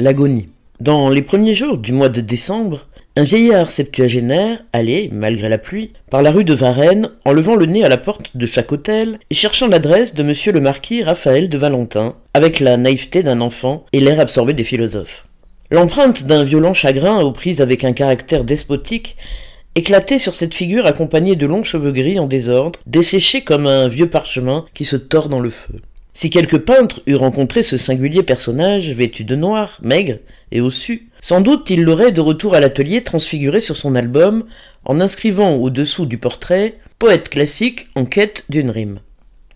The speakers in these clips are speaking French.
L'agonie. Dans les premiers jours du mois de décembre, un vieillard septuagénaire allait, malgré la pluie, par la rue de Varennes, en levant le nez à la porte de chaque hôtel et cherchant l'adresse de monsieur le marquis Raphaël de Valentin, avec la naïveté d'un enfant et l'air absorbé des philosophes. L'empreinte d'un violent chagrin aux prises avec un caractère despotique éclatait sur cette figure accompagnée de longs cheveux gris en désordre, desséchés comme un vieux parchemin qui se tord dans le feu. Si quelque peintre eût rencontré ce singulier personnage, vêtu de noir, maigre et ossu, sans doute il l'aurait de retour à l'atelier transfiguré sur son album en inscrivant au-dessous du portrait Poète classique en quête d'une rime.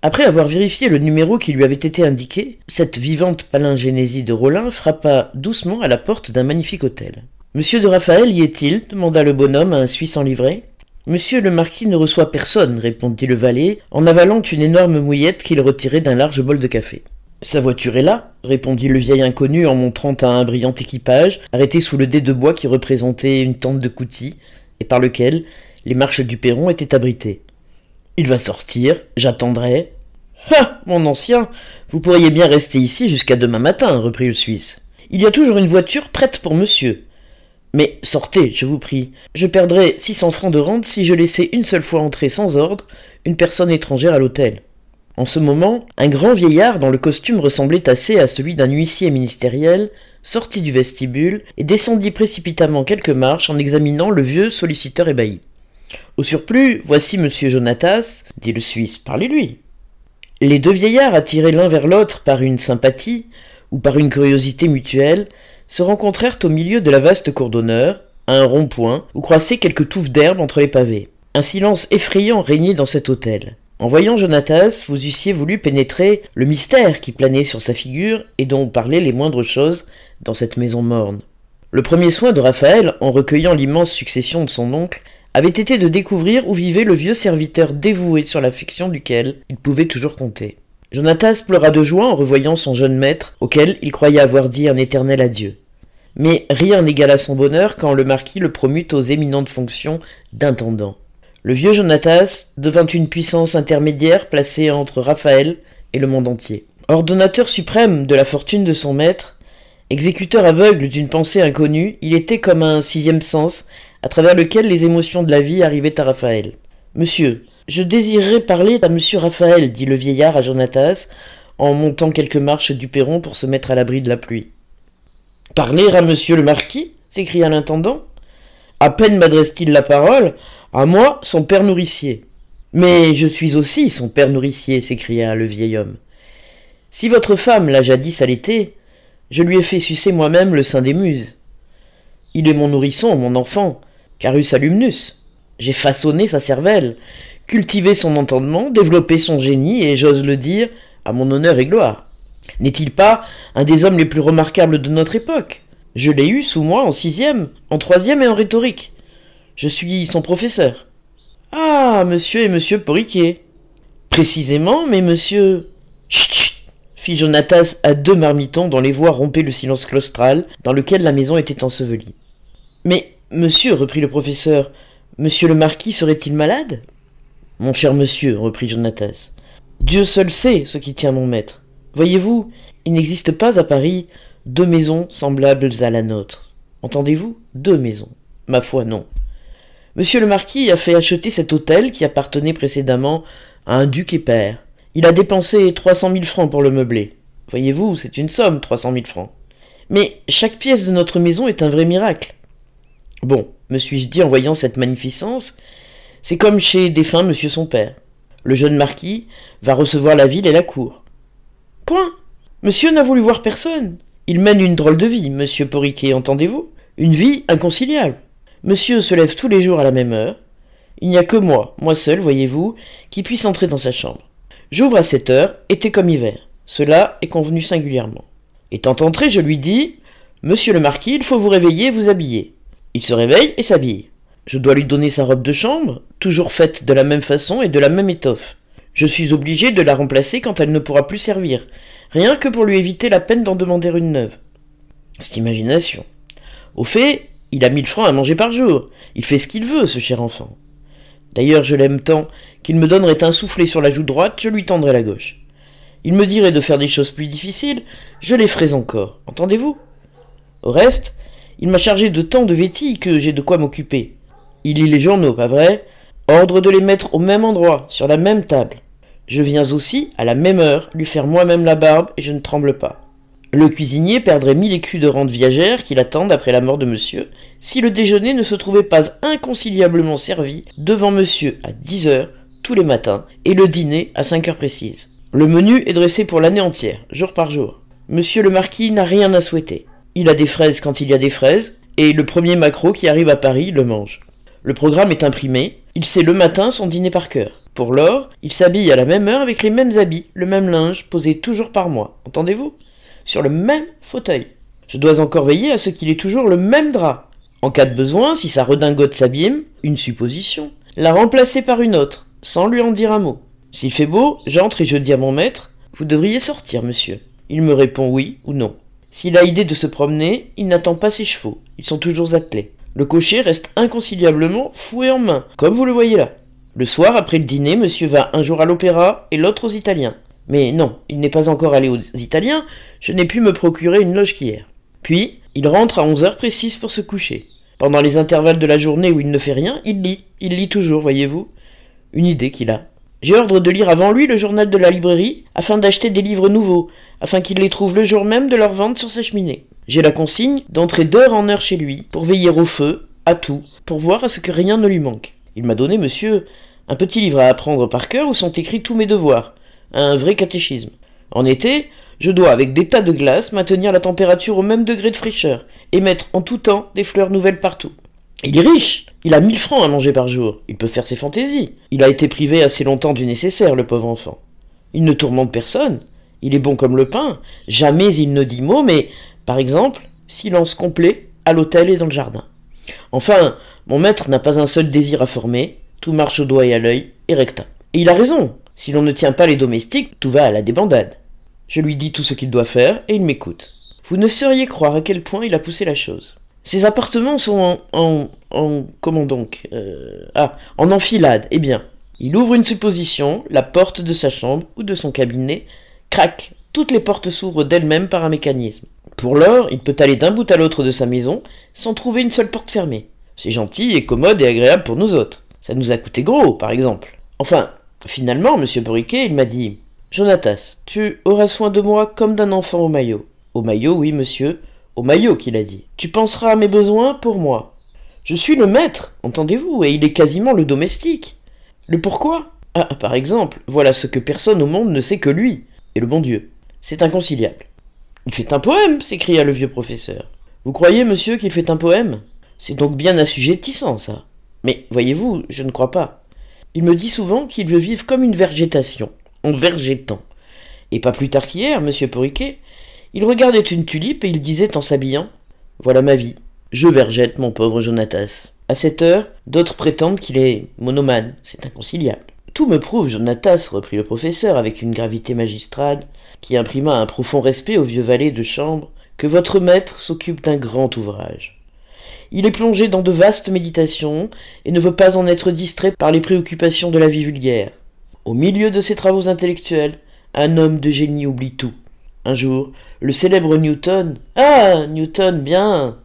Après avoir vérifié le numéro qui lui avait été indiqué, cette vivante palingénésie de Rollin frappa doucement à la porte d'un magnifique hôtel. Monsieur de Raphaël y est-il? demanda le bonhomme à un Suisse en livrée. Monsieur le marquis ne reçoit personne, répondit le valet, en avalant une énorme mouillette qu'il retirait d'un large bol de café. Sa voiture est là, répondit le vieil inconnu en montrant à un brillant équipage, arrêté sous le dé de bois qui représentait une tente de coutis, et par lequel les marches du perron étaient abritées. Il va sortir, j'attendrai. Ah, mon ancien, vous pourriez bien rester ici jusqu'à demain matin, reprit le Suisse. Il y a toujours une voiture prête pour monsieur. Mais sortez, je vous prie. Je perdrais six cents francs de rente si je laissais une seule fois entrer sans ordre une personne étrangère à l'hôtel. En ce moment, un grand vieillard dont le costume ressemblait assez à celui d'un huissier ministériel sortit du vestibule et descendit précipitamment quelques marches en examinant le vieux solliciteur ébahi. Au surplus, voici monsieur Jonatas, dit le Suisse, parlez-lui. Les deux vieillards, attirés l'un vers l'autre par une sympathie ou par une curiosité mutuelle, se rencontrèrent au milieu de la vaste cour d'honneur, à un rond-point, où croissaient quelques touffes d'herbe entre les pavés. Un silence effrayant régnait dans cet hôtel. En voyant Jonatas, vous eussiez voulu pénétrer le mystère qui planait sur sa figure et dont parlaient les moindres choses dans cette maison morne. Le premier soin de Raphaël, en recueillant l'immense succession de son oncle, avait été de découvrir où vivait le vieux serviteur dévoué sur l'affection duquel il pouvait toujours compter. Jonatas pleura de joie en revoyant son jeune maître, auquel il croyait avoir dit un éternel adieu. Mais rien n'égala son bonheur quand le marquis le promut aux éminentes fonctions d'intendant. Le vieux Jonatas devint une puissance intermédiaire placée entre Raphaël et le monde entier. Ordonnateur suprême de la fortune de son maître, exécuteur aveugle d'une pensée inconnue, il était comme un sixième sens à travers lequel les émotions de la vie arrivaient à Raphaël. Monsieur, je désirerais parler à monsieur Raphaël, dit le vieillard à Jonatas, en montant quelques marches du perron pour se mettre à l'abri de la pluie. Parler à monsieur le marquis s'écria l'intendant. À peine m'adresse-t-il la parole, à moi, son père nourricier. Mais je suis aussi son père nourricier, s'écria le vieil homme. Si votre femme l'a jadis allaité, je lui ai fait sucer moi-même le sein des muses. Il est mon nourrisson, mon enfant, carus alumnus. J'ai façonné sa cervelle, cultivé son entendement, développé son génie, et j'ose le dire, à mon honneur et gloire. N'est-il pas un des hommes les plus remarquables de notre époque? Je l'ai eu sous moi en sixième, en troisième et en rhétorique. Je suis son professeur. Ah, monsieur et monsieur Porriquet. Précisément, mais monsieur. Chut, chut fit Jonatas à deux marmitons dont les voix rompaient le silence claustral dans lequel la maison était ensevelie. Mais, monsieur, reprit le professeur, monsieur le marquis serait-il malade? Mon cher monsieur, reprit Jonatas, Dieu seul sait ce qui tient mon maître. Voyez-vous, il n'existe pas à Paris deux maisons semblables à la nôtre. Entendez-vous Deux maisons. Ma foi, non. Monsieur le marquis a fait acheter cet hôtel qui appartenait précédemment à un duc et père. Il a dépensé trois cent mille francs pour le meubler. Voyez-vous, c'est une somme, trois cent mille francs. Mais chaque pièce de notre maison est un vrai miracle. Bon, me suis-je dit en voyant cette magnificence, c'est comme chez défunt monsieur son père. Le jeune marquis va recevoir la ville et la cour. Point. Monsieur n'a voulu voir personne. Il mène une drôle de vie, monsieur Porriquet, entendez-vous? Une vie inconciliable. Monsieur se lève tous les jours à la même heure. Il n'y a que moi, moi seul, voyez-vous, qui puisse entrer dans sa chambre. J'ouvre à cette heure, été comme hiver. Cela est convenu singulièrement. Étant entré, je lui dis Monsieur le marquis, il faut vous réveiller et vous habiller. Il se réveille et s'habille. Je dois lui donner sa robe de chambre, toujours faite de la même façon et de la même étoffe. Je suis obligé de la remplacer quand elle ne pourra plus servir, rien que pour lui éviter la peine d'en demander une neuve. C'est imagination. Au fait, il a mille francs à manger par jour. Il fait ce qu'il veut, ce cher enfant. D'ailleurs, je l'aime tant qu'il me donnerait un soufflet sur la joue droite, je lui tendrais la gauche. Il me dirait de faire des choses plus difficiles, je les ferais encore. Entendez-vous? Au reste, il m'a chargé de tant de vétilles que j'ai de quoi m'occuper. Il lit les journaux, pas vrai? Ordre de les mettre au même endroit, sur la même table. Je viens aussi, à la même heure, lui faire moi-même la barbe et je ne tremble pas. Le cuisinier perdrait mille écus de rente viagère qui l'attendent après la mort de monsieur, si le déjeuner ne se trouvait pas inconciliablement servi devant monsieur à dix heures tous les matins et le dîner à cinq heures précises. Le menu est dressé pour l'année entière, jour par jour. Monsieur le marquis n'a rien à souhaiter. Il a des fraises quand il y a des fraises, et le premier maquereau qui arrive à Paris le mange. Le programme est imprimé, il sait le matin son dîner par cœur. Pour l'or, il s'habille à la même heure avec les mêmes habits, le même linge, posé toujours par moi. Entendez-vous? Sur le même fauteuil. Je dois encore veiller à ce qu'il ait toujours le même drap. En cas de besoin, si sa redingote s'abîme, une supposition, la remplacer par une autre, sans lui en dire un mot. S'il fait beau, j'entre et je dis à mon maître Vous devriez sortir, monsieur. Il me répond oui ou non. S'il a idée de se promener, il n'attend pas ses chevaux, ils sont toujours attelés. Le cocher reste inconciliablement fouet en main, comme vous le voyez là. Le soir, après le dîner, monsieur va un jour à l'opéra et l'autre aux Italiens. Mais non, il n'est pas encore allé aux Italiens, je n'ai pu me procurer une loge qu'hier. Puis, il rentre à onze heures précises pour se coucher. Pendant les intervalles de la journée où il ne fait rien, il lit. Il lit toujours, voyez-vous. Une idée qu'il a. J'ai ordre de lire avant lui le journal de la librairie, afin d'acheter des livres nouveaux, afin qu'il les trouve le jour même de leur vente sur sa cheminée. J'ai la consigne d'entrer d'heure en heure chez lui, pour veiller au feu, à tout, pour voir à ce que rien ne lui manque. Il m'a donné, monsieur, un petit livre à apprendre par cœur où sont écrits tous mes devoirs, un vrai catéchisme. En été, je dois, avec des tas de glace, maintenir la température au même degré de fraîcheur, et mettre en tout temps des fleurs nouvelles partout. Il est riche Il a mille francs à manger par jour. Il peut faire ses fantaisies. Il a été privé assez longtemps du nécessaire, le pauvre enfant. Il ne tourmente personne. Il est bon comme le pain. Jamais il ne dit mot, mais, par exemple, silence complet à l'hôtel et dans le jardin. Enfin, mon maître n'a pas un seul désir à former. Tout marche au doigt et à l'œil, et recta. Et il a raison. Si l'on ne tient pas les domestiques, tout va à la débandade. Je lui dis tout ce qu'il doit faire, et il m'écoute. Vous ne sauriez croire à quel point il a poussé la chose. Ses appartements sont en. en. comment donc euh, Ah, en enfilade. Eh bien, il ouvre une supposition, la porte de sa chambre ou de son cabinet, craque, toutes les portes s'ouvrent d'elles-mêmes par un mécanisme. Pour l'heure, il peut aller d'un bout à l'autre de sa maison sans trouver une seule porte fermée. C'est gentil et commode et agréable pour nous autres. Ça nous a coûté gros, par exemple. Enfin, Finalement, monsieur Boriquet, il m'a dit Jonatas, tu auras soin de moi comme d'un enfant au maillot. Au maillot, oui, monsieur. Au maillot, qu'il a dit. Tu penseras à mes besoins pour moi. Je suis le maître, entendez-vous, et il est quasiment le domestique. Le pourquoi? Ah, par exemple, voilà ce que personne au monde ne sait que lui, et le bon Dieu. C'est inconciliable. Il fait un poème, s'écria le vieux professeur. Vous croyez, monsieur, qu'il fait un poème? C'est donc bien assujettissant, ça. Mais, voyez-vous, je ne crois pas. Il me dit souvent qu'il veut vivre comme une végétation, en vergétant. Et pas plus tard qu'hier, monsieur Porriquet, il regardait une tulipe et il disait en s'habillant Voilà ma vie. Je vergète, mon pauvre Jonatas. À cette heure, d'autres prétendent qu'il est monomane. C'est inconciliable. Tout me prouve, Jonatas, reprit le professeur avec une gravité magistrale, qui imprima un profond respect au vieux valet de chambre, que votre maître s'occupe d'un grand ouvrage. Il est plongé dans de vastes méditations et ne veut pas en être distrait par les préoccupations de la vie vulgaire. Au milieu de ses travaux intellectuels, un homme de génie oublie tout. Un jour, le célèbre Newton. Ah. Newton, bien.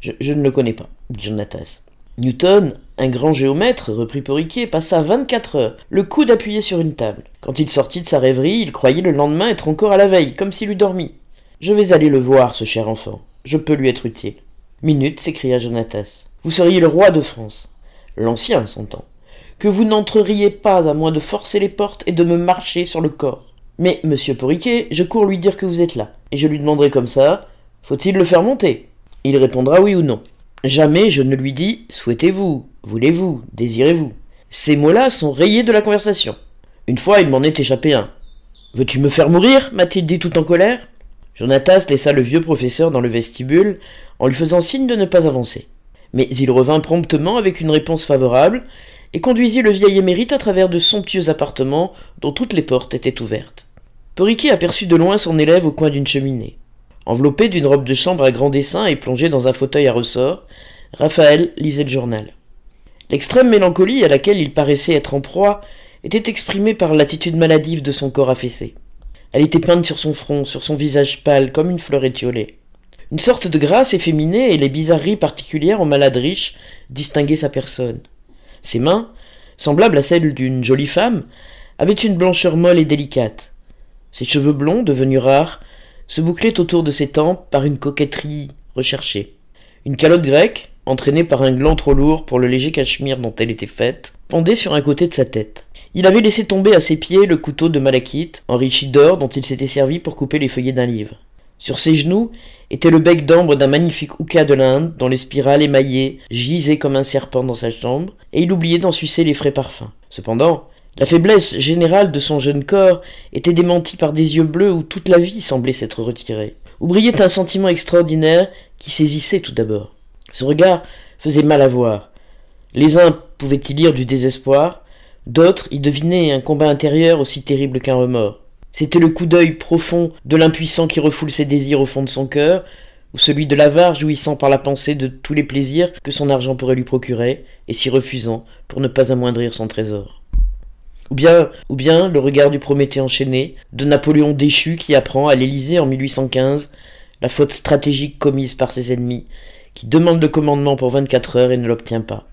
Je, ne le connais pas, dit Jonatas. Newton, un grand géomètre, reprit Porriquet, passa vingt-quatre heures, le coude appuyé sur une table. Quand il sortit de sa rêverie, il croyait le lendemain être encore à la veille, comme s'il eût dormi. Je vais aller le voir, ce cher enfant. Je peux lui être utile. Minute, s'écria Jonatas. Vous seriez le roi de France. L'ancien, s'entend. Que vous n'entreriez pas à moins de forcer les portes et de me marcher sur le corps. Mais, monsieur Porriquet, je cours lui dire que vous êtes là, et je lui demanderai comme ça Faut-il le faire monter? Il répondra oui ou non. Jamais je ne lui dis Souhaitez-vous, voulez-vous, désirez-vous. Ces mots-là sont rayés de la conversation. Une fois, il m'en est échappé un. Veux-tu me faire mourir m'a-t-il dit tout en colère? Jonatas laissa le vieux professeur dans le vestibule en lui faisant signe de ne pas avancer. Mais il revint promptement avec une réponse favorable et conduisit le vieil émérite à travers de somptueux appartements dont toutes les portes étaient ouvertes. Periquet aperçut de loin son élève au coin d'une cheminée. Enveloppé d'une robe de chambre à grand dessin et plongé dans un fauteuil à ressort, Raphaël lisait le journal. L'extrême mélancolie à laquelle il paraissait être en proie était exprimée par l'attitude maladive de son corps affaissé. Elle était peinte sur son front, sur son visage pâle, comme une fleur étiolée. Une sorte de grâce efféminée et les bizarreries particulières aux malades riches distinguaient sa personne. Ses mains, semblables à celles d'une jolie femme, avaient une blancheur molle et délicate. Ses cheveux blonds, devenus rares, se bouclaient autour de ses tempes par une coquetterie recherchée. Une calotte grecque, entraînée par un gland trop lourd pour le léger cachemire dont elle était faite, pendait sur un côté de sa tête. Il avait laissé tomber à ses pieds le couteau de malachite, enrichi d'or dont il s'était servi pour couper les feuillets d'un livre. Sur ses genoux était le bec d'ambre d'un magnifique ouka de l'Inde, dont les spirales émaillées gisaient comme un serpent dans sa chambre, et il oubliait d'en sucer les frais parfums. Cependant, la faiblesse générale de son jeune corps était démentie par des yeux bleus où toute la vie semblait s'être retirée, où brillait un sentiment extraordinaire qui saisissait tout d'abord. Ce regard faisait mal à voir. Les uns pouvaient y lire du désespoir, d'autres y devinaient un combat intérieur aussi terrible qu'un remords. C'était le coup d'œil profond de l'impuissant qui refoule ses désirs au fond de son cœur, ou celui de l'avare jouissant par la pensée de tous les plaisirs que son argent pourrait lui procurer, et s'y refusant pour ne pas amoindrir son trésor. Ou bien, le regard du Prométhée enchaîné, de Napoléon déchu qui apprend à l'Élysée en 1815 la faute stratégique commise par ses ennemis, qui demande le commandement pour 24 heures et ne l'obtient pas.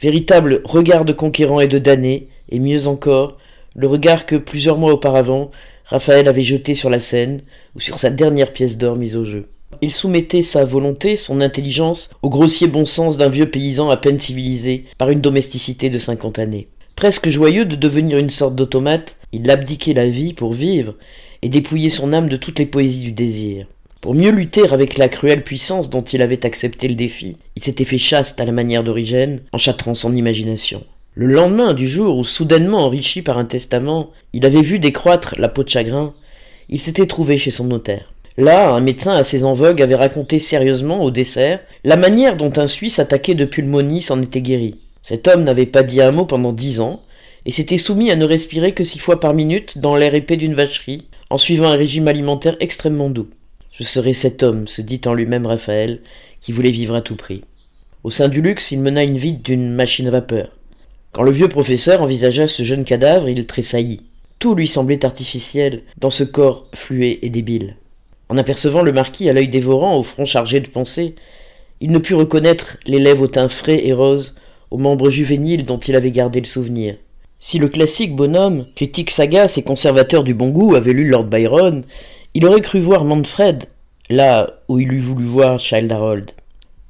Véritable regard de conquérant et de damné, et mieux encore, le regard que, plusieurs mois auparavant, Raphaël avait jeté sur la scène, ou sur sa dernière pièce d'or mise au jeu. Il soumettait sa volonté, son intelligence, au grossier bon sens d'un vieux paysan à peine civilisé par une domesticité de cinquante années. Presque joyeux de devenir une sorte d'automate, il abdiquait la vie pour vivre et dépouiller son âme de toutes les poésies du désir. Pour mieux lutter avec la cruelle puissance dont il avait accepté le défi, il s'était fait chaste à la manière d'Origène, en châtrant son imagination. Le lendemain du jour où, soudainement enrichi par un testament, il avait vu décroître la peau de chagrin, il s'était trouvé chez son notaire. Là, un médecin assez en vogue avait raconté sérieusement, au dessert, la manière dont un Suisse attaqué de pulmonie s'en était guéri. Cet homme n'avait pas dit un mot pendant dix ans, et s'était soumis à ne respirer que six fois par minute dans l'air épais d'une vacherie, en suivant un régime alimentaire extrêmement doux. Je serai cet homme, se dit en lui-même Raphaël, qui voulait vivre à tout prix. Au sein du luxe, il mena une vie d'une machine à vapeur. Quand le vieux professeur envisagea ce jeune cadavre, il tressaillit. Tout lui semblait artificiel dans ce corps fluet et débile. En apercevant le marquis à l'œil dévorant, au front chargé de pensées, il ne put reconnaître les lèvres au teint frais et rose, aux membres juvéniles dont il avait gardé le souvenir. Si le classique bonhomme, critique sagace et conservateur du bon goût, avait lu Lord Byron, il aurait cru voir Manfred, là où il eût voulu voir Child Harold.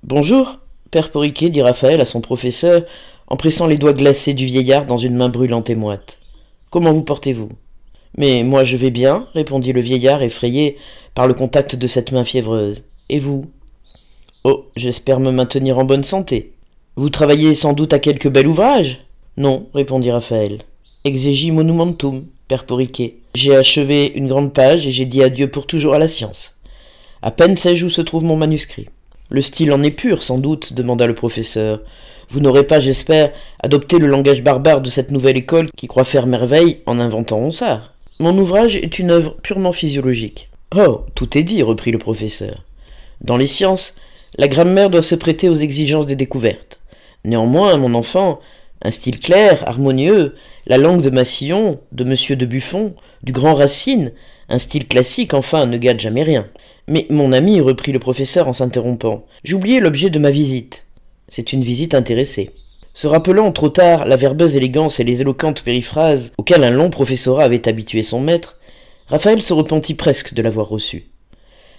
Bonjour, père Porriquet, dit Raphaël à son professeur, en pressant les doigts glacés du vieillard dans une main brûlante et moite. Comment vous portez-vous? Mais moi je vais bien, répondit le vieillard effrayé par le contact de cette main fiévreuse. Et vous? Oh, j'espère me maintenir en bonne santé. Vous travaillez sans doute à quelque bel ouvrage Non, répondit Raphaël. Exégie monumentum, père Porriquet. J'ai achevé une grande page et j'ai dit adieu pour toujours à la science. À peine sais-je où se trouve mon manuscrit. Le style en est pur, sans doute, demanda le professeur. Vous n'aurez pas, j'espère, adopté le langage barbare de cette nouvelle école qui croit faire merveille en inventant Ronsard. Mon ouvrage est une œuvre purement physiologique. Oh, tout est dit, reprit le professeur. Dans les sciences, la grammaire doit se prêter aux exigences des découvertes. Néanmoins, mon enfant, un style clair, harmonieux, la langue de Massillon, de Monsieur de Buffon, du grand Racine, un style classique, enfin, ne gâte jamais rien. Mais mon ami, reprit le professeur en s'interrompant, j'oubliais l'objet de ma visite. C'est une visite intéressée. Se rappelant trop tard la verbeuse élégance et les éloquentes périphrases auxquelles un long professorat avait habitué son maître, Raphaël se repentit presque de l'avoir reçu.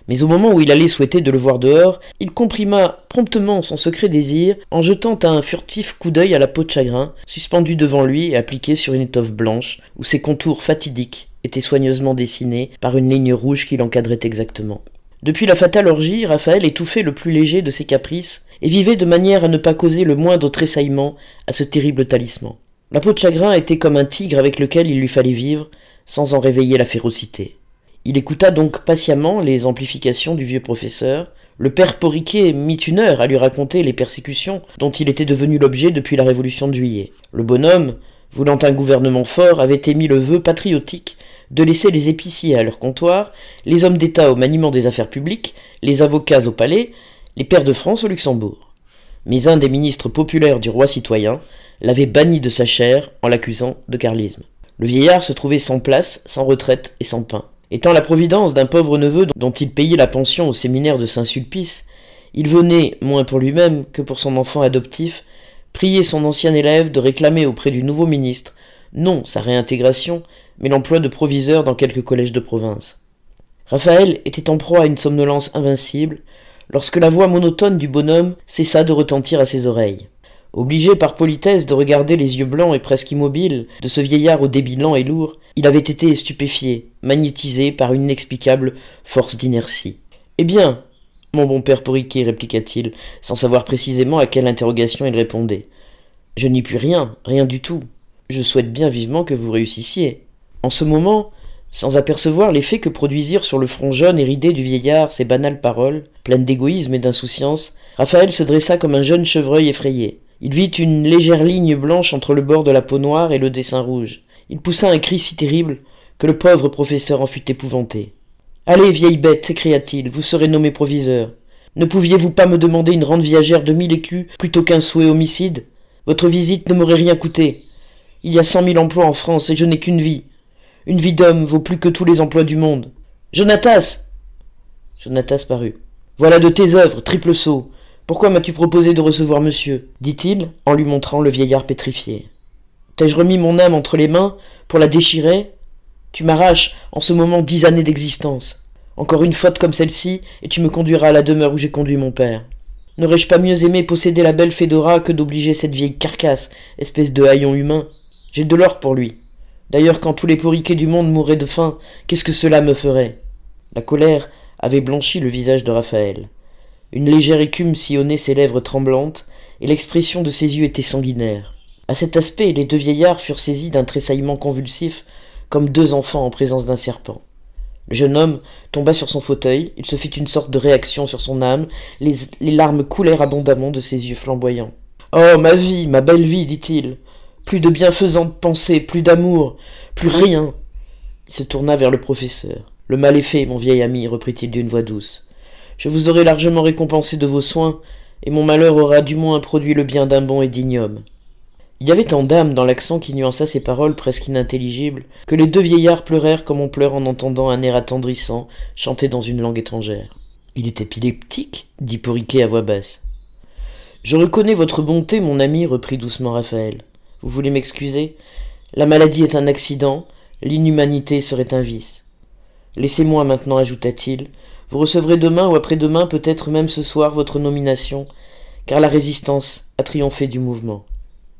Mais au moment où il allait souhaiter de le voir dehors, il comprima promptement son secret désir en jetant un furtif coup d'œil à la peau de chagrin, suspendue devant lui et appliquée sur une étoffe blanche, où ses contours fatidiques étaient soigneusement dessinés par une ligne rouge qui l'encadrait exactement. Depuis la fatale orgie, Raphaël étouffait le plus léger de ses caprices et vivait de manière à ne pas causer le moindre tressaillement à ce terrible talisman. La peau de chagrin était comme un tigre avec lequel il lui fallait vivre, sans en réveiller la férocité. Il écouta donc patiemment les amplifications du vieux professeur. Le père Porriquet mit une heure à lui raconter les persécutions dont il était devenu l'objet depuis la Révolution de juillet. Le bonhomme, voulant un gouvernement fort, avait émis le vœu patriotique de laisser les épiciers à leur comptoir, les hommes d'État au maniement des affaires publiques, les avocats au palais, les pairs de France au Luxembourg. Mais un des ministres populaires du roi citoyen l'avait banni de sa chaire en l'accusant de carlisme. Le vieillard se trouvait sans place, sans retraite et sans pain. Étant la providence d'un pauvre neveu dont il payait la pension au séminaire de Saint-Sulpice, il venait, moins pour lui-même que pour son enfant adoptif, prier son ancien élève de réclamer auprès du nouveau ministre non sa réintégration, mais l'emploi de proviseur dans quelques collèges de province. Raphaël était en proie à une somnolence invincible, lorsque la voix monotone du bonhomme cessa de retentir à ses oreilles. Obligé par politesse de regarder les yeux blancs et presque immobiles de ce vieillard au débit lent et lourd, il avait été stupéfié, magnétisé par une inexplicable force d'inertie. Eh bien, mon bon père Porriquet, répliqua-t-il, sans savoir précisément à quelle interrogation il répondait. Je n'y puis rien, rien du tout. Je souhaite bien vivement que vous réussissiez. En ce moment, sans apercevoir l'effet que produisirent sur le front jaune et ridé du vieillard ces banales paroles, pleines d'égoïsme et d'insouciance, Raphaël se dressa comme un jeune chevreuil effrayé. Il vit une légère ligne blanche entre le bord de la peau noire et le dessin rouge. Il poussa un cri si terrible que le pauvre professeur en fut épouvanté. Allez, vieille bête, s'écria-t-il, vous serez nommé proviseur. Ne pouviez-vous pas me demander une rente viagère de mille écus plutôt qu'un souhait homicide? Votre visite ne m'aurait rien coûté. Il y a cent mille emplois en France et je n'ai qu'une vie. Une vie d'homme vaut plus que tous les emplois du monde. Jonatas Jonatas parut. Voilà de tes œuvres, triple saut. Pourquoi m'as-tu proposé de recevoir monsieur? dit-il, en lui montrant le vieillard pétrifié. T'ai-je remis mon âme entre les mains pour la déchirer? Tu m'arraches en ce moment dix années d'existence. Encore une faute comme celle-ci, et tu me conduiras à la demeure où j'ai conduit mon père. N'aurais-je pas mieux aimé posséder la belle Fédora que d'obliger cette vieille carcasse, espèce de haillon humain J'ai de l'or pour lui. D'ailleurs, quand tous les porriquets du monde mourraient de faim, qu'est-ce que cela me ferait? La colère avait blanchi le visage de Raphaël. Une légère écume sillonnait ses lèvres tremblantes, et l'expression de ses yeux était sanguinaire. À cet aspect, les deux vieillards furent saisis d'un tressaillement convulsif, comme deux enfants en présence d'un serpent. Le jeune homme tomba sur son fauteuil, il se fit une sorte de réaction sur son âme, les, larmes coulèrent abondamment de ses yeux flamboyants. Oh, ma vie, ma belle vie, dit-il. Plus de bienfaisantes pensées, plus d'amour, plus rien. Il se tourna vers le professeur. Le mal est fait, mon vieil ami, reprit-il d'une voix douce. Je vous aurai largement récompensé de vos soins, et mon malheur aura du moins produit le bien d'un bon et digne homme. Il y avait tant d'âme dans l'accent qui nuança ces paroles presque inintelligibles, que les deux vieillards pleurèrent comme on pleure en entendant un air attendrissant chanter dans une langue étrangère. Il est épileptique dit Porriquet à voix basse. Je reconnais votre bonté, mon ami, reprit doucement Raphaël. Vous voulez m'excuser? La maladie est un accident, l'inhumanité serait un vice. Laissez-moi maintenant, ajouta-t-il. Vous recevrez demain ou après-demain, peut-être même ce soir, votre nomination, car la résistance a triomphé du mouvement.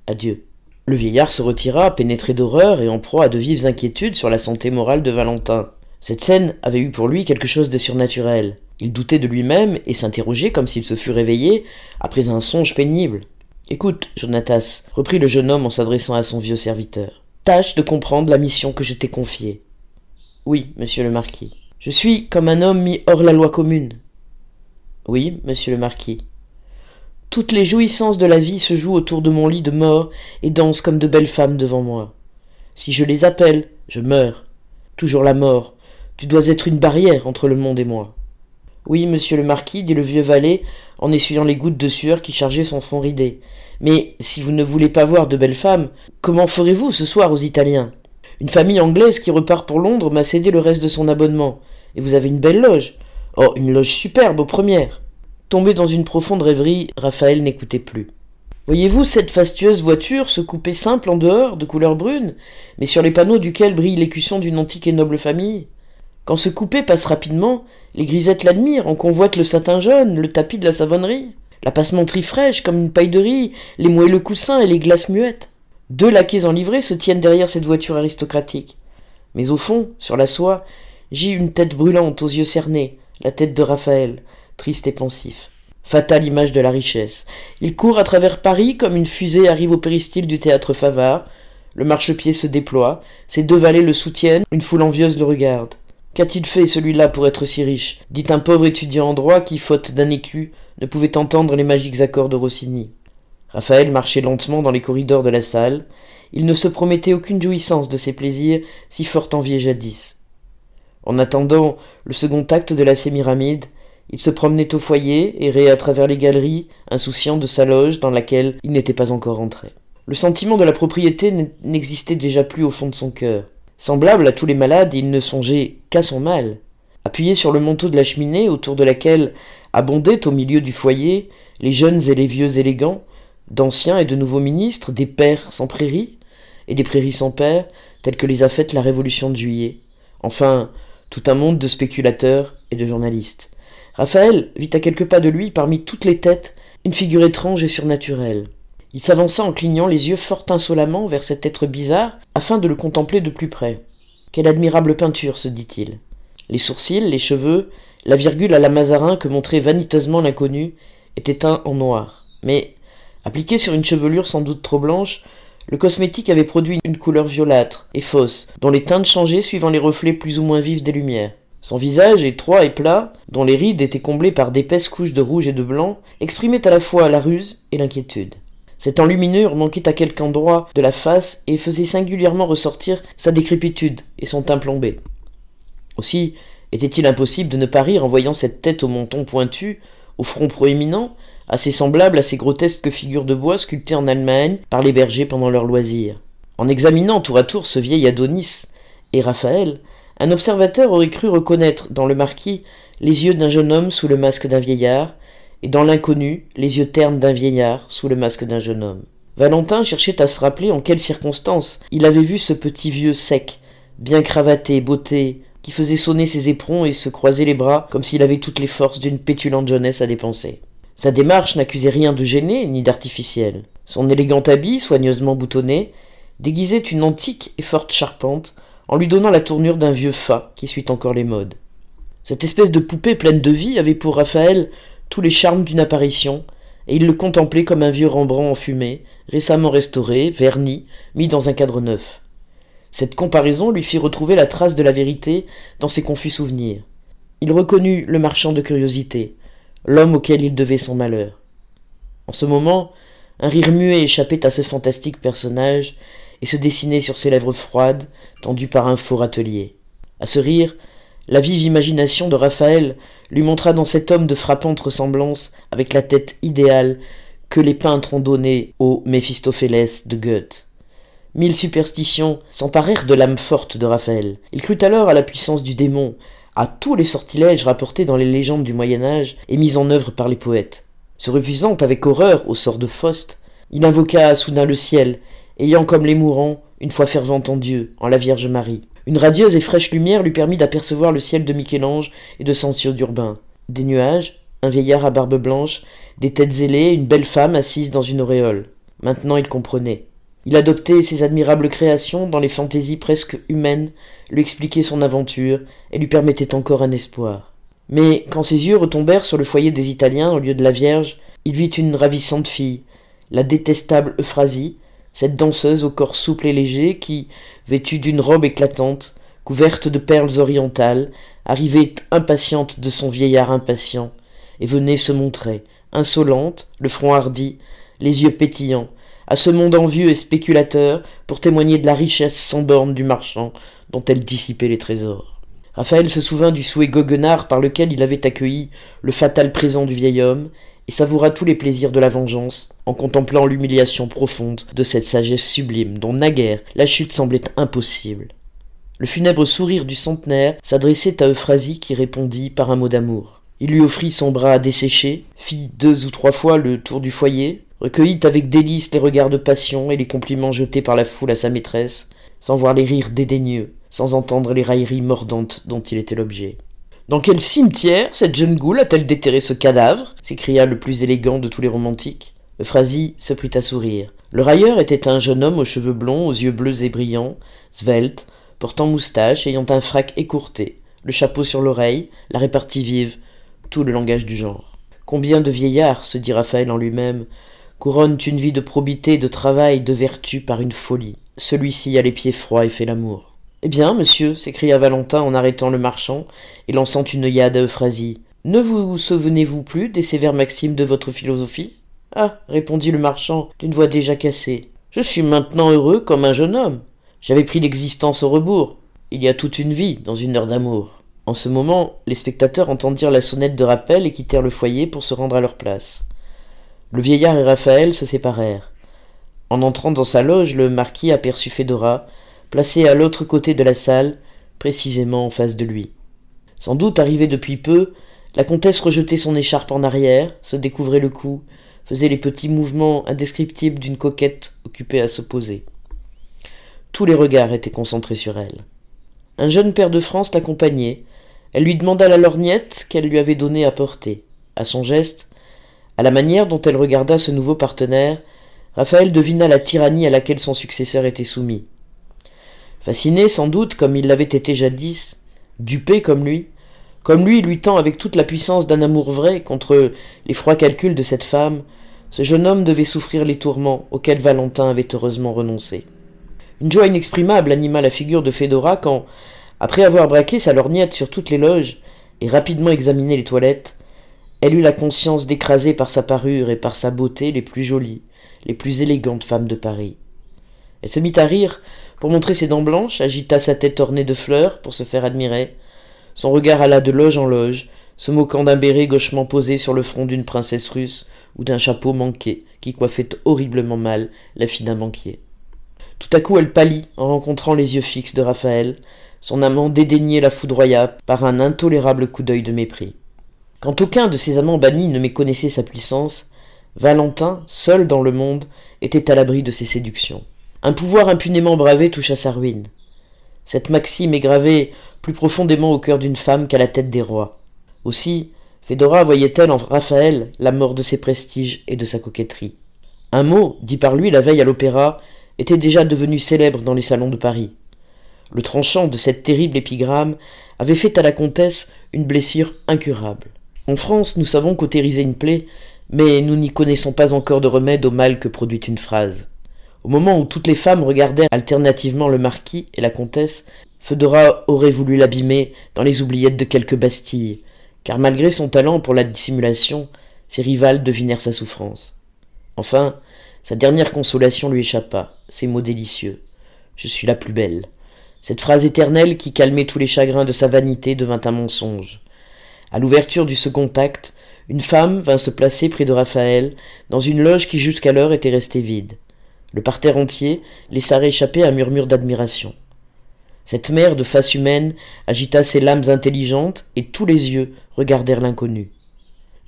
Adieu. Le vieillard se retira, pénétré d'horreur et en proie à de vives inquiétudes sur la santé morale de Valentin. Cette scène avait eu pour lui quelque chose de surnaturel. Il doutait de lui-même et s'interrogeait comme s'il se fût réveillé après un songe pénible. Écoute, Jonatas, reprit le jeune homme en s'adressant à son vieux serviteur. Tâche de comprendre la mission que je t'ai confiée. Oui, monsieur le marquis. Je suis comme un homme mis hors la loi commune. Oui, monsieur le marquis. Toutes les jouissances de la vie se jouent autour de mon lit de mort et dansent comme de belles femmes devant moi. Si je les appelle, je meurs. Toujours la mort. Tu dois être une barrière entre le monde et moi. Oui, monsieur le marquis, dit le vieux valet, en essuyant les gouttes de sueur qui chargeaient son front ridé. Mais si vous ne voulez pas voir de belles femmes, comment ferez-vous ce soir aux Italiens? Une famille anglaise qui repart pour Londres m'a cédé le reste de son abonnement. Et vous avez une belle loge. Oh, une loge superbe aux premières. Tombé dans une profonde rêverie, Raphaël n'écoutait plus. Voyez-vous cette fastueuse voiture se couper simple en dehors, de couleur brune, mais sur les panneaux duquel brille l'écusson d'une antique et noble famille? Quand ce coupé passe rapidement, les grisettes l'admirent, on convoite le satin jaune, le tapis de la savonnerie, la passementerie fraîche comme une paille de riz, les moelleux coussins et les glaces muettes. Deux laquais en livrée se tiennent derrière cette voiture aristocratique. Mais au fond, sur la soie, j'ai une tête brûlante aux yeux cernés, la tête de Raphaël, triste et pensif. Fatale image de la richesse. Il court à travers Paris comme une fusée arrive au péristyle du théâtre Favard. Le marchepied se déploie, ses deux valets le soutiennent, une foule envieuse le regarde. Qu'a-t-il fait celui-là pour être si riche? Dit un pauvre étudiant en droit qui, faute d'un écu, ne pouvait entendre les magiques accords de Rossini. Raphaël marchait lentement dans les corridors de la salle. Il ne se promettait aucune jouissance de ses plaisirs, si fort enviés jadis. En attendant le second acte de la sémiramide, il se promenait au foyer, errait à travers les galeries, insouciant de sa loge dans laquelle il n'était pas encore entré. Le sentiment de la propriété n'existait déjà plus au fond de son cœur. Semblable à tous les malades, il ne songeait qu'à son mal. Appuyé sur le manteau de la cheminée, autour de laquelle abondaient au milieu du foyer les jeunes et les vieux élégants, d'anciens et de nouveaux ministres, des pères sans prairies et des prairies sans pères, tels que les a faites la Révolution de juillet. Enfin, tout un monde de spéculateurs et de journalistes. Raphaël vit à quelques pas de lui, parmi toutes les têtes, une figure étrange et surnaturelle. Il s'avança en clignant les yeux fort insolemment vers cet être bizarre, afin de le contempler de plus près. Quelle admirable peinture, se dit-il. Les sourcils, les cheveux, la virgule à la Mazarin que montrait vaniteusement l'inconnu, étaient teints en noir. Mais, appliqué sur une chevelure sans doute trop blanche, le cosmétique avait produit une couleur violâtre et fausse, dont les teintes changeaient suivant les reflets plus ou moins vifs des lumières. Son visage, étroit et plat, dont les rides étaient comblées par d'épaisses couches de rouge et de blanc, exprimait à la fois la ruse et l'inquiétude. Cette enluminure manquait à quelque endroit de la face et faisait singulièrement ressortir sa décrépitude et son teint plombé. Aussi était-il impossible de ne pas rire en voyant cette tête au menton pointu, au front proéminent, assez semblable à ces grotesques figures de bois sculptées en Allemagne par les bergers pendant leurs loisirs. En examinant tour à tour ce vieil Adonis et Raphaël, un observateur aurait cru reconnaître dans le marquis les yeux d'un jeune homme sous le masque d'un vieillard, et dans l'inconnu les yeux ternes d'un vieillard sous le masque d'un jeune homme. Valentin cherchait à se rappeler en quelles circonstances il avait vu ce petit vieux sec, bien cravaté, beauté, qui faisait sonner ses éperons et se croiser les bras comme s'il avait toutes les forces d'une pétulante jeunesse à dépenser. Sa démarche n'accusait rien de gêné ni d'artificiel. Son élégant habit, soigneusement boutonné, déguisait une antique et forte charpente, en lui donnant la tournure d'un vieux fa qui suit encore les modes. Cette espèce de poupée pleine de vie avait pour Raphaël tous les charmes d'une apparition, et il le contemplait comme un vieux Rembrandt enfumé, récemment restauré, verni, mis dans un cadre neuf. Cette comparaison lui fit retrouver la trace de la vérité dans ses confus souvenirs. Il reconnut le marchand de curiosités, l'homme auquel il devait son malheur. En ce moment, un rire muet échappait à ce fantastique personnage et se dessinait sur ses lèvres froides, tendues par un faux râtelier. À ce rire, la vive imagination de Raphaël lui montra dans cet homme de frappante ressemblance avec la tête idéale que les peintres ont donnée au Méphistophélès de Goethe. Mille superstitions s'emparèrent de l'âme forte de Raphaël. Il crut alors à la puissance du démon, à tous les sortilèges rapportés dans les légendes du Moyen Âge et mis en œuvre par les poètes. Se refusant avec horreur au sort de Faust, il invoqua soudain le ciel, ayant comme les mourants une foi fervente en Dieu, en la Vierge Marie. Une radieuse et fraîche lumière lui permit d'apercevoir le ciel de Michel-Ange et de Sancio d'Urbain. Des nuages, un vieillard à barbe blanche, des têtes ailées, une belle femme assise dans une auréole. Maintenant il comprenait. Il adoptait ces admirables créations dans les fantaisies presque humaines, lui expliquait son aventure et lui permettait encore un espoir. Mais quand ses yeux retombèrent sur le foyer des Italiens au lieu de la Vierge, il vit une ravissante fille, la détestable Euphrasie, cette danseuse au corps souple et léger qui, vêtue d'une robe éclatante, couverte de perles orientales, arrivait impatiente de son vieillard impatient, et venait se montrer, insolente, le front hardi, les yeux pétillants, à ce monde envieux et spéculateur pour témoigner de la richesse sans borne du marchand dont elle dissipait les trésors. Raphaël se souvint du souhait goguenard par lequel il avait accueilli le fatal présent du vieil homme, et savoura tous les plaisirs de la vengeance, en contemplant l'humiliation profonde de cette sagesse sublime dont naguère la chute semblait impossible. Le funèbre sourire du centenaire s'adressait à Euphrasie qui répondit par un mot d'amour. Il lui offrit son bras desséché, fit deux ou trois fois le tour du foyer, recueillit avec délice les regards de passion et les compliments jetés par la foule à sa maîtresse, sans voir les rires dédaigneux, sans entendre les railleries mordantes dont il était l'objet. Dans quel cimetière cette jeune goule a-t-elle déterré ce cadavre? s'écria le plus élégant de tous les romantiques. Euphrasie se prit à sourire. Le railleur était un jeune homme aux cheveux blonds, aux yeux bleus et brillants, svelte, portant moustache, ayant un frac écourté, le chapeau sur l'oreille, la répartie vive, tout le langage du genre. Combien de vieillards, se dit Raphaël en lui-même, couronne une vie de probité, de travail, de vertu par une folie. Celui-ci a les pieds froids et fait l'amour. Eh bien, monsieur, s'écria Valentin en arrêtant le marchand et lançant une œillade à Euphrasie. Ne vous souvenez-vous plus des sévères maximes de votre philosophie? Ah, répondit le marchand d'une voix déjà cassée. Je suis maintenant heureux comme un jeune homme. J'avais pris l'existence au rebours. Il y a toute une vie dans une heure d'amour. En ce moment, les spectateurs entendirent la sonnette de rappel et quittèrent le foyer pour se rendre à leur place. Le vieillard et Raphaël se séparèrent. En entrant dans sa loge, le marquis aperçut Fédora, placée à l'autre côté de la salle, précisément en face de lui. Sans doute arrivée depuis peu, la comtesse rejetait son écharpe en arrière, se découvrait le cou, faisait les petits mouvements indescriptibles d'une coquette occupée à se poser. Tous les regards étaient concentrés sur elle. Un jeune père de France l'accompagnait. Elle lui demanda la lorgnette qu'elle lui avait donnée à porter. À son geste, à la manière dont elle regarda ce nouveau partenaire, Raphaël devina la tyrannie à laquelle son successeur était soumis. Fasciné sans doute comme il l'avait été jadis, dupé comme lui, comme lui luttant avec toute la puissance d'un amour vrai contre les froids calculs de cette femme, ce jeune homme devait souffrir les tourments auxquels Valentin avait heureusement renoncé. Une joie inexprimable anima la figure de Fédora quand, après avoir braqué sa lorgnette sur toutes les loges et rapidement examiné les toilettes, elle eut la conscience d'écraser par sa parure et par sa beauté les plus jolies, les plus élégantes femmes de Paris. Elle se mit à rire pour montrer ses dents blanches, agita sa tête ornée de fleurs pour se faire admirer. Son regard alla de loge en loge, se moquant d'un béret gauchement posé sur le front d'une princesse russe ou d'un chapeau manqué qui coiffait horriblement mal la fille d'un banquier. Tout à coup elle pâlit en rencontrant les yeux fixes de Raphaël. Son amant dédaignait la foudroya par un intolérable coup d'œil de mépris. Quand aucun de ses amants bannis ne méconnaissait sa puissance, Valentin, seul dans le monde, était à l'abri de ses séductions. Un pouvoir impunément bravé toucha sa ruine. Cette maxime est gravée plus profondément au cœur d'une femme qu'à la tête des rois. Aussi, Fédora voyait-elle en Raphaël la mort de ses prestiges et de sa coquetterie. Un mot, dit par lui la veille à l'opéra, était déjà devenu célèbre dans les salons de Paris. Le tranchant de cette terrible épigramme avait fait à la comtesse une blessure incurable. En France, nous savons cautériser une plaie, mais nous n'y connaissons pas encore de remède au mal que produit une phrase. Au moment où toutes les femmes regardèrent alternativement le marquis et la comtesse, Feudora aurait voulu l'abîmer dans les oubliettes de quelques bastilles, car malgré son talent pour la dissimulation, ses rivales devinèrent sa souffrance. Enfin, sa dernière consolation lui échappa, ces mots délicieux. Je suis la plus belle. Cette phrase éternelle qui calmait tous les chagrins de sa vanité devint un mensonge. À l'ouverture du second acte, une femme vint se placer près de Raphaël, dans une loge qui jusqu'alors était restée vide. Le parterre entier laissa réchapper un murmure d'admiration. Cette mère de face humaine agita ses lames intelligentes, et tous les yeux regardèrent l'inconnu.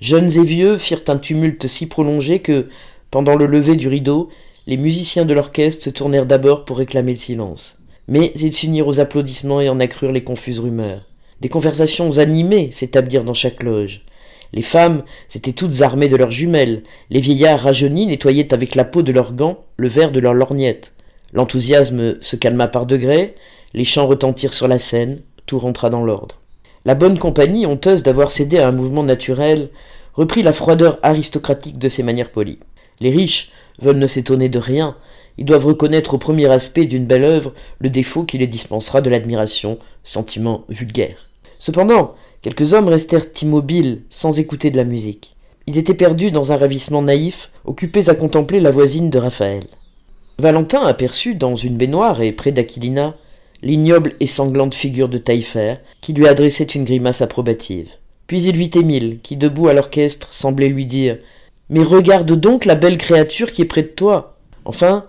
Jeunes et vieux firent un tumulte si prolongé que, pendant le lever du rideau, les musiciens de l'orchestre se tournèrent d'abord pour réclamer le silence. Mais ils s'unirent aux applaudissements et en accrurent les confuses rumeurs. Des conversations animées s'établirent dans chaque loge. Les femmes s'étaient toutes armées de leurs jumelles, les vieillards rajeunis nettoyaient avec la peau de leurs gants le verre de leurs lorgnettes. L'enthousiasme se calma par degrés, les chants retentirent sur la scène, tout rentra dans l'ordre. La bonne compagnie, honteuse d'avoir cédé à un mouvement naturel, reprit la froideur aristocratique de ses manières polies. Les riches veulent ne s'étonner de rien, ils doivent reconnaître au premier aspect d'une belle œuvre le défaut qui les dispensera de l'admiration, sentiment vulgaire. Cependant, quelques hommes restèrent immobiles, sans écouter de la musique. Ils étaient perdus dans un ravissement naïf, occupés à contempler la voisine de Raphaël. Valentin aperçut dans une baignoire et près d'Aquilina l'ignoble et sanglante figure de Taillefer, qui lui adressait une grimace approbative. Puis il vit Émile, qui debout à l'orchestre semblait lui dire Mais regarde donc la belle créature qui est près de toi. Enfin,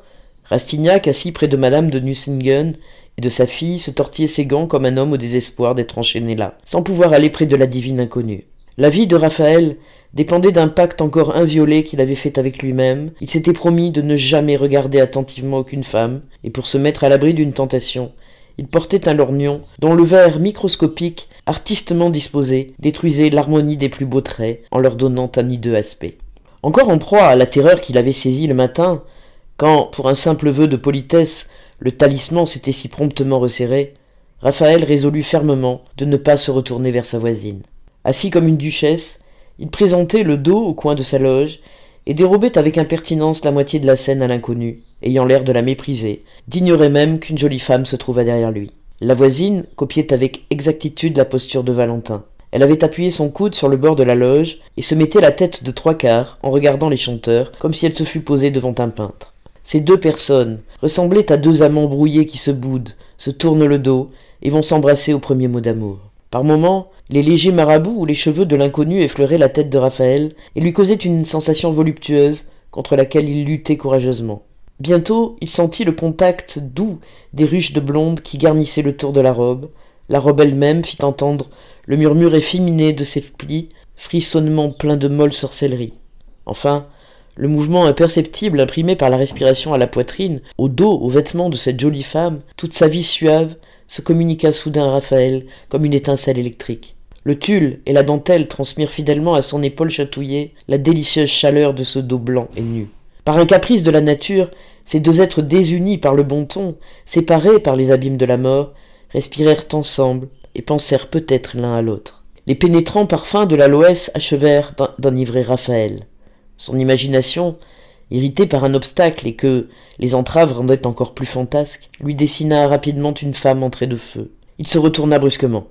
Rastignac, assis près de madame de Nucingen et de sa fille, se tortillait ses gants comme un homme au désespoir d'être enchaîné là, sans pouvoir aller près de la divine inconnue. La vie de Raphaël dépendait d'un pacte encore inviolé qu'il avait fait avec lui-même. Il s'était promis de ne jamais regarder attentivement aucune femme, et pour se mettre à l'abri d'une tentation, il portait un lorgnon dont le verre microscopique, artistement disposé, détruisait l'harmonie des plus beaux traits en leur donnant un hideux aspect. Encore en proie à la terreur qu'il avait saisie le matin, quand, pour un simple vœu de politesse, le talisman s'était si promptement resserré, Raphaël résolut fermement de ne pas se retourner vers sa voisine. Assis comme une duchesse, il présentait le dos au coin de sa loge et dérobait avec impertinence la moitié de la scène à l'inconnu, ayant l'air de la mépriser, d'ignorer même qu'une jolie femme se trouvait derrière lui. La voisine copiait avec exactitude la posture de Valentin. Elle avait appuyé son coude sur le bord de la loge et se mettait la tête de trois quarts en regardant les chanteurs comme si elle se fût posée devant un peintre. Ces deux personnes ressemblaient à deux amants brouillés qui se boudent, se tournent le dos et vont s'embrasser au premier mot d'amour. Par moments, les légers marabouts ou les cheveux de l'inconnu effleuraient la tête de Raphaël et lui causaient une sensation voluptueuse contre laquelle il luttait courageusement. Bientôt, il sentit le contact doux des ruches de blonde qui garnissaient le tour de la robe. La robe elle-même fit entendre le murmure efféminé de ses plis, frissonnement plein de molle sorcellerie. Enfin, le mouvement imperceptible imprimé par la respiration à la poitrine, au dos, aux vêtements de cette jolie femme, toute sa vie suave, se communiqua soudain à Raphaël comme une étincelle électrique. Le tulle et la dentelle transmirent fidèlement à son épaule chatouillée la délicieuse chaleur de ce dos blanc et nu. Par un caprice de la nature, ces deux êtres désunis par le bon ton, séparés par les abîmes de la mort, respirèrent ensemble et pensèrent peut-être l'un à l'autre. Les pénétrants parfums de l'aloès achevèrent d'enivrer Raphaël. Son imagination, irritée par un obstacle et que les entraves rendaient encore plus fantasque, lui dessina rapidement une femme entrée de feu. Il se retourna brusquement.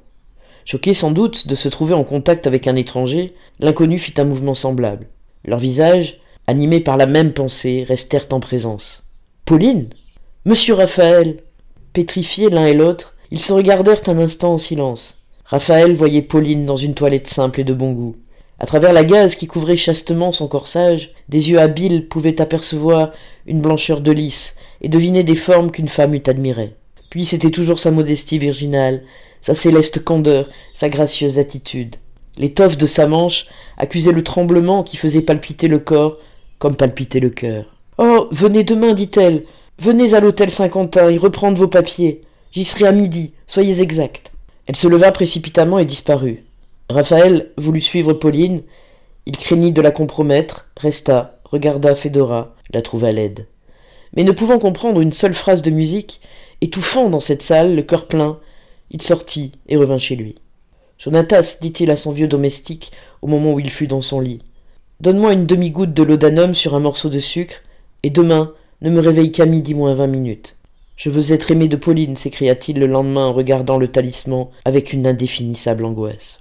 Choqué sans doute de se trouver en contact avec un étranger, l'inconnu fit un mouvement semblable. Leurs visages, animés par la même pensée, restèrent en présence. Pauline? Monsieur Raphaël Pétrifiés l'un et l'autre, ils se regardèrent un instant en silence. Raphaël voyait Pauline dans une toilette simple et de bon goût. À travers la gaze qui couvrait chastement son corsage, des yeux habiles pouvaient apercevoir une blancheur de lys et deviner des formes qu'une femme eût admirées. Puis c'était toujours sa modestie virginale, sa céleste candeur, sa gracieuse attitude. L'étoffe de sa manche accusait le tremblement qui faisait palpiter le corps comme palpiter le cœur. Oh. Venez demain, dit-elle. Venez à l'hôtel Saint-Quentin y reprendre vos papiers. J'y serai à midi, soyez exact. Elle se leva précipitamment et disparut. Raphaël voulut suivre Pauline. Il craignit de la compromettre, resta, regarda Fedora, la trouva laide. Mais ne pouvant comprendre une seule phrase de musique, étouffant dans cette salle, le cœur plein, il sortit et revint chez lui. Jonatas, dit-il à son vieux domestique au moment où il fut dans son lit, donne-moi une demi-goutte de laudanum sur un morceau de sucre, et demain ne me réveille qu'à midi moins vingt minutes. Je veux être aimé de Pauline, s'écria-t-il le lendemain en regardant le talisman avec une indéfinissable angoisse.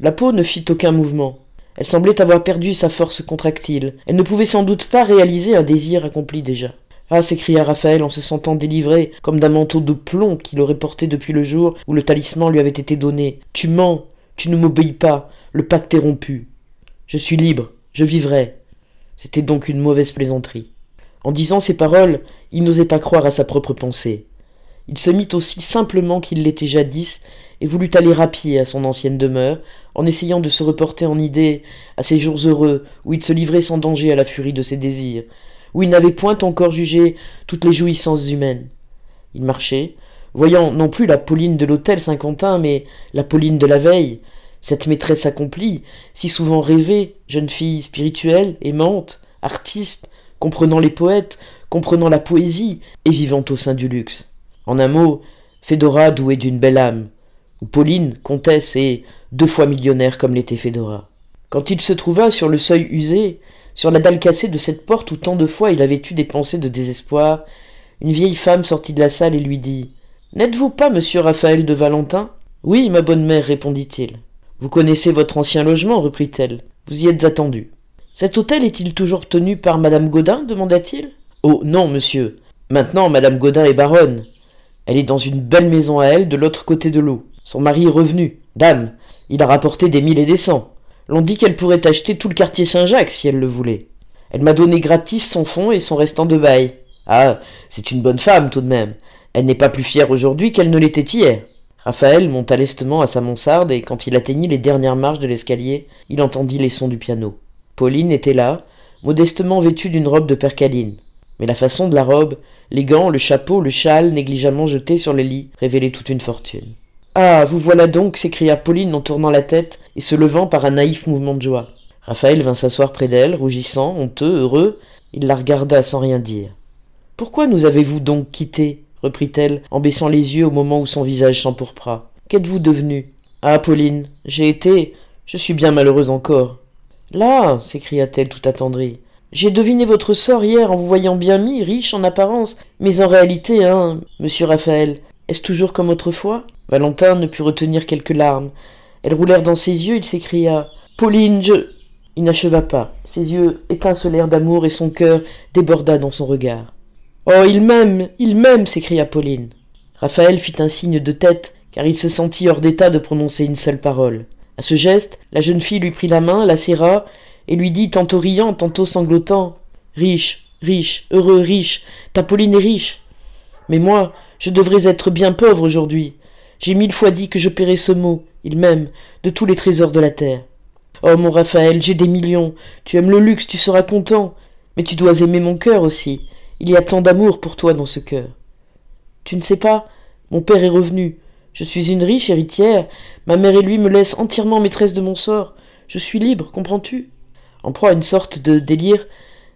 La peau ne fit aucun mouvement. Elle semblait avoir perdu sa force contractile. Elle ne pouvait sans doute pas réaliser un désir accompli déjà. Ah s'écria Raphaël en se sentant délivré, comme d'un manteau de plomb qu'il aurait porté depuis le jour où le talisman lui avait été donné. Tu mens, tu ne m'obéis pas, le pacte est rompu. Je suis libre, je vivrai. C'était donc une mauvaise plaisanterie. En disant ces paroles, il n'osait pas croire à sa propre pensée. Il se mit aussi simplement qu'il l'était jadis, et voulut aller à pied à son ancienne demeure, en essayant de se reporter en idée à ces jours heureux où il se livrait sans danger à la furie de ses désirs, où il n'avait point encore jugé toutes les jouissances humaines. Il marchait, voyant non plus la Pauline de l'hôtel Saint-Quentin, mais la Pauline de la veille, cette maîtresse accomplie, si souvent rêvée, jeune fille spirituelle, aimante, artiste, comprenant les poètes, comprenant la poésie et vivant au sein du luxe. En un mot, Fédora douée d'une belle âme, ou Pauline, comtesse et deux fois millionnaire comme l'était Fédora. Quand il se trouva sur le seuil usé, sur la dalle cassée de cette porte où tant de fois il avait eu des pensées de désespoir, une vieille femme sortit de la salle et lui dit N'êtes-vous pas monsieur Raphaël de Valentin Oui, ma bonne mère, répondit-il. Vous connaissez votre ancien logement, reprit-elle. Vous y êtes attendu. Cet hôtel est-il toujours tenu par madame Godin? demanda-t-il. Oh non, monsieur. Maintenant, madame Godin est baronne. Elle est dans une belle maison à elle de l'autre côté de l'eau. Son mari est revenu. Dame, il a rapporté des mille et des cents. L'on dit qu'elle pourrait acheter tout le quartier Saint-Jacques si elle le voulait. Elle m'a donné gratis son fonds et son restant de bail. Ah, c'est une bonne femme tout de même. Elle n'est pas plus fière aujourd'hui qu'elle ne l'était hier. Raphaël monta lestement à sa mansarde et quand il atteignit les dernières marches de l'escalier, il entendit les sons du piano. Pauline était là, modestement vêtue d'une robe de percaline. Mais la façon de la robe, les gants, le chapeau, le châle négligemment jetés sur le lit révélaient toute une fortune. Ah. Vous voilà donc. s'écria Pauline en tournant la tête et se levant par un naïf mouvement de joie. Raphaël vint s'asseoir près d'elle, rougissant, honteux, heureux. Il la regarda sans rien dire. Pourquoi nous avez-vous donc quittés? reprit-elle, en baissant les yeux au moment où son visage s'empourpra. Qu'êtes-vous devenu? Ah, Pauline, j'ai été. Je suis bien malheureuse encore. Là s'écria-t-elle tout attendrie. J'ai deviné votre sort hier en vous voyant bien mis, riche en apparence, mais en réalité, hein, monsieur Raphaël, est-ce toujours comme autrefois? Valentin ne put retenir quelques larmes. Elles roulèrent dans ses yeux, il s'écria. Pauline, je. Il n'acheva pas. Ses yeux étincelèrent d'amour et son cœur déborda dans son regard. Oh. Il m'aime. Il m'aime. s'écria Pauline. Raphaël fit un signe de tête, car il se sentit hors d'état de prononcer une seule parole. À ce geste, la jeune fille lui prit la main, la serra, et lui dit tantôt riant, tantôt sanglotant. Riche, Riche, heureux, riche, ta Pauline est riche. Mais moi, je devrais être bien pauvre aujourd'hui. J'ai mille fois dit que je paierais ce mot, il m'aime, de tous les trésors de la terre. Oh mon Raphaël, j'ai des millions. Tu aimes le luxe, tu seras content. Mais tu dois aimer mon cœur aussi. Il y a tant d'amour pour toi dans ce cœur. Tu ne sais pas, mon père est revenu. Je suis une riche héritière. Ma mère et lui me laissent entièrement maîtresse de mon sort. Je suis libre, comprends-tu? En proie à une sorte de délire,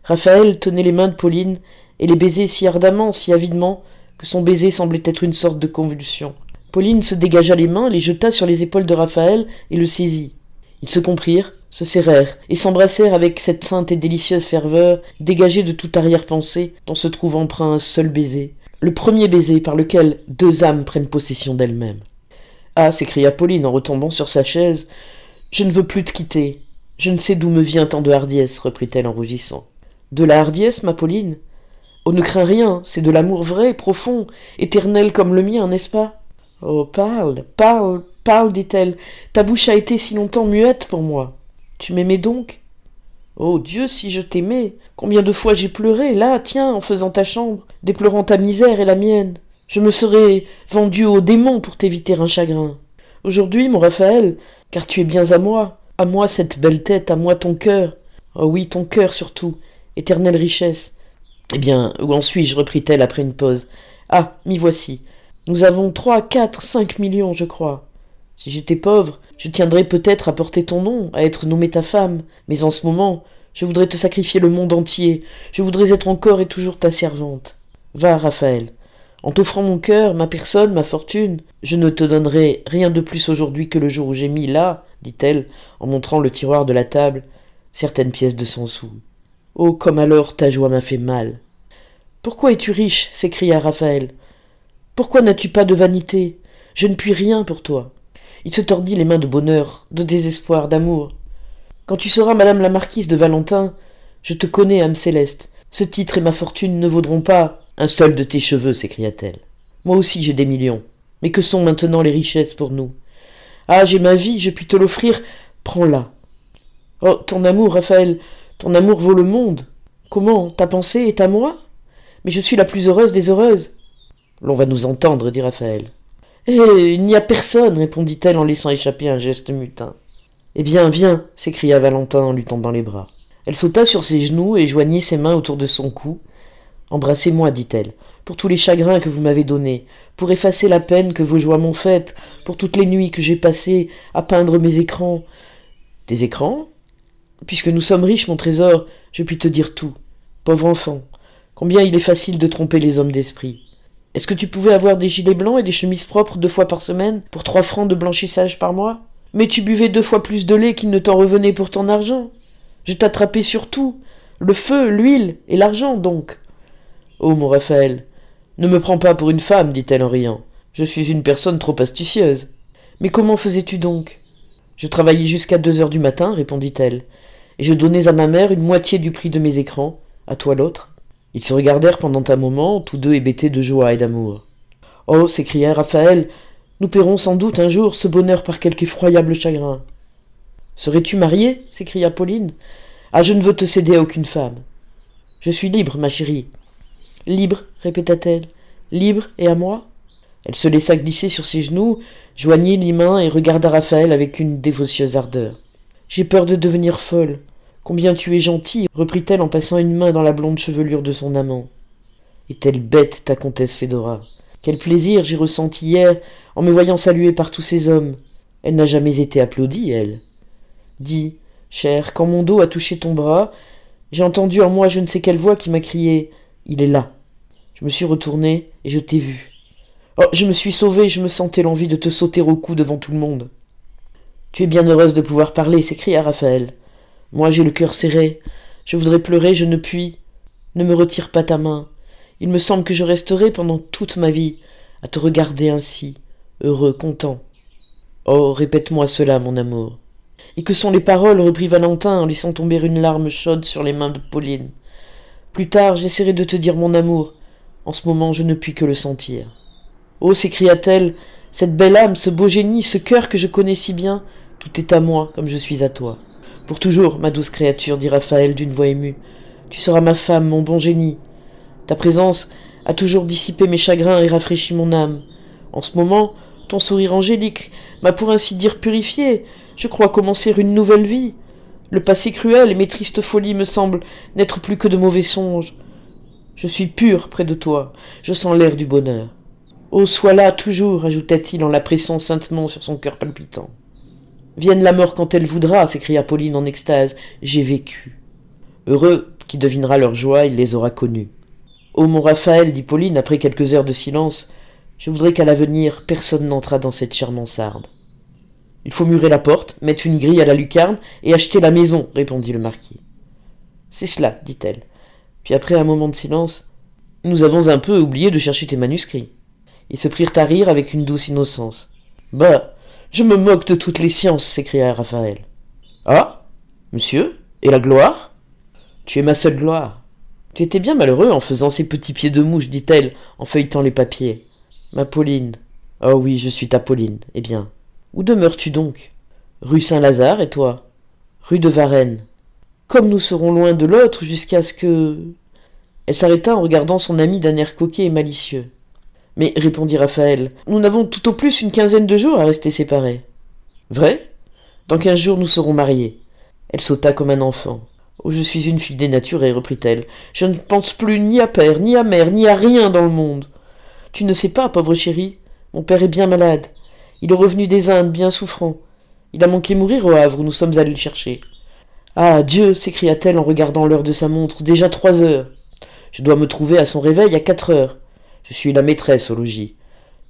Raphaël tenait les mains de Pauline et les baisait si ardemment, si avidement, que son baiser semblait être une sorte de convulsion. Pauline se dégagea les mains, les jeta sur les épaules de Raphaël et le saisit. Ils se comprirent, se serrèrent, et s'embrassèrent avec cette sainte et délicieuse ferveur, dégagée de toute arrière-pensée, dont se trouve empreint un seul baiser, le premier baiser par lequel deux âmes prennent possession d'elles-mêmes. Ah s'écria Pauline en retombant sur sa chaise, je ne veux plus te quitter. Je ne sais d'où me vient tant de hardiesse, reprit-elle en rougissant. De la hardiesse, ma Pauline? Oh, ne crains rien, c'est de l'amour vrai, profond, éternel comme le mien, n'est-ce pas? Oh, parle, parle, parle, dit-elle. Ta bouche a été si longtemps muette pour moi. Tu m'aimais donc? Oh Dieu, si je t'aimais Combien de fois j'ai pleuré, là, tiens, en faisant ta chambre, déplorant ta misère et la mienne. Je me serais vendu au démon pour t'éviter un chagrin. Aujourd'hui, mon Raphaël, car tu es bien à moi, à moi cette belle tête, à moi ton cœur. Oh oui, ton cœur surtout, éternelle richesse. Eh bien, où en suis-je reprit-elle après une pause. Ah, m'y voici. Nous avons trois, quatre, cinq millions, je crois. Si j'étais pauvre, je tiendrais peut-être à porter ton nom, à être nommée ta femme, mais en ce moment, je voudrais te sacrifier le monde entier, je voudrais être encore et toujours ta servante. Va, Raphaël. En t'offrant mon cœur, ma personne, ma fortune, je ne te donnerai rien de plus aujourd'hui que le jour où j'ai mis là, dit-elle, en montrant le tiroir de la table, certaines pièces de cent sous. Oh, comme alors ta joie m'a fait mal. Pourquoi es-tu riche? s'écria Raphaël. Pourquoi n'as-tu pas de vanité? Je ne puis rien pour toi. Il se tordit les mains de bonheur, de désespoir, d'amour. Quand tu seras madame la marquise de Valentin, je te connais, âme céleste. Ce titre et ma fortune ne vaudront pas un seul de tes cheveux, s'écria-t-elle. Moi aussi j'ai des millions. Mais que sont maintenant les richesses pour nous? Ah, j'ai ma vie, je puis te l'offrir. Prends-la. Oh, ton amour, Raphaël, ton amour vaut le monde. Comment? Ta pensée est à moi? Mais je suis la plus heureuse des heureuses. L'on va nous entendre, dit Raphaël. Eh, il n'y a personne, répondit-elle en laissant échapper un geste mutin. Eh bien, viens, s'écria Valentin en lui tendant les bras. Elle sauta sur ses genoux et joignit ses mains autour de son cou. Embrassez-moi, dit-elle, pour tous les chagrins que vous m'avez donnés, pour effacer la peine que vos joies m'ont faite, pour toutes les nuits que j'ai passées à peindre mes écrans. Des écrans? Puisque nous sommes riches, mon trésor, je puis te dire tout. Pauvre enfant, combien il est facile de tromper les hommes d'esprit. Est-ce que tu pouvais avoir des gilets blancs et des chemises propres deux fois par semaine pour trois francs de blanchissage par mois? Mais tu buvais deux fois plus de lait qu'il ne t'en revenait pour ton argent. Je t'attrapais sur tout. Le feu, l'huile et l'argent, donc. Oh, mon Raphaël, ne me prends pas pour une femme, dit-elle en riant. Je suis une personne trop astucieuse. Mais comment faisais-tu donc? Je travaillais jusqu'à deux heures du matin, répondit-elle, et je donnais à ma mère une moitié du prix de mes écrans, à toi l'autre. Ils se regardèrent pendant un moment, tous deux hébétés de joie et d'amour. Oh s'écria Raphaël, nous paierons sans doute un jour ce bonheur par quelque effroyable chagrin. Serais-tu mariée s'écria Pauline. Ah, je ne veux te céder à aucune femme. Je suis libre, ma chérie. Libre, répéta-t-elle. Libre et à moi Elle se laissa glisser sur ses genoux, joignit les mains et regarda Raphaël avec une dévotieuse ardeur. J'ai peur de devenir folle. Combien tu es gentil, reprit-elle en passant une main dans la blonde chevelure de son amant. Est-elle bête, ta comtesse Fédora Quel plaisir j'ai ressenti hier en me voyant saluée par tous ces hommes. Elle n'a jamais été applaudie, elle. Dis, cher, quand mon dos a touché ton bras, j'ai entendu en moi je ne sais quelle voix qui m'a crié Il est là. Je me suis retourné et je t'ai vu. Oh, je me suis sauvé, je me sentais l'envie de te sauter au cou devant tout le monde. Tu es bien heureuse de pouvoir parler, s'écria Raphaël. Moi j'ai le cœur serré. Je voudrais pleurer, je ne puis. Ne me retire pas ta main. Il me semble que je resterai pendant toute ma vie à te regarder ainsi, heureux, content. Oh, répète-moi cela, mon amour. Et que sont les paroles reprit Valentin en laissant tomber une larme chaude sur les mains de Pauline. Plus tard, j'essaierai de te dire mon amour. En ce moment, je ne puis que le sentir. Oh, s'écria-t-elle, cette belle âme, ce beau génie, ce cœur que je connais si bien, tout est à moi comme je suis à toi. Pour toujours, ma douce créature, dit Raphaël d'une voix émue. Tu seras ma femme, mon bon génie. Ta présence a toujours dissipé mes chagrins et rafraîchi mon âme. En ce moment, ton sourire angélique m'a pour ainsi dire purifié. Je crois commencer une nouvelle vie. Le passé cruel et mes tristes folies me semblent n'être plus que de mauvais songes. Je suis pur près de toi, je sens l'air du bonheur. Oh, sois là toujours, ajouta-t-il en la pressant saintement sur son cœur palpitant. Vienne la mort quand elle voudra, s'écria Pauline en extase. J'ai vécu. Heureux qui devinera leur joie, il les aura connus. Ô mon Raphaël, dit Pauline après quelques heures de silence, je voudrais qu'à l'avenir personne n'entrât dans cette chère mansarde. Il faut murer la porte, mettre une grille à la lucarne et acheter la maison, répondit le marquis. C'est cela, dit-elle. Puis après un moment de silence, nous avons un peu oublié de chercher tes manuscrits. Ils se prirent à rire avec une douce innocence. Bah, je me moque de toutes les sciences, s'écria Raphaël. Ah, monsieur, et la gloire? Tu es ma seule gloire. Tu étais bien malheureux en faisant ces petits pieds de mouche, dit-elle, en feuilletant les papiers. Ma Pauline. Oh oui, je suis ta Pauline. Eh bien, où demeures-tu donc? Rue Saint-Lazare et toi? Rue de Varennes? Comme nous serons loin de l'autre jusqu'à ce que. Elle s'arrêta en regardant son ami d'un air coquet et malicieux. Mais, répondit Raphaël, nous n'avons tout au plus une quinzaine de jours à rester séparés. Vrai? Dans quinze jours nous serons mariés. Elle sauta comme un enfant. Oh, je suis une fille dénaturée, reprit-elle. Je ne pense plus ni à père, ni à mère, ni à rien dans le monde. Tu ne sais pas, pauvre chérie, mon père est bien malade. Il est revenu des Indes, bien souffrant. Il a manqué mourir au Havre où nous sommes allés le chercher. Ah, Dieu s'écria-t-elle en regardant l'heure de sa montre. Déjà trois heures. Je dois me trouver à son réveil à quatre heures. Je suis la maîtresse au logis.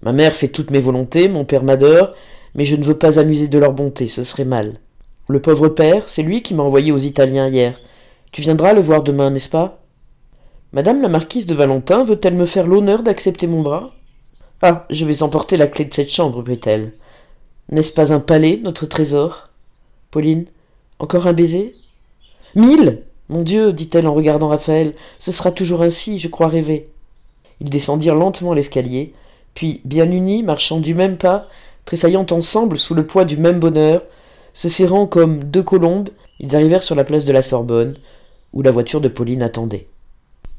Ma mère fait toutes mes volontés, mon père m'adore, mais je ne veux pas amuser de leur bonté, ce serait mal. Le pauvre père, c'est lui qui m'a envoyé aux Italiens hier. Tu viendras le voir demain, n'est-ce pas? Madame la marquise de Valentin veut-elle me faire l'honneur d'accepter mon bras? Ah, je vais emporter la clé de cette chambre, elle N'est-ce pas un palais, notre trésor? Pauline, encore un baiser? Mille Mon Dieu, dit-elle en regardant Raphaël, ce sera toujours ainsi, je crois rêver. Ils descendirent lentement l'escalier, puis, bien unis, marchant du même pas, tressaillant ensemble sous le poids du même bonheur, se serrant comme deux colombes, ils arrivèrent sur la place de la Sorbonne, où la voiture de Pauline attendait.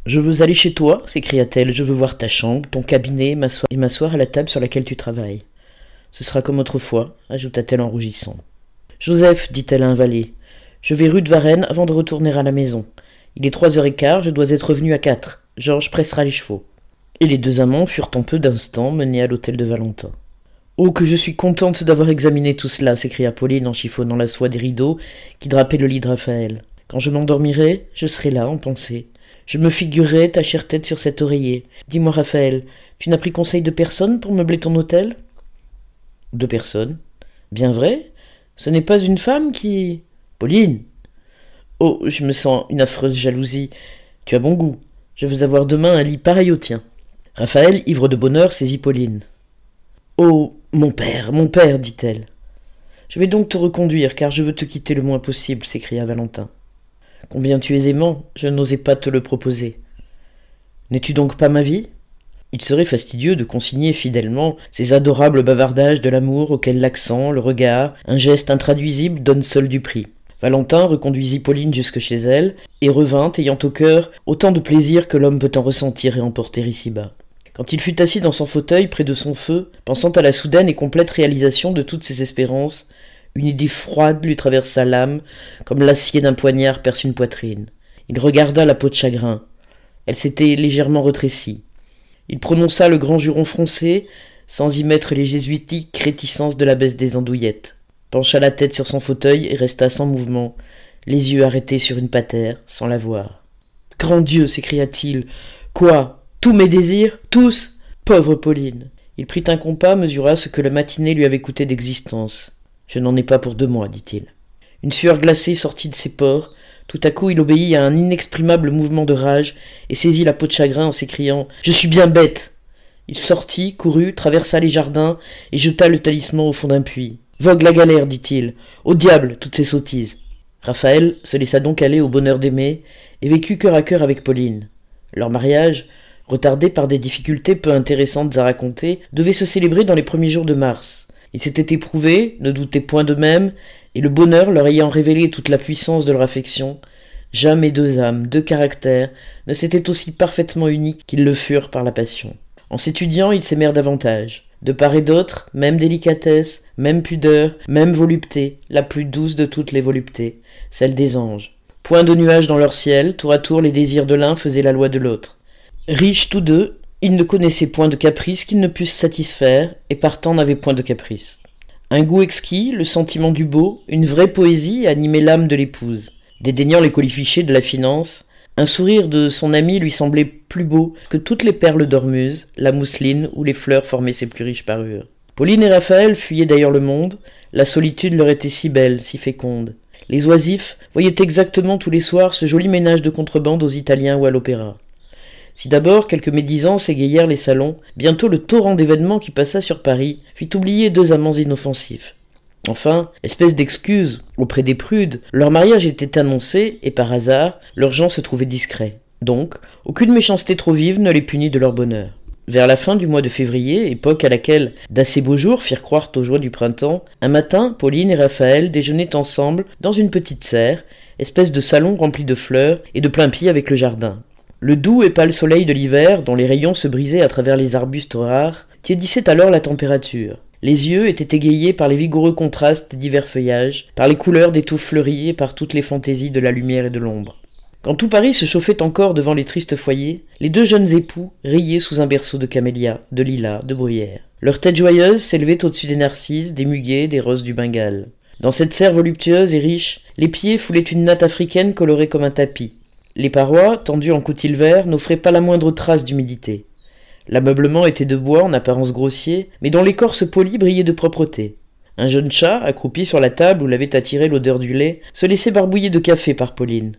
Je veux aller chez toi, s'écria-t-elle, je veux voir ta chambre, ton cabinet, m'asseoir et m'asseoir à la table sur laquelle tu travailles. Ce sera comme autrefois, ajouta-t-elle en rougissant. Joseph, dit-elle à un valet, je vais rue de Varennes avant de retourner à la maison. Il est trois heures et quart, je dois être revenu à quatre. Georges pressera les chevaux. Et les deux amants furent en peu d'instants menés à l'hôtel de Valentin. Oh, que je suis contente d'avoir examiné tout cela, s'écria Pauline en chiffonnant la soie des rideaux qui drapaient le lit de Raphaël. Quand je m'endormirai, je serai là, en pensée. Je me figurerai ta chère tête sur cet oreiller. Dis-moi, Raphaël, tu n'as pris conseil de personne pour meubler ton hôtel? De personne Bien vrai? Ce n'est pas une femme qui. Pauline Oh, je me sens une affreuse jalousie. Tu as bon goût. Je veux avoir demain un lit pareil au tien. Raphaël, ivre de bonheur, saisit Pauline. Oh, mon père, mon père, dit-elle. Je vais donc te reconduire, car je veux te quitter le moins possible, s'écria Valentin. Combien tu es aimant, je n'osais pas te le proposer. N'es-tu donc pas ma vie? Il serait fastidieux de consigner fidèlement ces adorables bavardages de l'amour auxquels l'accent, le regard, un geste intraduisible donnent seul du prix. Valentin reconduisit Pauline jusque chez elle, et revint, ayant au cœur autant de plaisir que l'homme peut en ressentir et emporter ici-bas. Quand il fut assis dans son fauteuil près de son feu, pensant à la soudaine et complète réalisation de toutes ses espérances, une idée froide lui traversa l'âme, comme l'acier d'un poignard perce une poitrine. Il regarda la peau de chagrin. Elle s'était légèrement rétrécie. Il prononça le grand juron froncé, sans y mettre les jésuitiques réticences de la baisse des andouillettes, pencha la tête sur son fauteuil et resta sans mouvement, les yeux arrêtés sur une patère, sans la voir. Grand Dieu s'écria-t-il. Quoi tous mes désirs Tous Pauvre Pauline Il prit un compas, mesura ce que la matinée lui avait coûté d'existence. Je n'en ai pas pour deux mois, dit-il. Une sueur glacée sortit de ses pores. Tout à coup, il obéit à un inexprimable mouvement de rage et saisit la peau de chagrin en s'écriant Je suis bien bête Il sortit, courut, traversa les jardins et jeta le talisman au fond d'un puits. Vogue la galère, dit-il. Au diable, toutes ces sottises. Raphaël se laissa donc aller au bonheur d'aimer et vécut cœur à cœur avec Pauline. Leur mariage, retardé par des difficultés peu intéressantes à raconter, devait se célébrer dans les premiers jours de mars. Ils s'étaient éprouvés, ne doutaient point d'eux-mêmes, et le bonheur leur ayant révélé toute la puissance de leur affection, Jamais deux âmes, deux caractères ne s'étaient aussi parfaitement unis qu'ils le furent par la passion. En s'étudiant, ils s'aimèrent davantage. De part et d'autre, même délicatesse, même pudeur, même volupté, la plus douce de toutes les voluptés, celle des anges. Point de nuages dans leur ciel, tour à tour les désirs de l'un faisaient la loi de l'autre. Riches tous deux, ils ne connaissaient point de caprice qu'ils ne pussent satisfaire, et partant n'avaient point de caprice. Un goût exquis, le sentiment du beau, une vraie poésie animait l'âme de l'épouse. Dédaignant les colifichets de la finance, un sourire de son ami lui semblait plus beau que toutes les perles d'Ormuz, la mousseline ou les fleurs formaient ses plus riches parures. Pauline et Raphaël fuyaient d'ailleurs le monde, la solitude leur était si belle, si féconde. Les oisifs voyaient exactement tous les soirs ce joli ménage de contrebande aux Italiens ou à l'opéra. Si d'abord quelques médisances égayèrent les salons, bientôt le torrent d'événements qui passa sur Paris fit oublier deux amants inoffensifs. Enfin, espèce d'excuse auprès des prudes, leur mariage était annoncé et par hasard, leur gens se trouvaient discrets. Donc, aucune méchanceté trop vive ne les punit de leur bonheur. Vers la fin du mois de février, époque à laquelle d'assez beaux jours firent croire aux joies du printemps, un matin, Pauline et Raphaël déjeunaient ensemble dans une petite serre, espèce de salon rempli de fleurs et de plein pied avec le jardin. Le doux et pâle soleil de l'hiver, dont les rayons se brisaient à travers les arbustes rares, tiédissait alors la température. Les yeux étaient égayés par les vigoureux contrastes des divers feuillages, par les couleurs des touffes fleuries et par toutes les fantaisies de la lumière et de l'ombre. Quand tout Paris se chauffait encore devant les tristes foyers, les deux jeunes époux riaient sous un berceau de camélias, de lilas, de bruyères. Leurs têtes joyeuses s'élevaient au-dessus des narcisses, des muguets, des roses du Bengale. Dans cette serre voluptueuse et riche, les pieds foulaient une natte africaine colorée comme un tapis. Les parois, tendues en coutil vert, n'offraient pas la moindre trace d'humidité. L'ameublement était de bois en apparence grossier, mais dont l'écorce polie brillait de propreté. Un jeune chat, accroupi sur la table où l'avait attiré l'odeur du lait, se laissait barbouiller de café par Pauline.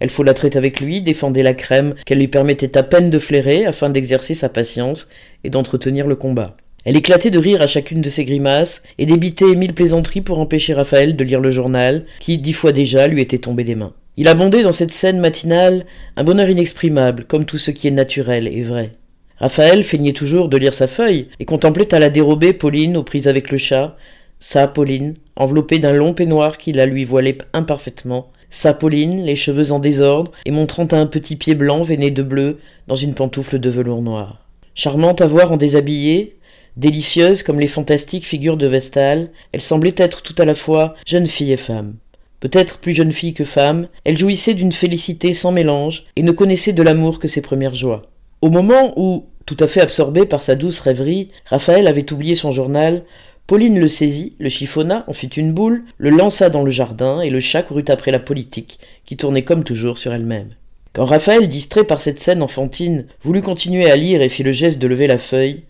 Elle folâtrait avec lui, défendait la crème qu'elle lui permettait à peine de flairer afin d'exercer sa patience et d'entretenir le combat. Elle éclatait de rire à chacune de ses grimaces et débitait mille plaisanteries pour empêcher Raphaël de lire le journal qui, dix fois déjà, lui était tombé des mains. Il abondait dans cette scène matinale un bonheur inexprimable, comme tout ce qui est naturel et vrai. Raphaël feignait toujours de lire sa feuille et contemplait à la dérobée Pauline aux prises avec le chat. Sa Pauline, enveloppée d'un long peignoir qui la lui voilait imparfaitement. Sa Pauline, les cheveux en désordre et montrant un petit pied blanc veiné de bleu dans une pantoufle de velours noir. Charmante à voir en déshabillé, délicieuse comme les fantastiques figures de Vestale, elle semblait être tout à la fois jeune fille et femme. Peut-être plus jeune fille que femme, elle jouissait d'une félicité sans mélange et ne connaissait de l'amour que ses premières joies. Au moment où, tout à fait absorbé par sa douce rêverie, Raphaël avait oublié son journal, Pauline le saisit, le chiffonna, en fit une boule, le lança dans le jardin, et le chat courut après la politique, qui tournait comme toujours sur elle-même. Quand Raphaël, distrait par cette scène enfantine, voulut continuer à lire et fit le geste de lever la feuille,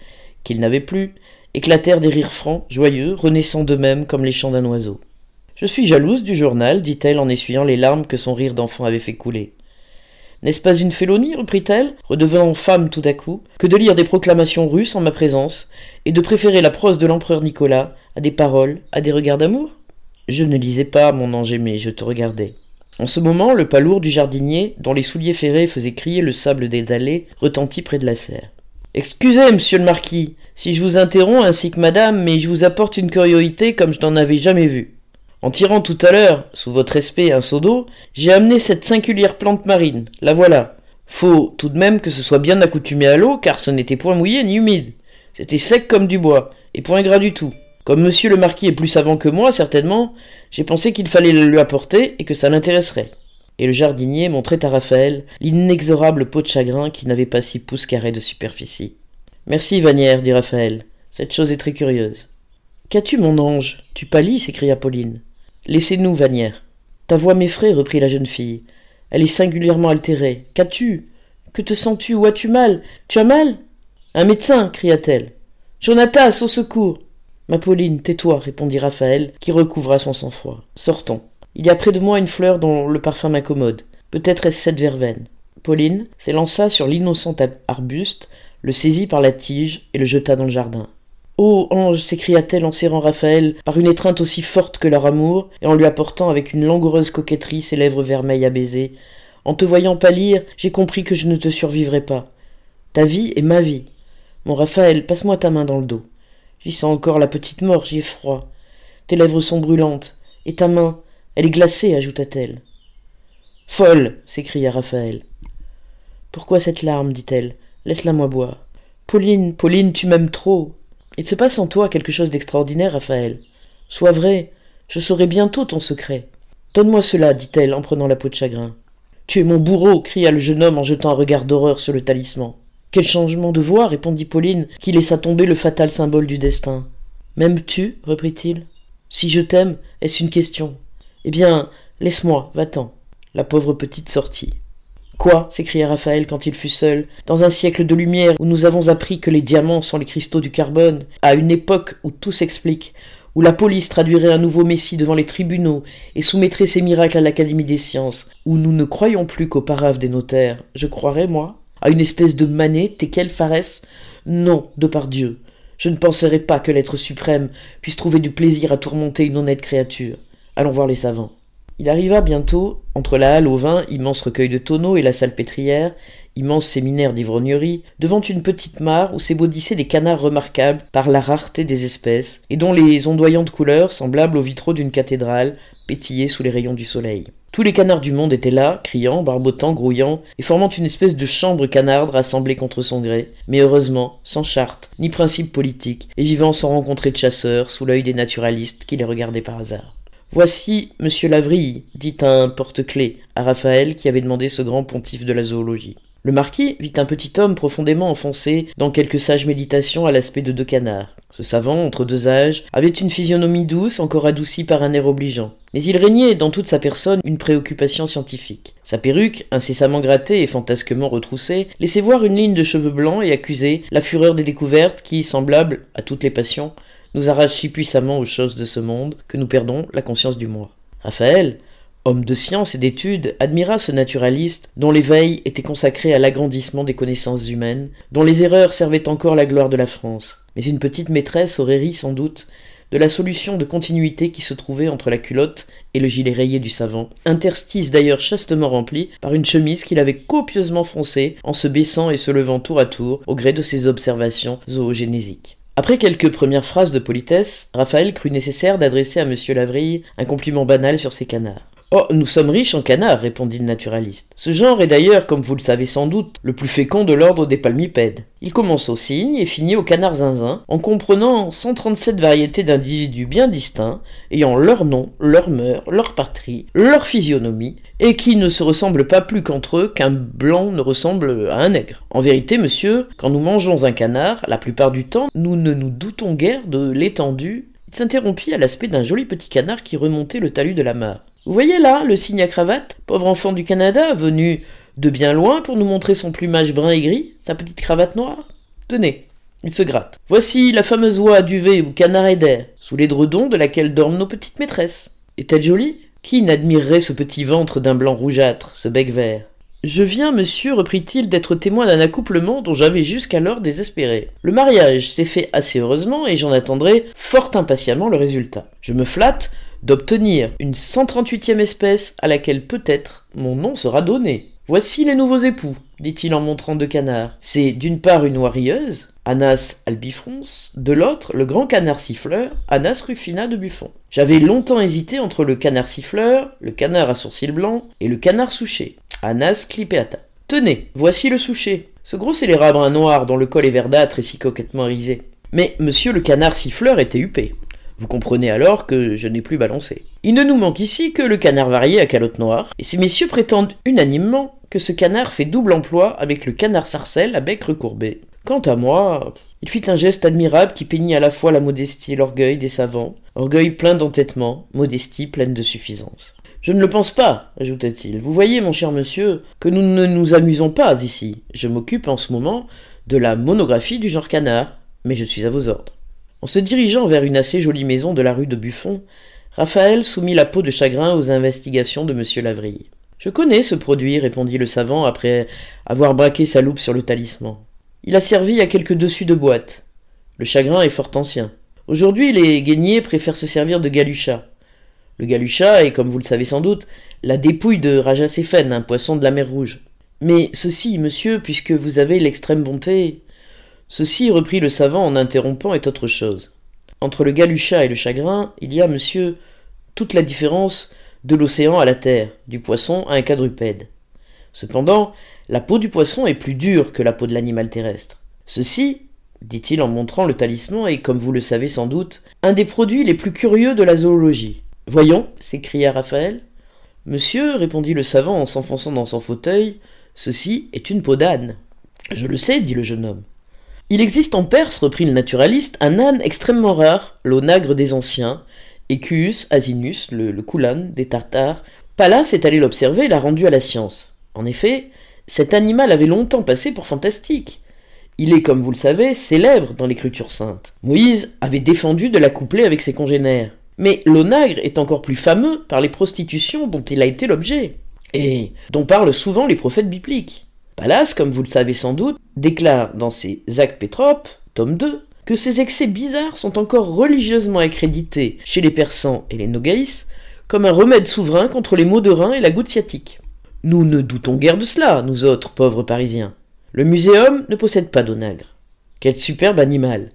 qu'il n'avait plus, éclatèrent des rires francs, joyeux, renaissant d'eux-mêmes comme les chants d'un oiseau. Je suis jalouse du journal, dit-elle en essuyant les larmes que son rire d'enfant avait fait couler. N'est-ce pas une félonie, reprit-elle, redevenant femme tout à coup, que de lire des proclamations russes en ma présence, et de préférer la prose de l'empereur Nicolas à des paroles, à des regards d'amour? Je ne lisais pas, mon ange aimé, je te regardais. En ce moment, le pas lourd du jardinier, dont les souliers ferrés faisaient crier le sable des allées, retentit près de la serre. Excusez, monsieur le marquis, si je vous interromps ainsi que madame, mais je vous apporte une curiosité comme je n'en avais jamais vue. En tirant tout à l'heure, sous votre respect, un seau d'eau, j'ai amené cette singulière plante marine. La voilà. Faut tout de même que ce soit bien accoutumé à l'eau, car ce n'était point mouillé ni humide. C'était sec comme du bois, et point gras du tout. Comme monsieur le marquis est plus savant que moi, certainement, j'ai pensé qu'il fallait le lui apporter et que ça l'intéresserait. Et le jardinier montrait à Raphaël l'inexorable peau de chagrin qui n'avait pas six pouces carrés de superficie. Merci, Vanière, dit Raphaël. Cette chose est très curieuse. Qu'as-tu, mon ange? Tu pâlis s'écria Pauline. Laissez-nous, Vanière. Ta voix m'effraie, reprit la jeune fille. Elle est singulièrement altérée. Qu'as-tu? Que te sens-tu? Où as-tu mal? Tu as mal? Un médecin cria-t-elle. Jonatas, au secours Ma Pauline, tais-toi, répondit Raphaël, qui recouvra son sang-froid. Sortons. Il y a près de moi une fleur dont le parfum m'accommode. Peut-être est-ce cette verveine. Pauline s'élança sur l'innocent arbuste, le saisit par la tige et le jeta dans le jardin. Ô ange s'écria-t-elle en serrant Raphaël par une étreinte aussi forte que leur amour, et en lui apportant avec une langoureuse coquetterie ses lèvres vermeilles à baiser. En te voyant pâlir, j'ai compris que je ne te survivrai pas. Ta vie est ma vie. Mon Raphaël, passe-moi ta main dans le dos. J'y sens encore la petite mort, j'y ai froid. Tes lèvres sont brûlantes, et ta main, elle est glacée, ajouta-t-elle. Folle s'écria Raphaël. Pourquoi cette larme dit-elle? Laisse-la moi boire. Pauline, Pauline, tu m'aimes trop. Il se passe en toi quelque chose d'extraordinaire, Raphaël. Sois vrai, je saurai bientôt ton secret. Donne-moi cela, dit-elle en prenant la peau de chagrin. Tu es mon bourreau, cria le jeune homme en jetant un regard d'horreur sur le talisman. Quel changement de voix, répondit Pauline, qui laissa tomber le fatal symbole du destin. M'aimes-tu reprit-il. Si je t'aime, est-ce une question? Eh bien, laisse-moi, va-t'en. La pauvre petite sortit. Quoi s'écria Raphaël quand il fut seul, dans un siècle de lumière où nous avons appris que les diamants sont les cristaux du carbone, à une époque où tout s'explique, où la police traduirait un nouveau messie devant les tribunaux et soumettrait ses miracles à l'Académie des sciences, où nous ne croyons plus qu'au parave des notaires, je croirais, moi, à une espèce de mané, Tekel Pharès? Non, de par Dieu. Je ne penserais pas que l'être suprême puisse trouver du plaisir à tourmenter une honnête créature. Allons voir les savants. Il arriva bientôt, entre la halle au vin, immense recueil de tonneaux, et la salpêtrière, immense séminaire d'ivrognerie, devant une petite mare où s'ébaudissaient des canards remarquables par la rareté des espèces, et dont les ondoyantes couleurs, semblables aux vitraux d'une cathédrale, pétillaient sous les rayons du soleil. Tous les canards du monde étaient là, criant, barbotant, grouillant, et formant une espèce de chambre canarde rassemblée contre son gré, mais heureusement, sans charte, ni principe politique, et vivant sans rencontrer de chasseurs, sous l'œil des naturalistes qui les regardaient par hasard. Voici monsieur Lavrille, dit un porte-clés à Raphaël qui avait demandé ce grand pontife de la zoologie. Le marquis vit un petit homme profondément enfoncé dans quelques sages méditations à l'aspect de deux canards. Ce savant, entre deux âges, avait une physionomie douce, encore adoucie par un air obligeant. Mais il régnait dans toute sa personne une préoccupation scientifique. Sa perruque, incessamment grattée et fantasquement retroussée, laissait voir une ligne de cheveux blancs et accusait la fureur des découvertes qui, semblables à toutes les passions, nous arrache si puissamment aux choses de ce monde que nous perdons la conscience du moi. Raphaël, homme de science et d'études, admira ce naturaliste dont l'éveil était consacré à l'agrandissement des connaissances humaines, dont les erreurs servaient encore la gloire de la France. Mais une petite maîtresse aurait ri sans doute de la solution de continuité qui se trouvait entre la culotte et le gilet rayé du savant, interstice d'ailleurs chastement rempli par une chemise qu'il avait copieusement froncée en se baissant et se levant tour à tour au gré de ses observations zoogénésiques. Après quelques premières phrases de politesse, Raphaël crut nécessaire d'adresser à M. Lavrille un compliment banal sur ses canards. Oh, nous sommes riches en canards, répondit le naturaliste. Ce genre est d'ailleurs, comme vous le savez sans doute, le plus fécond de l'ordre des palmipèdes. Il commence au cygne et finit au canard zinzin, en comprenant 137 variétés d'individus bien distincts, ayant leur nom, leur mœurs, leur patrie, leur physionomie, et qui ne se ressemblent pas plus qu'entre eux qu'un blanc ne ressemble à un nègre. En vérité, monsieur, quand nous mangeons un canard, la plupart du temps, nous ne nous doutons guère de l'étendue. Il s'interrompit à l'aspect d'un joli petit canard qui remontait le talus de la mare. Vous voyez là le cygne à cravate, pauvre enfant du Canada, venu de bien loin pour nous montrer son plumage brun et gris, sa petite cravate noire Tenez, il se gratte. Voici la fameuse oie duvet ou canard d'air, sous l'édredon de laquelle dorment nos petites maîtresses. Est-elle jolie? Qui n'admirerait ce petit ventre d'un blanc rougeâtre, ce bec vert? Je viens, monsieur, reprit-il, d'être témoin d'un accouplement dont j'avais jusqu'alors désespéré. Le mariage s'est fait assez heureusement et j'en attendrai fort impatiemment le résultat. Je me flatte d'obtenir une 138e espèce à laquelle peut-être mon nom sera donné. Voici les nouveaux époux, dit-il en montrant deux canards. C'est d'une part une oirieuse, Anas albifrons, de l'autre le grand canard siffleur, Anas rufina de Buffon. J'avais longtemps hésité entre le canard siffleur, le canard à sourcils blancs et le canard souché, Anas clipeata. Tenez, voici le souché, ce gros scélérat brun noir dont le col est verdâtre et si coquettement risé. Mais monsieur le canard siffleur était huppé. Vous comprenez alors que je n'ai plus balancé. Il ne nous manque ici que le canard varié à calotte noire, et ces messieurs prétendent unanimement que ce canard fait double emploi avec le canard sarcelle à bec recourbé. Quant à moi, il fit un geste admirable qui peignit à la fois la modestie et l'orgueil des savants, orgueil plein d'entêtement, modestie pleine de suffisance. Je ne le pense pas, ajouta-t-il. Vous voyez, mon cher monsieur, que nous ne nous amusons pas ici. Je m'occupe en ce moment de la monographie du genre canard, mais je suis à vos ordres. En se dirigeant vers une assez jolie maison de la rue de Buffon, Raphaël soumit la peau de chagrin aux investigations de M. Lavrille. Je connais ce produit, répondit le savant après avoir braqué sa loupe sur le talisman. Il a servi à quelques dessus de boîte. Le chagrin est fort ancien. Aujourd'hui, les guéniers préfèrent se servir de galucha. Le galucha est, comme vous le savez sans doute, la dépouille de Rajaséphen, un poisson de la mer Rouge. Mais ceci, monsieur, puisque vous avez l'extrême bonté. Ceci, reprit le savant en interrompant, est autre chose. Entre le galucha et le chagrin, il y a, monsieur, toute la différence de l'océan à la terre, du poisson à un quadrupède. Cependant, la peau du poisson est plus dure que la peau de l'animal terrestre. Ceci, dit-il en montrant le talisman, est, comme vous le savez sans doute, un des produits les plus curieux de la zoologie. Voyons, s'écria Raphaël. Monsieur, répondit le savant en s'enfonçant dans son fauteuil, ceci est une peau d'âne. Je le sais, dit le jeune homme. Il existe en Perse, reprit le naturaliste, un âne extrêmement rare, l'onagre des anciens, Equus asinus, le, le des Tartares. Pallas est allé l'observer et l'a rendu à la science. En effet, cet animal avait longtemps passé pour fantastique. Il est, comme vous le savez, célèbre dans l'écriture sainte. Moïse avait défendu de l'accoupler avec ses congénères. Mais l'onagre est encore plus fameux par les prostitutions dont il a été l'objet, et dont parlent souvent les prophètes bibliques. Pallas, comme vous le savez sans doute, déclare dans ses Actes Pétropes, tome 2, que ces excès bizarres sont encore religieusement accrédités chez les Persans et les Nogaïs comme un remède souverain contre les maux de rein et la goutte sciatique. Nous ne doutons guère de cela, nous autres pauvres Parisiens. Le muséum ne possède pas d'onagre. Quel superbe animal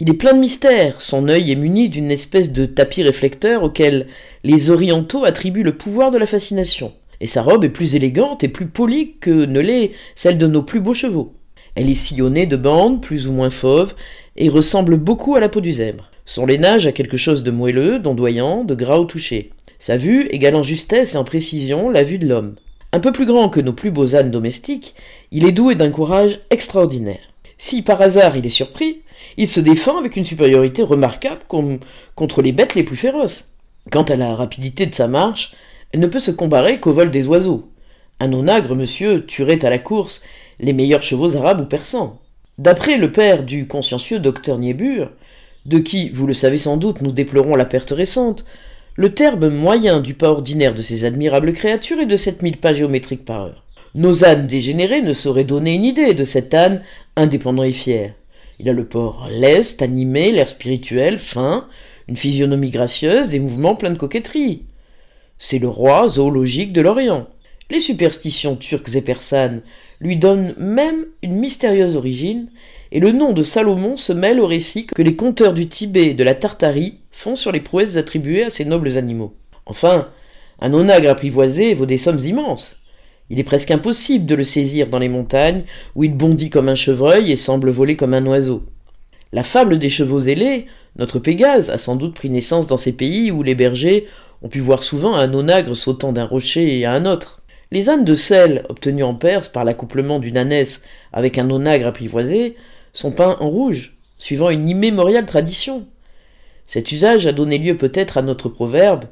Il est plein de mystères, son œil est muni d'une espèce de tapis réflecteur auquel les orientaux attribuent le pouvoir de la fascination, et sa robe est plus élégante et plus polie que ne l'est celle de nos plus beaux chevaux. Elle est sillonnée de bandes plus ou moins fauves et ressemble beaucoup à la peau du zèbre. Son lainage a quelque chose de moelleux, d'ondoyant, de gras au toucher. Sa vue égale en justesse et en précision la vue de l'homme. Un peu plus grand que nos plus beaux ânes domestiques, il est doué d'un courage extraordinaire. Si par hasard il est surpris, il se défend avec une supériorité remarquable contre les bêtes les plus féroces. Quant à la rapidité de sa marche, elle ne peut se comparer qu'au vol des oiseaux. Un onagre, monsieur, tuerait à la course les meilleurs chevaux arabes ou persans. D'après le père du consciencieux docteur Niébur, de qui, vous le savez sans doute, nous déplorons la perte récente, le terme moyen du pas ordinaire de ces admirables créatures est de 7000 pas géométriques par heure. Nos ânes dégénérés ne sauraient donner une idée de cet âne indépendant et fier. Il a le port leste, animé, l'air spirituel, fin, une physionomie gracieuse, des mouvements pleins de coquetterie. C'est le roi zoologique de l'Orient. Les superstitions turques et persanes lui donne même une mystérieuse origine, et le nom de Salomon se mêle au récit que les conteurs du Tibet et de la Tartarie font sur les prouesses attribuées à ces nobles animaux. Enfin, un onagre apprivoisé vaut des sommes immenses. Il est presque impossible de le saisir dans les montagnes, où il bondit comme un chevreuil et semble voler comme un oiseau. La fable des chevaux ailés, notre Pégase, a sans doute pris naissance dans ces pays où les bergers ont pu voir souvent un onagre sautant d'un rocher à un autre. Les ânes de sel, obtenus en Perse par l'accouplement d'une ânesse avec un onagre apprivoisé, sont peints en rouge, suivant une immémoriale tradition. Cet usage a donné lieu peut-être à notre proverbe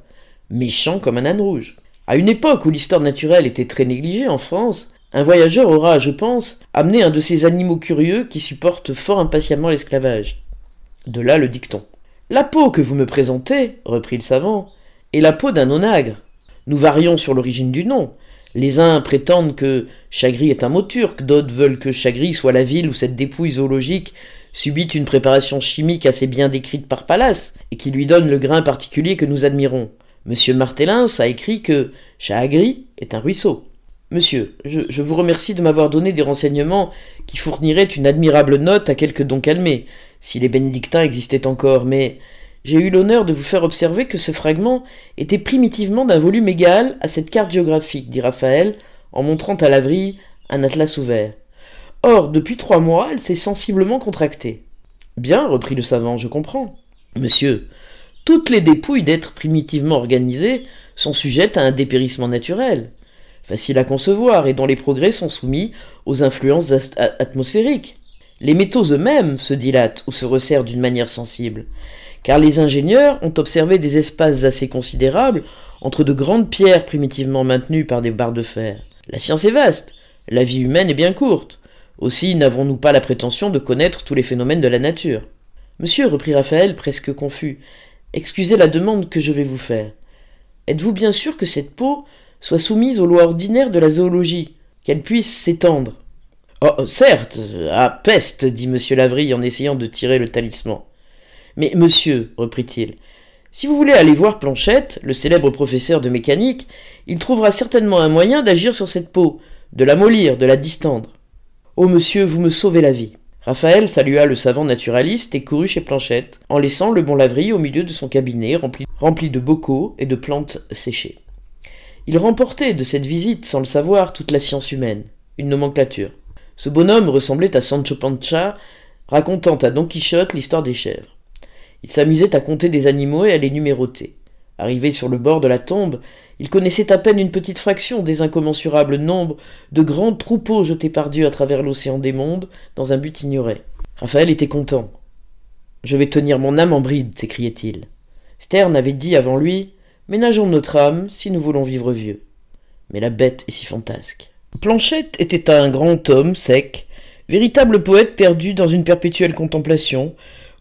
méchant comme un âne rouge. À une époque où l'histoire naturelle était très négligée en France, un voyageur aura, je pense, amené un de ces animaux curieux qui supportent fort impatiemment l'esclavage. De là le dicton. La peau que vous me présentez, reprit le savant, est la peau d'un onagre. Nous varions sur l'origine du nom, les uns prétendent que Chagri est un mot turc, d'autres veulent que Chagri soit la ville où cette dépouille zoologique subit une préparation chimique assez bien décrite par Pallas, et qui lui donne le grain particulier que nous admirons. Monsieur Martellins a écrit que Chagri est un ruisseau. Monsieur, je, je vous remercie de m'avoir donné des renseignements qui fourniraient une admirable note à quelques dons calmés, si les bénédictins existaient encore, mais j'ai eu l'honneur de vous faire observer que ce fragment était primitivement d'un volume égal à cette carte géographique, dit Raphaël, en montrant à l'avri un atlas ouvert. Or, depuis trois mois, elle s'est sensiblement contractée. Bien, reprit le savant, je comprends. Monsieur, toutes les dépouilles d'êtres primitivement organisés sont sujettes à un dépérissement naturel, facile à concevoir et dont les progrès sont soumis aux influences atmosphériques. Les métaux eux-mêmes se dilatent ou se resserrent d'une manière sensible, car les ingénieurs ont observé des espaces assez considérables entre de grandes pierres primitivement maintenues par des barres de fer. La science est vaste, la vie humaine est bien courte. Aussi n'avons-nous pas la prétention de connaître tous les phénomènes de la nature. Monsieur, reprit Raphaël, presque confus, excusez la demande que je vais vous faire. Êtes-vous bien sûr que cette peau soit soumise aux lois ordinaires de la zoologie, qu'elle puisse s'étendre? Oh, certes, à peste, dit monsieur Lavry en essayant de tirer le talisman. Mais monsieur, reprit-il, si vous voulez aller voir Planchette, le célèbre professeur de mécanique, il trouvera certainement un moyen d'agir sur cette peau, de la mollir, de la distendre. Oh monsieur, vous me sauvez la vie. Raphaël salua le savant naturaliste et courut chez Planchette, en laissant le bon laverie au milieu de son cabinet rempli, rempli de bocaux et de plantes séchées. Il remportait de cette visite, sans le savoir, toute la science humaine, une nomenclature. Ce bonhomme ressemblait à Sancho Pancha, racontant à Don Quichotte l'histoire des chèvres. Il s'amusait à compter des animaux et à les numéroter. Arrivé sur le bord de la tombe, il connaissait à peine une petite fraction des incommensurables nombres de grands troupeaux jetés par Dieu à travers l'océan des mondes dans un but ignoré. Raphaël était content. Je vais tenir mon âme en bride, s'écriait-il. Sterne avait dit avant lui Ménageons notre âme si nous voulons vivre vieux. Mais la bête est si fantasque. Planchette était un grand homme sec, véritable poète perdu dans une perpétuelle contemplation,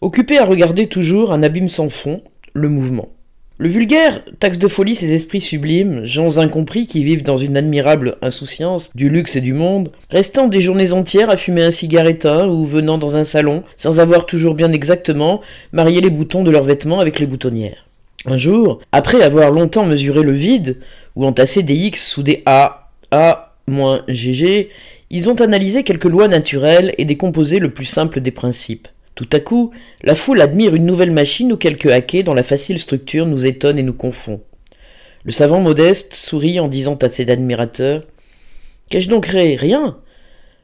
occupé à regarder toujours un abîme sans fond, le mouvement. Le vulgaire taxe de folie ces esprits sublimes, gens incompris qui vivent dans une admirable insouciance du luxe et du monde, restant des journées entières à fumer un cigarettin ou venant dans un salon sans avoir toujours bien exactement marié les boutons de leurs vêtements avec les boutonnières. Un jour, après avoir longtemps mesuré le vide, ou entassé des X sous des A, A, moins GG, ils ont analysé quelques lois naturelles et décomposé le plus simple des principes. Tout à coup, la foule admire une nouvelle machine ou quelque hacker dont la facile structure nous étonne et nous confond. Le savant modeste sourit en disant à ses admirateurs Qu'ai-je donc créé? Rien.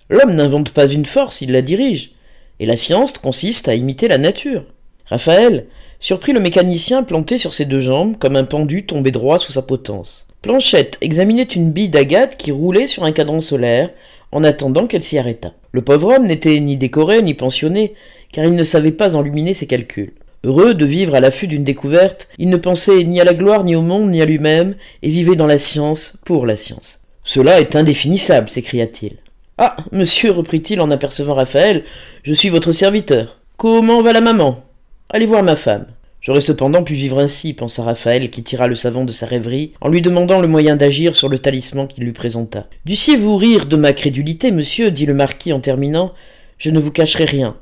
L'homme n'invente pas une force, il la dirige. Et la science consiste à imiter la nature. Raphaël, surprit le mécanicien planté sur ses deux jambes, comme un pendu tombé droit sous sa potence. Planchette examinait une bille d'agate qui roulait sur un cadran solaire, en attendant qu'elle s'y arrêtât. Le pauvre homme n'était ni décoré ni pensionné, car il ne savait pas enluminer ses calculs. Heureux de vivre à l'affût d'une découverte, il ne pensait ni à la gloire ni au monde ni à lui-même, et vivait dans la science pour la science. Cela est indéfinissable, s'écria-t-il. Ah, monsieur, reprit-il en apercevant Raphaël, je suis votre serviteur. Comment va la maman? Allez voir ma femme. J'aurais cependant pu vivre ainsi, pensa Raphaël, qui tira le savant de sa rêverie, en lui demandant le moyen d'agir sur le talisman qu'il lui présenta. Dussiez-vous rire de ma crédulité, monsieur, dit le marquis en terminant, je ne vous cacherai rien.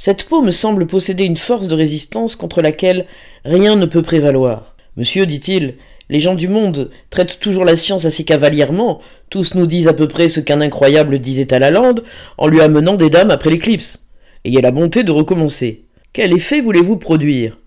Cette peau me semble posséder une force de résistance contre laquelle rien ne peut prévaloir. Monsieur, dit-il, les gens du monde traitent toujours la science assez cavalièrement, tous nous disent à peu près ce qu'un incroyable disait à la lande, en lui amenant des dames après l'éclipse. Ayez la bonté de recommencer. Quel effet voulez-vous produire?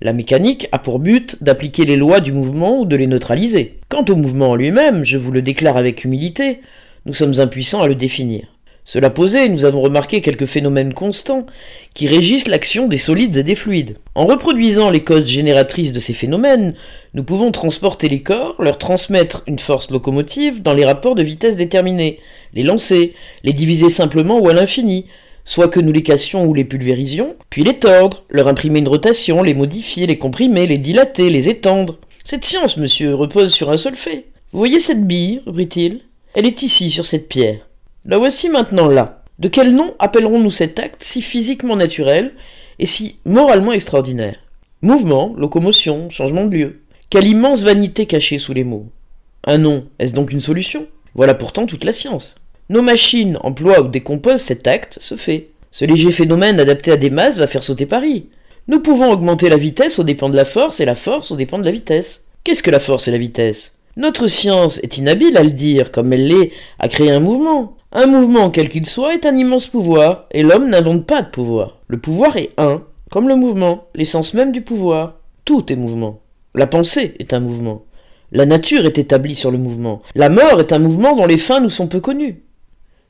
La mécanique a pour but d'appliquer les lois du mouvement ou de les neutraliser. Quant au mouvement en lui-même, je vous le déclare avec humilité, nous sommes impuissants à le définir. Cela posé, nous avons remarqué quelques phénomènes constants qui régissent l'action des solides et des fluides. En reproduisant les codes génératrices de ces phénomènes, nous pouvons transporter les corps, leur transmettre une force locomotive dans les rapports de vitesse déterminés, les lancer, les diviser simplement ou à l'infini, soit que nous les cassions ou les pulvérisions, puis les tordre, leur imprimer une rotation, les modifier, les comprimer, les dilater, les étendre. Cette science, monsieur, repose sur un seul fait. Vous voyez cette bille, reprit-il? Elle est ici, sur cette pierre. La voici maintenant là. De quel nom appellerons-nous cet acte si physiquement naturel et si moralement extraordinaire? Mouvement, locomotion, changement de lieu. Quelle immense vanité cachée sous les mots. Un nom, est-ce donc une solution? Voilà pourtant toute la science. Nos machines emploient ou décomposent cet acte, ce fait. Ce léger phénomène adapté à des masses va faire sauter Paris. Nous pouvons augmenter la vitesse au dépend de la force et la force au dépend de la vitesse. Qu'est-ce que la force et la vitesse? Notre science est inhabile à le dire, comme elle l'est à créer un mouvement. Un mouvement, quel qu'il soit, est un immense pouvoir, et l'homme n'invente pas de pouvoir. Le pouvoir est un, comme le mouvement, l'essence même du pouvoir. Tout est mouvement. La pensée est un mouvement. La nature est établie sur le mouvement. La mort est un mouvement dont les fins nous sont peu connues.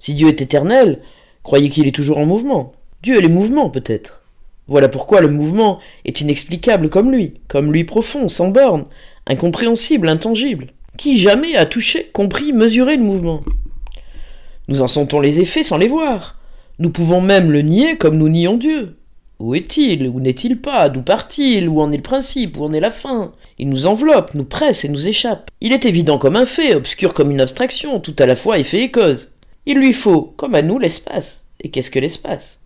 Si Dieu est éternel, croyez qu'il est toujours en mouvement. Dieu est le mouvement, peut-être. Voilà pourquoi le mouvement est inexplicable comme lui, comme lui profond, sans borne, incompréhensible, intangible. Qui jamais a touché, compris, mesuré le mouvement Nous en sentons les effets sans les voir. Nous pouvons même le nier comme nous nions Dieu. Où est-il Où n'est-il pas? D'où part-il? Où en est le principe? Où en est la fin? Il nous enveloppe, nous presse et nous échappe. Il est évident comme un fait, obscur comme une abstraction, tout à la fois effet et cause. Il lui faut, comme à nous, l'espace. Et qu'est-ce que l'espace?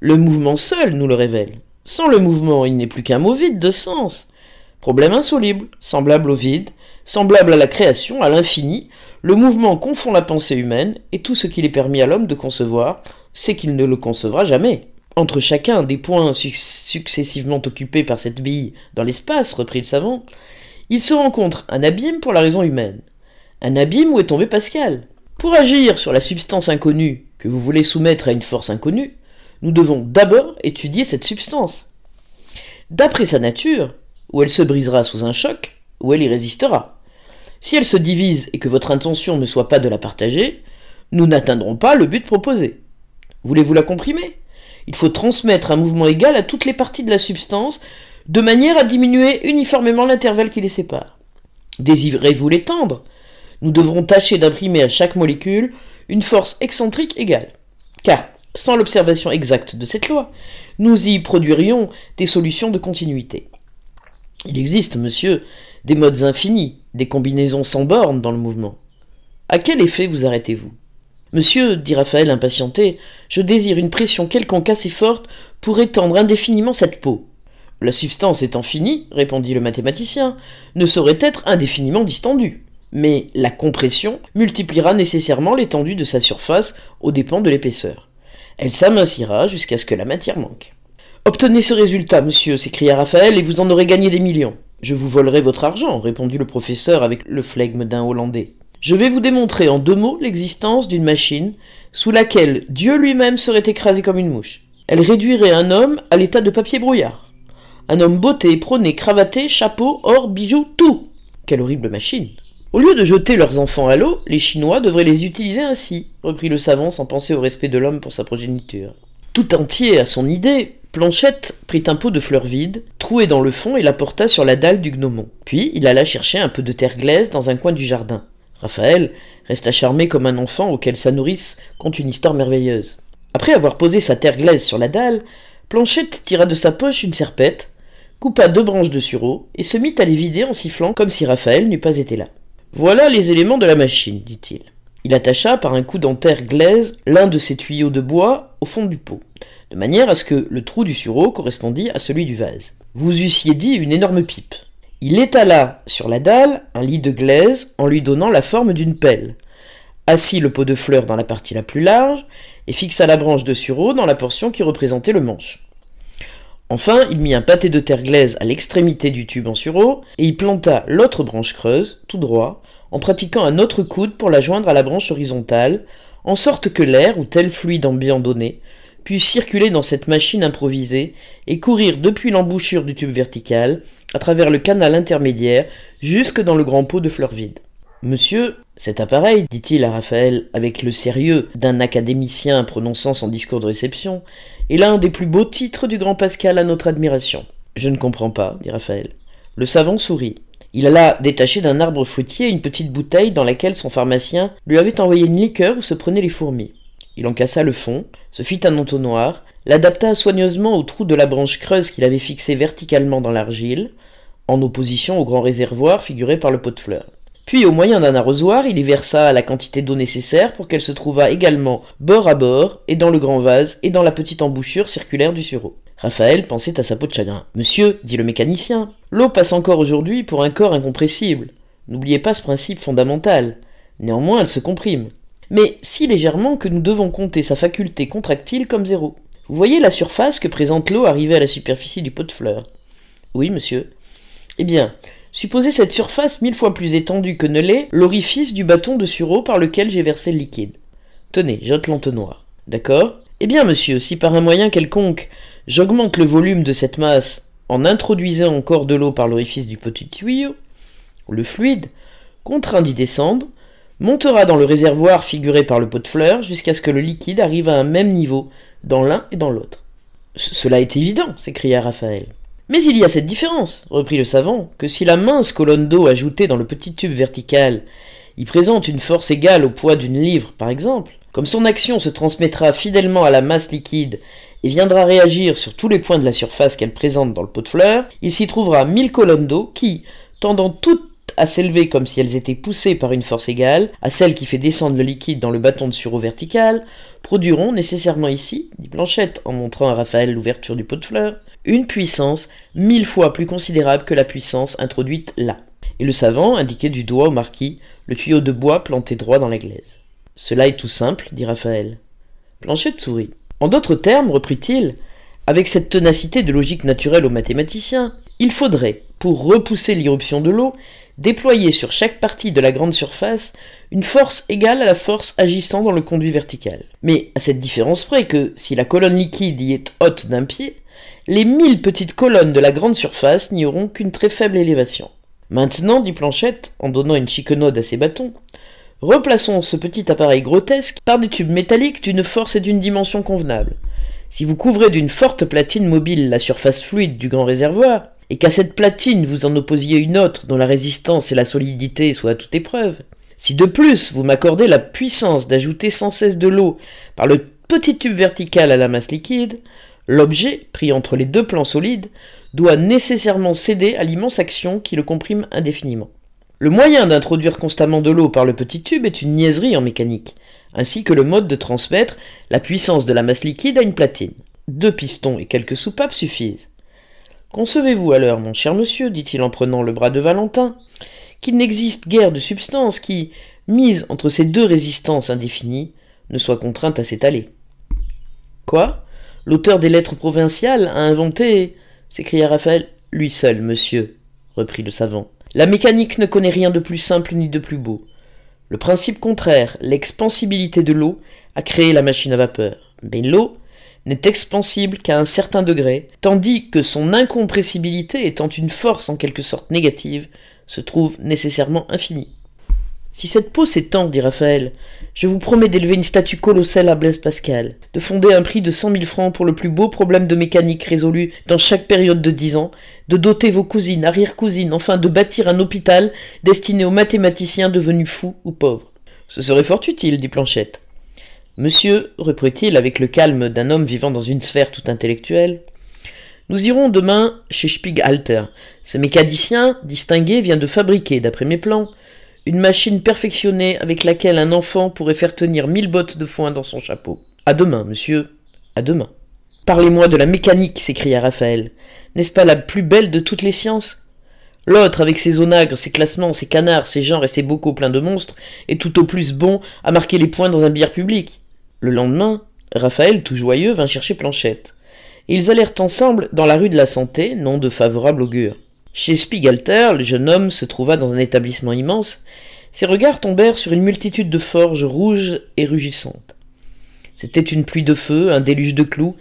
Le mouvement seul nous le révèle. Sans le mouvement, il n'est plus qu'un mot vide de sens. Problème insoluble, semblable au vide, semblable à la création, à l'infini, le mouvement confond la pensée humaine, et tout ce qu'il est permis à l'homme de concevoir, c'est qu'il ne le concevra jamais. Entre chacun des points successivement occupés par cette bille dans l'espace, reprit le savant, il se rencontre un abîme pour la raison humaine. Un abîme où est tombé Pascal. Pour agir sur la substance inconnue que vous voulez soumettre à une force inconnue, nous devons d'abord étudier cette substance. D'après sa nature, où elle se brisera sous un choc, où elle y résistera. Si elle se divise et que votre intention ne soit pas de la partager, nous n'atteindrons pas le but proposé. Voulez-vous la comprimer? Il faut transmettre un mouvement égal à toutes les parties de la substance, de manière à diminuer uniformément l'intervalle qui les sépare. Désirez-vous l'étendre? Nous devrons tâcher d'imprimer à chaque molécule une force excentrique égale. Car, sans l'observation exacte de cette loi, nous y produirions des solutions de continuité. Il existe, monsieur, des modes infinis, des combinaisons sans bornes dans le mouvement. À quel effet vous arrêtez-vous? Monsieur, dit Raphaël impatienté, je désire une pression quelconque assez forte pour étendre indéfiniment cette peau. La substance étant finie, répondit le mathématicien, ne saurait être indéfiniment distendue. Mais la compression multipliera nécessairement l'étendue de sa surface aux dépens de l'épaisseur. Elle s'amincira jusqu'à ce que la matière manque. Obtenez ce résultat, monsieur, s'écria Raphaël, et vous en aurez gagné des millions. Je vous volerai votre argent, répondit le professeur avec le flegme d'un Hollandais. Je vais vous démontrer en deux mots l'existence d'une machine sous laquelle Dieu lui-même serait écrasé comme une mouche. Elle réduirait un homme à l'état de papier brouillard. Un homme botté, prôné, cravaté, chapeau, or, bijoux, tout. Quelle horrible machine. Au lieu de jeter leurs enfants à l'eau, les Chinois devraient les utiliser ainsi, reprit le savant sans penser au respect de l'homme pour sa progéniture. Tout entier à son idée, Planchette prit un pot de fleurs vides, troué dans le fond, et la porta sur la dalle du gnomon. Puis il alla chercher un peu de terre glaise dans un coin du jardin. Raphaël resta charmé comme un enfant auquel sa nourrice conte une histoire merveilleuse. Après avoir posé sa terre glaise sur la dalle, Planchette tira de sa poche une serpette, coupa deux branches de sureau et se mit à les vider en sifflant comme si Raphaël n'eût pas été là. Voilà les éléments de la machine, dit-il. Il attacha par un coup terre glaise l'un de ses tuyaux de bois au fond du pot, de manière à ce que le trou du sureau correspondît à celui du vase. Vous eussiez dit une énorme pipe. Il étala sur la dalle un lit de glaise en lui donnant la forme d'une pelle, assit le pot de fleurs dans la partie la plus large et fixa la branche de sureau dans la portion qui représentait le manche. Enfin, il mit un pâté de terre glaise à l'extrémité du tube en sureau et y planta l'autre branche creuse, tout droit, en pratiquant un autre coude pour la joindre à la branche horizontale, en sorte que l'air ou tel fluide ambiant donné puisse circuler dans cette machine improvisée et courir depuis l'embouchure du tube vertical, à travers le canal intermédiaire, jusque dans le grand pot de fleurs vides. Monsieur, cet appareil, dit-il à Raphaël avec le sérieux d'un académicien prononçant son discours de réception, est l'un des plus beaux titres du grand Pascal à notre admiration. Je ne comprends pas, dit Raphaël. Le savant sourit. Il alla détacher d'un arbre fruitier une petite bouteille dans laquelle son pharmacien lui avait envoyé une liqueur où se prenaient les fourmis. Il en cassa le fond, se fit un entonnoir, l'adapta soigneusement au trou de la branche creuse qu'il avait fixé verticalement dans l'argile, en opposition au grand réservoir figuré par le pot de fleurs. Puis, au moyen d'un arrosoir, il y versa la quantité d'eau nécessaire pour qu'elle se trouvât également bord à bord, et dans le grand vase, et dans la petite embouchure circulaire du sureau. Raphaël pensait à sa peau de chagrin. Monsieur, dit le mécanicien, l'eau passe encore aujourd'hui pour un corps incompressible. N'oubliez pas ce principe fondamental. Néanmoins, elle se comprime mais si légèrement que nous devons compter sa faculté contractile comme zéro. Vous voyez la surface que présente l'eau arrivée à la superficie du pot de fleurs Oui, monsieur. Eh bien, supposez cette surface mille fois plus étendue que ne l'est l'orifice du bâton de sureau par lequel j'ai versé le liquide. Tenez, jette l'entonnoir. D'accord? Eh bien, monsieur, si par un moyen quelconque j'augmente le volume de cette masse en introduisant encore de l'eau par l'orifice du petit tuyau, le fluide, contraint d'y descendre, montera dans le réservoir figuré par le pot de fleurs jusqu'à ce que le liquide arrive à un même niveau dans l'un et dans l'autre. Cela est évident, s'écria Raphaël. Mais il y a cette différence, reprit le savant, que si la mince colonne d'eau ajoutée dans le petit tube vertical y présente une force égale au poids d'une livre, par exemple, comme son action se transmettra fidèlement à la masse liquide et viendra réagir sur tous les points de la surface qu'elle présente dans le pot de fleurs, il s'y trouvera mille colonnes d'eau qui, tendant toutes à s'élever comme si elles étaient poussées par une force égale à celle qui fait descendre le liquide dans le bâton de sureau vertical, produiront nécessairement ici, dit Blanchette en montrant à Raphaël l'ouverture du pot de fleurs, une puissance mille fois plus considérable que la puissance introduite là. Et le savant indiquait du doigt au marquis le tuyau de bois planté droit dans la. Cela est tout simple, dit Raphaël. Blanchette sourit. En d'autres termes, reprit-il, avec cette tenacité de logique naturelle aux mathématiciens, il faudrait, pour repousser l'irruption de l'eau, déployer sur chaque partie de la grande surface une force égale à la force agissant dans le conduit vertical. Mais à cette différence près que, si la colonne liquide y est haute d'un pied, les mille petites colonnes de la grande surface n'y auront qu'une très faible élévation. Maintenant, dit Planchette, en donnant une chiquenaude à ses bâtons, replaçons ce petit appareil grotesque par des tubes métalliques d'une force et d'une dimension convenables. Si vous couvrez d'une forte platine mobile la surface fluide du grand réservoir, et qu'à cette platine vous en opposiez une autre dont la résistance et la solidité soient à toute épreuve, si de plus vous m'accordez la puissance d'ajouter sans cesse de l'eau par le petit tube vertical à la masse liquide, l'objet, pris entre les deux plans solides, doit nécessairement céder à l'immense action qui le comprime indéfiniment. Le moyen d'introduire constamment de l'eau par le petit tube est une niaiserie en mécanique, ainsi que le mode de transmettre la puissance de la masse liquide à une platine. Deux pistons et quelques soupapes suffisent. Concevez-vous alors, mon cher monsieur, dit-il en prenant le bras de Valentin, qu'il n'existe guère de substance qui, mise entre ces deux résistances indéfinies, ne soit contrainte à s'étaler. Quoi? L'auteur des lettres provinciales a inventé s'écria Raphaël. Lui seul, monsieur, reprit le savant. La mécanique ne connaît rien de plus simple ni de plus beau. Le principe contraire, l'expansibilité de l'eau, a créé la machine à vapeur. Mais l'eau n'est expansible qu'à un certain degré, tandis que son incompressibilité étant une force en quelque sorte négative, se trouve nécessairement infinie. Si cette peau s'étend, dit Raphaël, je vous promets d'élever une statue colossale à Blaise Pascal, de fonder un prix de cent mille francs pour le plus beau problème de mécanique résolu dans chaque période de dix ans, de doter vos cousines, arrière-cousines, enfin de bâtir un hôpital destiné aux mathématiciens devenus fous ou pauvres. Ce serait fort utile, dit Planchette. Monsieur, reprit-il avec le calme d'un homme vivant dans une sphère tout intellectuelle, nous irons demain chez Spiegalter. Ce mécanicien distingué vient de fabriquer, d'après mes plans, une machine perfectionnée avec laquelle un enfant pourrait faire tenir mille bottes de foin dans son chapeau. À demain, monsieur. À demain. Parlez-moi de la mécanique, s'écria Raphaël. N'est-ce pas la plus belle de toutes les sciences? L'autre, avec ses onagres, ses classements, ses canards, ses genres et ses bocaux pleins de monstres, est tout au plus bon à marquer les points dans un billard public. Le lendemain, Raphaël, tout joyeux, vint chercher Planchette. Et ils allèrent ensemble dans la rue de la Santé, nom de favorable augure. Chez Spiegelter, le jeune homme se trouva dans un établissement immense. Ses regards tombèrent sur une multitude de forges rouges et rugissantes. C'était une pluie de feu, un déluge de clous,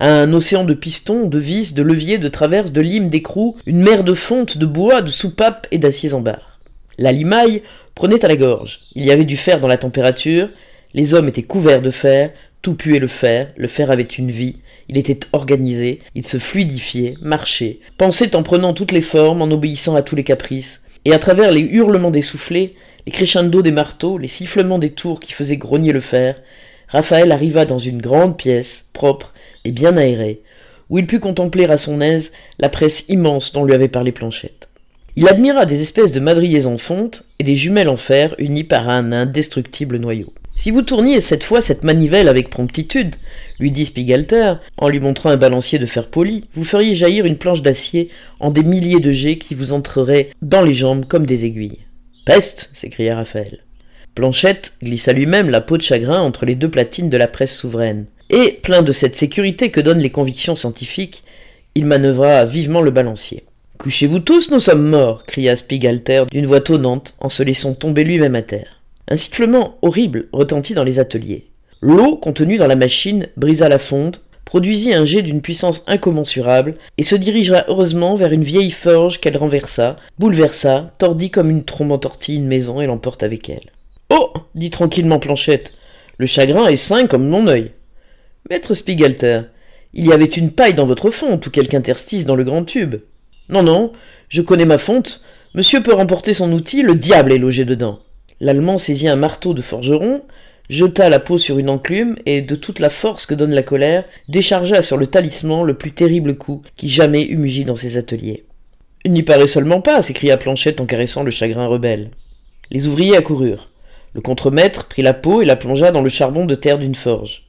un océan de pistons, de vis, de leviers, de traverses, de limes, d'écrous, une mer de fonte, de bois, de soupapes et d'aciers en barre. La limaille prenait à la gorge. Il y avait du fer dans la température, les hommes étaient couverts de fer, tout puait le fer, le fer avait une vie, il était organisé, il se fluidifiait, marchait, pensait en prenant toutes les formes, en obéissant à tous les caprices, et à travers les hurlements des soufflets, les crescendo des marteaux, les sifflements des tours qui faisaient grogner le fer, Raphaël arriva dans une grande pièce, propre et bien aérée, où il put contempler à son aise la presse immense dont lui avait parlé Planchette. Il admira des espèces de madriers en fonte et des jumelles en fer unies par un indestructible noyau. Si vous tourniez cette fois cette manivelle avec promptitude, lui dit Spiegelter, en lui montrant un balancier de fer poli, vous feriez jaillir une planche d'acier en des milliers de jets qui vous entreraient dans les jambes comme des aiguilles. Peste s'écria Raphaël. Planchette glissa lui-même la peau de chagrin entre les deux platines de la presse souveraine, et, plein de cette sécurité que donnent les convictions scientifiques, il manœuvra vivement le balancier. Couchez-vous tous, nous sommes morts cria Spiegelter d'une voix tonnante en se laissant tomber lui-même à terre. Un sifflement horrible retentit dans les ateliers. L'eau contenue dans la machine brisa la fonte, produisit un jet d'une puissance incommensurable, et se dirigea heureusement vers une vieille forge qu'elle renversa, bouleversa, tordit comme une trombe entortille une maison et l'emporte avec elle. Oh dit tranquillement Planchette, le chagrin est sain comme mon œil. Maître Spiegelter, il y avait une paille dans votre fonte ou quelque interstice dans le grand tube. Non, non, je connais ma fonte. Monsieur peut remporter son outil, le diable est logé dedans. L'Allemand saisit un marteau de forgeron, jeta la peau sur une enclume et, de toute la force que donne la colère, déchargea sur le talisman le plus terrible coup qui jamais eût mugi dans ses ateliers. Il n'y paraît seulement pas, s'écria Planchette en caressant le chagrin rebelle. Les ouvriers accoururent. Le contremaître prit la peau et la plongea dans le charbon de terre d'une forge.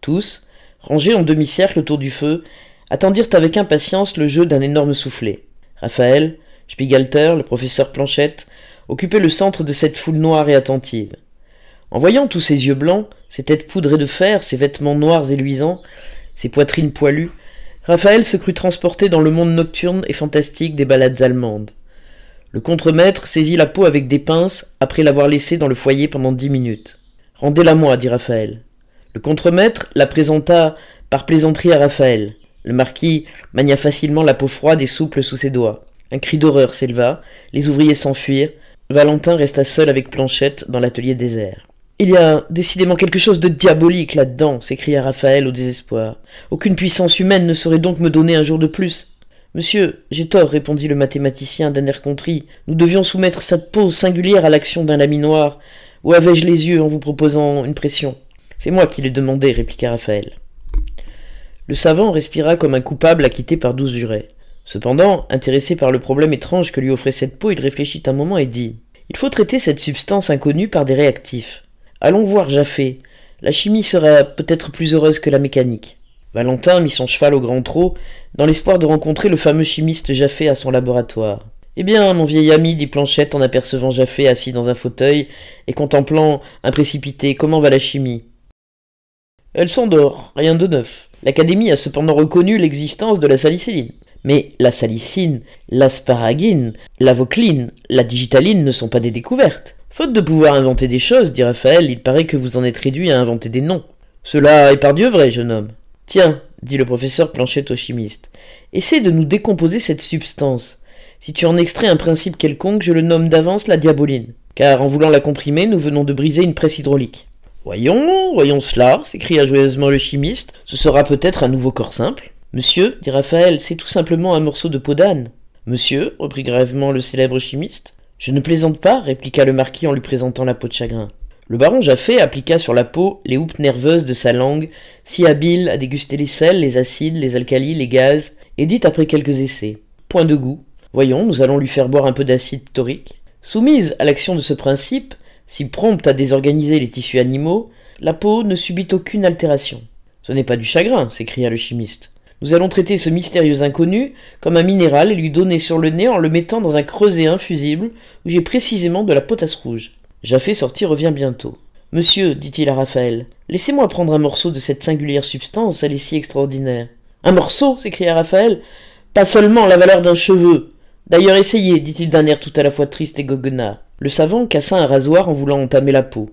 Tous, rangés en demi-cercle autour du feu, attendirent avec impatience le jeu d'un énorme soufflet. Raphaël, Spiegelter, le professeur Planchette, occupait le centre de cette foule noire et attentive. En voyant tous ces yeux blancs, ces têtes poudrées de fer, ces vêtements noirs et luisants, ces poitrines poilues, Raphaël se crut transporté dans le monde nocturne et fantastique des ballades allemandes. Le contremaître saisit la peau avec des pinces après l'avoir laissée dans le foyer pendant dix minutes. Rendez-la-moi, dit Raphaël. Le contremaître la présenta par plaisanterie à Raphaël. Le marquis mania facilement la peau froide et souple sous ses doigts. Un cri d'horreur s'éleva, les ouvriers s'enfuirent, Valentin resta seul avec Planchette dans l'atelier désert. Il y a décidément quelque chose de diabolique là-dedans, s'écria Raphaël au désespoir. Aucune puissance humaine ne saurait donc me donner un jour de plus. Monsieur, j'ai tort, répondit le mathématicien d'un air contrit. Nous devions soumettre cette pose singulière à l'action d'un laminoir. Où avais-je les yeux en vous proposant une pression? C'est moi qui l'ai demandé, répliqua Raphaël. Le savant respira comme un coupable acquitté par douze jurés. Cependant, intéressé par le problème étrange que lui offrait cette peau, il réfléchit un moment et dit Il faut traiter cette substance inconnue par des réactifs. Allons voir Jaffé. La chimie sera peut-être plus heureuse que la mécanique. Valentin mit son cheval au grand trot, dans l'espoir de rencontrer le fameux chimiste Jaffé à son laboratoire. Eh bien, mon vieil ami, dit Planchette en apercevant Jaffé assis dans un fauteuil et contemplant un précipité, comment va la chimie? Elle s'endort, rien de neuf. L'Académie a cependant reconnu l'existence de la salicéline. Mais la salicine, l'asparagine, l'avocline, la digitaline ne sont pas des découvertes. Faute de pouvoir inventer des choses, dit Raphaël, il paraît que vous en êtes réduit à inventer des noms. Cela est par Dieu vrai, jeune homme. Tiens, dit le professeur Planchette au chimiste, essaie de nous décomposer cette substance. Si tu en extrais un principe quelconque, je le nomme d'avance la diaboline, car en voulant la comprimer, nous venons de briser une presse hydraulique. Voyons, voyons cela, s'écria joyeusement le chimiste, ce sera peut-être un nouveau corps simple. Monsieur, dit Raphaël, c'est tout simplement un morceau de peau d'âne. Monsieur, reprit gravement le célèbre chimiste. Je ne plaisante pas, répliqua le marquis en lui présentant la peau de chagrin. Le baron Jaffé appliqua sur la peau les houppes nerveuses de sa langue, si habile à déguster les sels, les acides, les alcalis, les gaz, et dit après quelques essais. Point de goût. Voyons, nous allons lui faire boire un peu d'acide torique. Soumise à l'action de ce principe, si prompte à désorganiser les tissus animaux, la peau ne subit aucune altération. Ce n'est pas du chagrin, s'écria le chimiste. Nous allons traiter ce mystérieux inconnu comme un minéral et lui donner sur le nez en le mettant dans un creuset infusible où j'ai précisément de la potasse rouge. Jaffé sorti revient bientôt. Monsieur, dit-il à Raphaël, laissez-moi prendre un morceau de cette singulière substance, elle est si extraordinaire. Un morceau s'écria Raphaël. Pas seulement la valeur d'un cheveu. D'ailleurs, essayez, dit-il d'un air tout à la fois triste et goguenard. Le savant cassa un rasoir en voulant entamer la peau.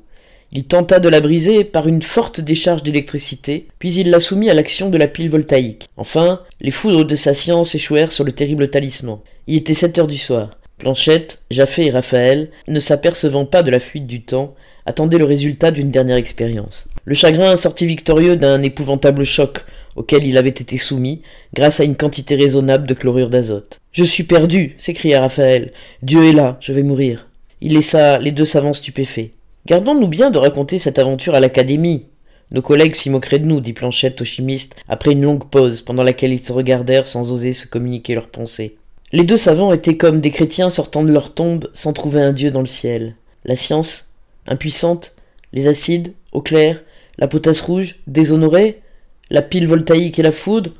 Il tenta de la briser par une forte décharge d'électricité, puis il la soumit à l'action de la pile voltaïque. Enfin, les foudres de sa science échouèrent sur le terrible talisman. Il était sept heures du soir. Planchette, Jaffé et Raphaël, ne s'apercevant pas de la fuite du temps, attendaient le résultat d'une dernière expérience. Le chagrin sortit victorieux d'un épouvantable choc auquel il avait été soumis grâce à une quantité raisonnable de chlorure d'azote. Je suis perdu, s'écria Raphaël. Dieu est là, je vais mourir. Il laissa les deux savants stupéfaits. Gardons-nous bien de raconter cette aventure à l'académie. Nos collègues s'y moqueraient de nous, dit Planchette au chimiste, après une longue pause, pendant laquelle ils se regardèrent sans oser se communiquer leurs pensées. Les deux savants étaient comme des chrétiens sortant de leur tombe sans trouver un Dieu dans le ciel. La science, impuissante, les acides, au clair, la potasse rouge, déshonorée, la pile voltaïque et la foudre,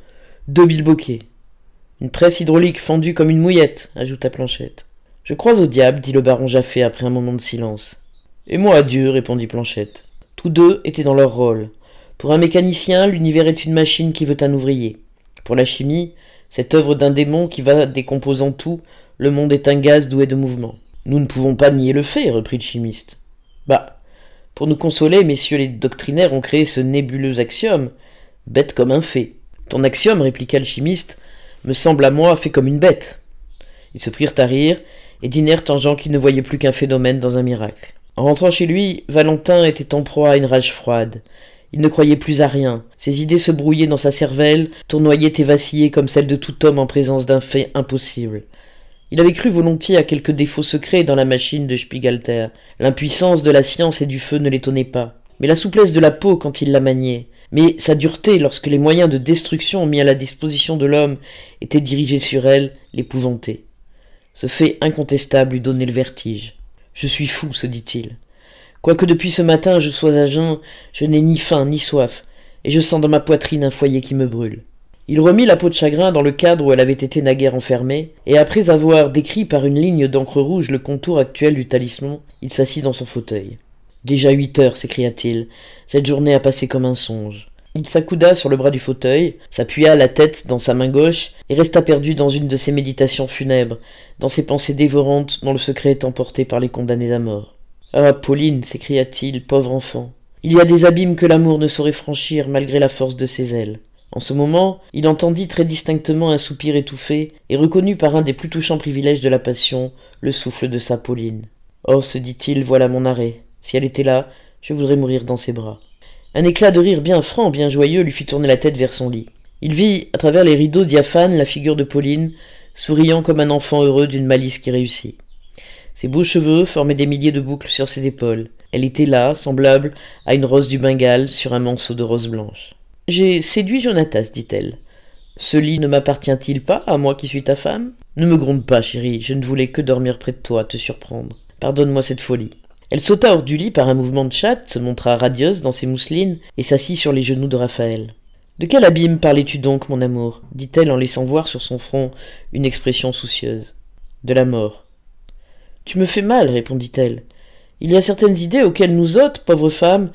deux bilboquets. Une presse hydraulique fendue comme une mouillette, ajouta Planchette. Je crois au diable, dit le baron Jaffé après un moment de silence. Et moi à Dieu, répondit Planchette. Tous deux étaient dans leur rôle. Pour un mécanicien, l'univers est une machine qui veut un ouvrier. Pour la chimie, cette œuvre d'un démon qui va décomposant tout, le monde est un gaz doué de mouvement. Nous ne pouvons pas nier le fait, reprit le chimiste. Bah, pour nous consoler, messieurs les doctrinaires ont créé ce nébuleux axiome, bête comme un fait. Ton axiome, répliqua le chimiste, me semble à moi fait comme une bête. Ils se prirent à rire et dînèrent en gens qui ne voyaient plus qu'un phénomène dans un miracle. En rentrant chez lui, Valentin était en proie à une rage froide. Il ne croyait plus à rien. Ses idées se brouillaient dans sa cervelle, tournoyaient et vacillaient comme celles de tout homme en présence d'un fait impossible. Il avait cru volontiers à quelques défauts secrets dans la machine de Spiegelter. L'impuissance de la science et du feu ne l'étonnait pas. Mais la souplesse de la peau quand il la maniait, mais sa dureté lorsque les moyens de destruction mis à la disposition de l'homme étaient dirigés sur elle, l'épouvantait. Ce fait incontestable lui donnait le vertige. Je suis fou, se dit-il. Quoique depuis ce matin je sois à jeun, je n'ai ni faim ni soif, et je sens dans ma poitrine un foyer qui me brûle. Il remit la peau de chagrin dans le cadre où elle avait été naguère enfermée, et après avoir décrit par une ligne d'encre rouge le contour actuel du talisman, il s'assit dans son fauteuil. Déjà huit heures, s'écria-t-il. Cette journée a passé comme un songe. Il s'accouda sur le bras du fauteuil, s'appuya la tête dans sa main gauche, et resta perdu dans une de ses méditations funèbres, dans ses pensées dévorantes dont le secret est emporté par les condamnés à mort. Ah, Pauline, s'écria-t-il, pauvre enfant. Il y a des abîmes que l'amour ne saurait franchir malgré la force de ses ailes. En ce moment, il entendit très distinctement un soupir étouffé et reconnut par un des plus touchants privilèges de la passion le souffle de sa Pauline. Oh, se dit-il, voilà mon arrêt. Si elle était là, je voudrais mourir dans ses bras. Un éclat de rire bien franc, bien joyeux lui fit tourner la tête vers son lit. Il vit, à travers les rideaux diaphanes, la figure de Pauline, souriant comme un enfant heureux d'une malice qui réussit. Ses beaux cheveux formaient des milliers de boucles sur ses épaules. Elle était là, semblable à une rose du Bengale sur un monceau de rose blanche. J'ai séduit Jonatas, dit-elle. Ce lit ne m'appartient-il pas, à moi qui suis ta femme? Ne me gronde pas, chérie, je ne voulais que dormir près de toi, te surprendre. Pardonne-moi cette folie. Elle sauta hors du lit par un mouvement de chatte, se montra radieuse dans ses mousselines, et s'assit sur les genoux de Raphaël. De quel abîme parlais-tu donc, mon amour? dit-elle en laissant voir sur son front une expression soucieuse. De la mort. Tu me fais mal, répondit-elle. Il y a certaines idées auxquelles nous autres, pauvres femmes,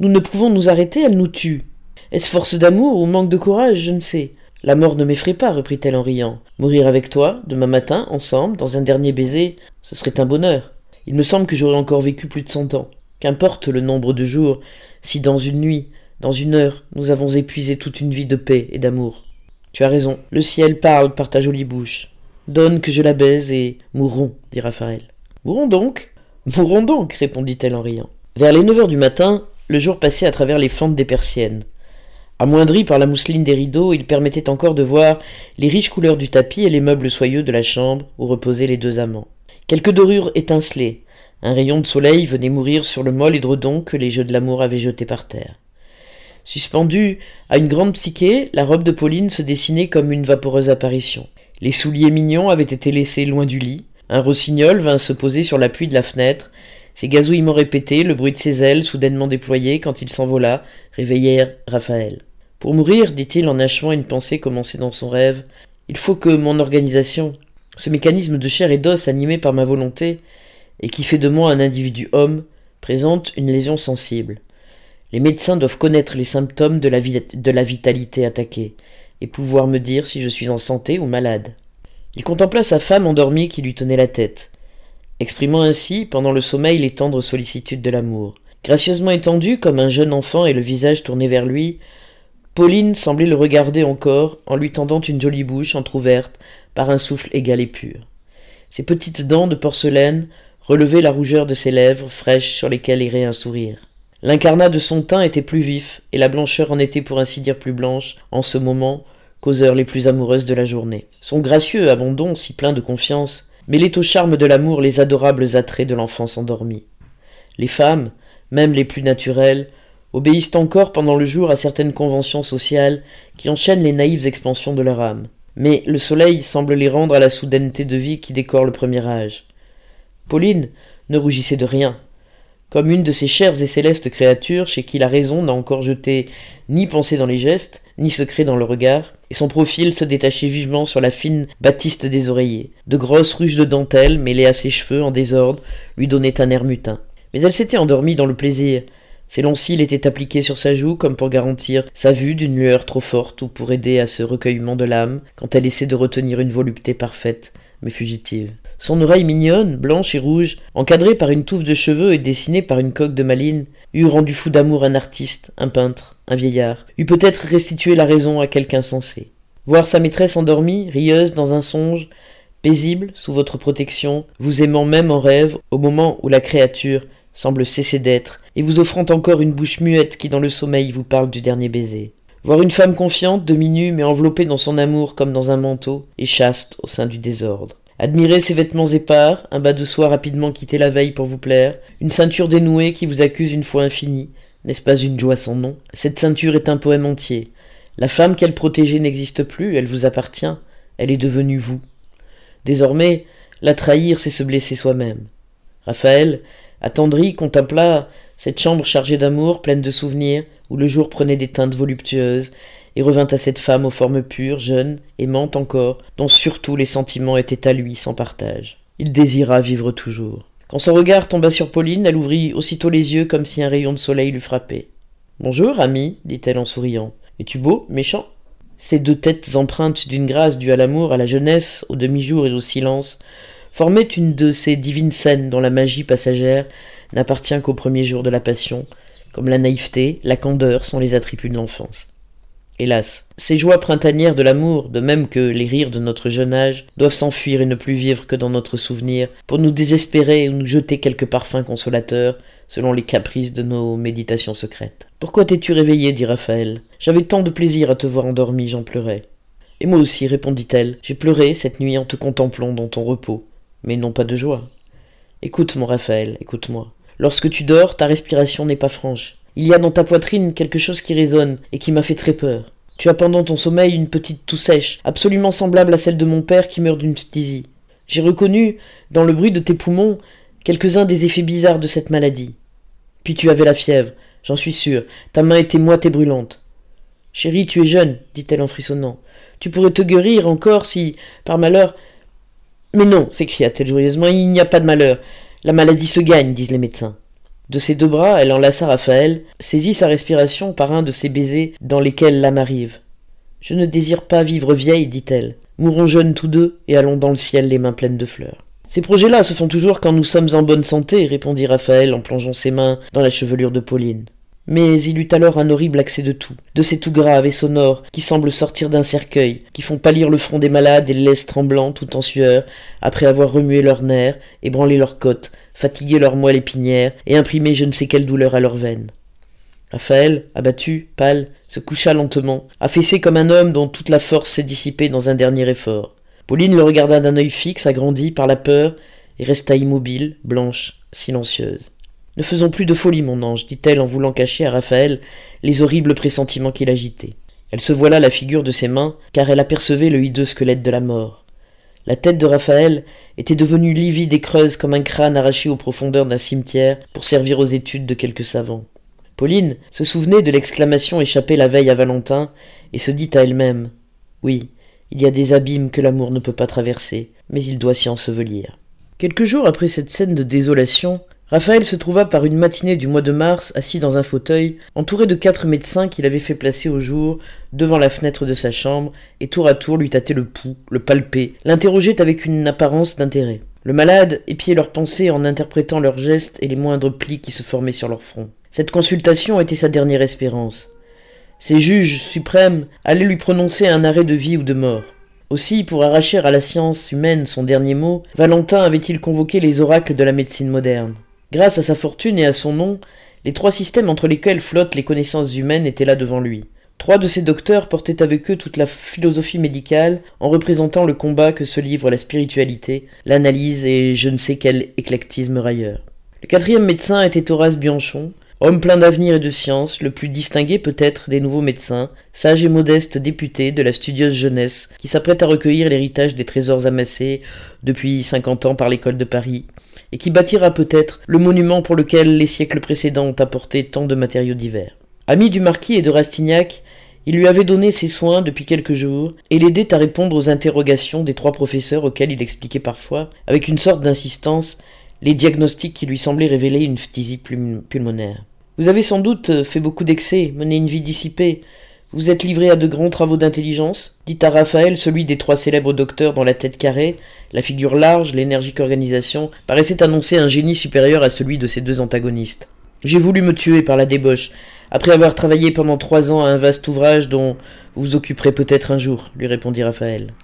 nous ne pouvons nous arrêter, elles nous tuent. Est-ce force d'amour ou manque de courage Je ne sais. La mort ne m'effraie pas, reprit-elle en riant. Mourir avec toi, demain matin, ensemble, dans un dernier baiser, ce serait un bonheur. Il me semble que j'aurais encore vécu plus de cent ans. Qu'importe le nombre de jours, si dans une nuit, dans une heure, nous avons épuisé toute une vie de paix et d'amour. Tu as raison, le ciel parle par ta jolie bouche. Donne que je la baise et mourrons, dit Raphaël. Mourons donc Mourons donc, répondit-elle en riant. Vers les neuf heures du matin, le jour passait à travers les fentes des persiennes. Amoindri par la mousseline des rideaux, il permettait encore de voir les riches couleurs du tapis et les meubles soyeux de la chambre où reposaient les deux amants. Quelques dorures étincelaient. Un rayon de soleil venait mourir sur le molle édredon que les jeux de l'amour avaient jeté par terre. Suspendue à une grande psyché, la robe de Pauline se dessinait comme une vaporeuse apparition. Les souliers mignons avaient été laissés loin du lit. Un rossignol vint se poser sur l'appui de la fenêtre. Ses gazouillements répétés, le bruit de ses ailes soudainement déployées quand il s'envola, réveillèrent Raphaël. Pour mourir, dit-il en achevant une pensée commencée dans son rêve, il faut que mon organisation, ce mécanisme de chair et d'os animé par ma volonté, et qui fait de moi un individu homme, présente une lésion sensible. Les médecins doivent connaître les symptômes de la, de la vitalité attaquée, et pouvoir me dire si je suis en santé ou malade. Il contempla sa femme endormie qui lui tenait la tête, exprimant ainsi, pendant le sommeil, les tendres sollicitudes de l'amour. Gracieusement étendu comme un jeune enfant et le visage tourné vers lui, Pauline semblait le regarder encore en lui tendant une jolie bouche entr'ouverte par un souffle égal et pur. Ses petites dents de porcelaine relevaient la rougeur de ses lèvres fraîches sur lesquelles errait un sourire. L'incarnat de son teint était plus vif, et la blancheur en était pour ainsi dire plus blanche, en ce moment, qu'aux heures les plus amoureuses de la journée. Son gracieux abandon, si plein de confiance, mêlait au charme de l'amour les adorables attraits de l'enfance endormie. Les femmes, même les plus naturelles, obéissent encore pendant le jour à certaines conventions sociales qui enchaînent les naïves expansions de leur âme. Mais le soleil semble les rendre à la soudaineté de vie qui décore le premier âge. Pauline ne rougissait de rien, comme une de ces chères et célestes créatures chez qui la raison n'a encore jeté ni pensée dans les gestes, ni secret dans le regard, et son profil se détachait vivement sur la fine batiste des oreillers. De grosses ruches de dentelle mêlées à ses cheveux en désordre lui donnaient un air mutin. Mais elle s'était endormie dans le plaisir, ses longs cils étaient appliqués sur sa joue comme pour garantir sa vue d'une lueur trop forte ou pour aider à ce recueillement de l'âme quand elle essaie de retenir une volupté parfaite mais fugitive. Son oreille mignonne, blanche et rouge, encadrée par une touffe de cheveux et dessinée par une coque de maline, eût rendu fou d'amour un artiste, un peintre, un vieillard, eût peut-être restitué la raison à quelque sensé. Voir sa maîtresse endormie, rieuse dans un songe, paisible, sous votre protection, vous aimant même en rêve, au moment où la créature semble cesser d'être, et vous offrant encore une bouche muette qui dans le sommeil vous parle du dernier baiser. Voir une femme confiante, demi-nue, mais enveloppée dans son amour comme dans un manteau, et chaste au sein du désordre. Admirer ses vêtements épars, un bas de soie rapidement quitté la veille pour vous plaire, une ceinture dénouée qui vous accuse une foi infinie, n'est-ce pas une joie sans nom? Cette ceinture est un poème entier. La femme qu'elle protégeait n'existe plus, elle vous appartient, elle est devenue vous. Désormais, la trahir, c'est se blesser soi-même. Raphaël, attendri, contempla cette chambre chargée d'amour, pleine de souvenirs, où le jour prenait des teintes voluptueuses, et revint à cette femme aux formes pures, jeune, aimante encore, dont surtout les sentiments étaient à lui sans partage. Il désira vivre toujours. Quand son regard tomba sur Pauline, elle ouvrit aussitôt les yeux comme si un rayon de soleil l'eût frappé. Bonjour, ami, dit-elle en souriant. Es-tu beau, méchant? Ces deux têtes empreintes d'une grâce due à l'amour, à la jeunesse, au demi-jour et au silence, formaient une de ces divines scènes dont la magie passagère n'appartient qu'au premier jour de la passion, comme la naïveté, la candeur sont les attributs de l'enfance. Hélas, ces joies printanières de l'amour, de même que les rires de notre jeune âge, doivent s'enfuir et ne plus vivre que dans notre souvenir, pour nous désespérer ou nous jeter quelques parfums consolateurs, selon les caprices de nos méditations secrètes. Pourquoi t'es-tu réveillé dit Raphaël. J'avais tant de plaisir à te voir endormi, j'en pleurais. Et moi aussi, répondit-elle, j'ai pleuré cette nuit en te contemplant dans ton repos, mais non pas de joie. Écoute, mon Raphaël, écoute-moi. Lorsque tu dors, ta respiration n'est pas franche. Il y a dans ta poitrine quelque chose qui résonne et qui m'a fait très peur. Tu as pendant ton sommeil une petite toux sèche, absolument semblable à celle de mon père qui meurt d'une phtisie. J'ai reconnu, dans le bruit de tes poumons, quelques-uns des effets bizarres de cette maladie. Puis tu avais la fièvre, j'en suis sûr. Ta main était moite et brûlante. Chérie, tu es jeune, dit-elle en frissonnant. Tu pourrais te guérir encore si, par malheur. Mais non, s'écria-t-elle joyeusement, il n'y a pas de malheur. La maladie se gagne, disent les médecins. De ses deux bras, elle enlaça Raphaël, saisit sa respiration par un de ces baisers dans lesquels l'âme arrive. Je ne désire pas vivre vieille, dit-elle. Mourons jeunes tous deux et allons dans le ciel les mains pleines de fleurs. Ces projets-là se font toujours quand nous sommes en bonne santé, répondit Raphaël en plongeant ses mains dans la chevelure de Pauline. Mais il eut alors un horrible accès de toux, de ces toux graves et sonores qui semblent sortir d'un cercueil, qui font pâlir le front des malades et les laissent tremblants tout en sueur, après avoir remué leurs nerfs, ébranlé leurs côtes, fatigué leurs moelle épinières et imprimé je ne sais quelle douleur à leurs veines. Raphaël, abattu, pâle, se coucha lentement, affaissé comme un homme dont toute la force s'est dissipée dans un dernier effort. Pauline le regarda d'un œil fixe, agrandi par la peur, et resta immobile, blanche, silencieuse. Ne faisons plus de folie, mon ange, dit-elle en voulant cacher à Raphaël les horribles pressentiments qui l'agitaient. Elle se voila la figure de ses mains, car elle apercevait le hideux squelette de la mort. La tête de Raphaël était devenue livide et creuse comme un crâne arraché aux profondeurs d'un cimetière pour servir aux études de quelques savants. Pauline se souvenait de l'exclamation échappée la veille à Valentin et se dit à elle-même Oui, il y a des abîmes que l'amour ne peut pas traverser, mais il doit s'y ensevelir. Quelques jours après cette scène de désolation, Raphaël se trouva par une matinée du mois de mars assis dans un fauteuil, entouré de quatre médecins qu'il avait fait placer au jour devant la fenêtre de sa chambre, et tour à tour lui tâtaient le pouls, le palpaient, l'interrogeaient avec une apparence d'intérêt. Le malade épiait leurs pensées en interprétant leurs gestes et les moindres plis qui se formaient sur leur front. Cette consultation était sa dernière espérance. Ses juges suprêmes allaient lui prononcer un arrêt de vie ou de mort. Aussi, pour arracher à la science humaine son dernier mot, Valentin avait-il convoqué les oracles de la médecine moderne. Grâce à sa fortune et à son nom, les trois systèmes entre lesquels flottent les connaissances humaines étaient là devant lui. Trois de ces docteurs portaient avec eux toute la philosophie médicale en représentant le combat que se livre la spiritualité, l'analyse et je ne sais quel éclectisme railleur. Le quatrième médecin était Horace Bianchon, homme plein d'avenir et de science, le plus distingué peut-être des nouveaux médecins, sage et modeste député de la studieuse jeunesse qui s'apprête à recueillir l'héritage des trésors amassés depuis cinquante ans par l'école de Paris, et qui bâtira peut-être le monument pour lequel les siècles précédents ont apporté tant de matériaux divers. Ami du marquis et de Rastignac, il lui avait donné ses soins depuis quelques jours et l'aidait à répondre aux interrogations des trois professeurs auxquels il expliquait parfois, avec une sorte d'insistance, les diagnostics qui lui semblaient révéler une phtisie pulmonaire. Vous avez sans doute fait beaucoup d'excès, mené une vie dissipée, vous êtes livré à de grands travaux d'intelligence dit à Raphaël, celui des trois célèbres docteurs dont la tête carrée, la figure large, l'énergique organisation, paraissait annoncer un génie supérieur à celui de ses deux antagonistes. J'ai voulu me tuer par la débauche, après avoir travaillé pendant trois ans à un vaste ouvrage dont vous vous occuperez peut-être un jour, lui répondit Raphaël.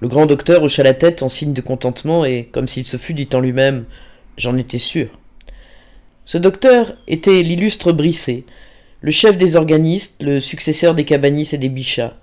Le grand docteur hocha la tête en signe de contentement et, comme s'il se fût dit en lui-même, j'en étais sûr. Ce docteur était l'illustre Brisset, le chef des organistes, le successeur des Cabanis et des Bichat,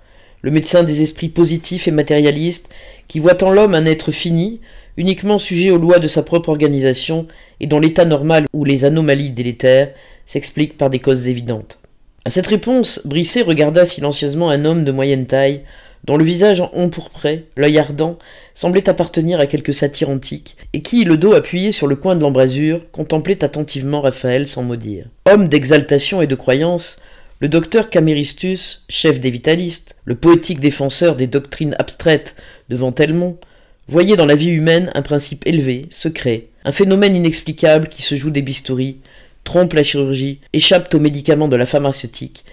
le médecin des esprits positifs et matérialistes, qui voit en l'homme un être fini, uniquement sujet aux lois de sa propre organisation, et dont l'état normal ou les anomalies délétères s'expliquent par des causes évidentes. À cette réponse, Brisset regarda silencieusement un homme de moyenne taille, dont le visage empourpré, l'œil ardent, semblait appartenir à quelque satire antique, et qui, le dos appuyé sur le coin de l'embrasure, contemplait attentivement Raphaël sans mot dire. Homme d'exaltation et de croyance, le docteur Caméristus, chef des vitalistes, le poétique défenseur des doctrines abstraites devant Telmont, voyait dans la vie humaine un principe élevé, secret, un phénomène inexplicable qui se joue des bistouris, trompe la chirurgie, échappe aux médicaments de la pharmaceutique,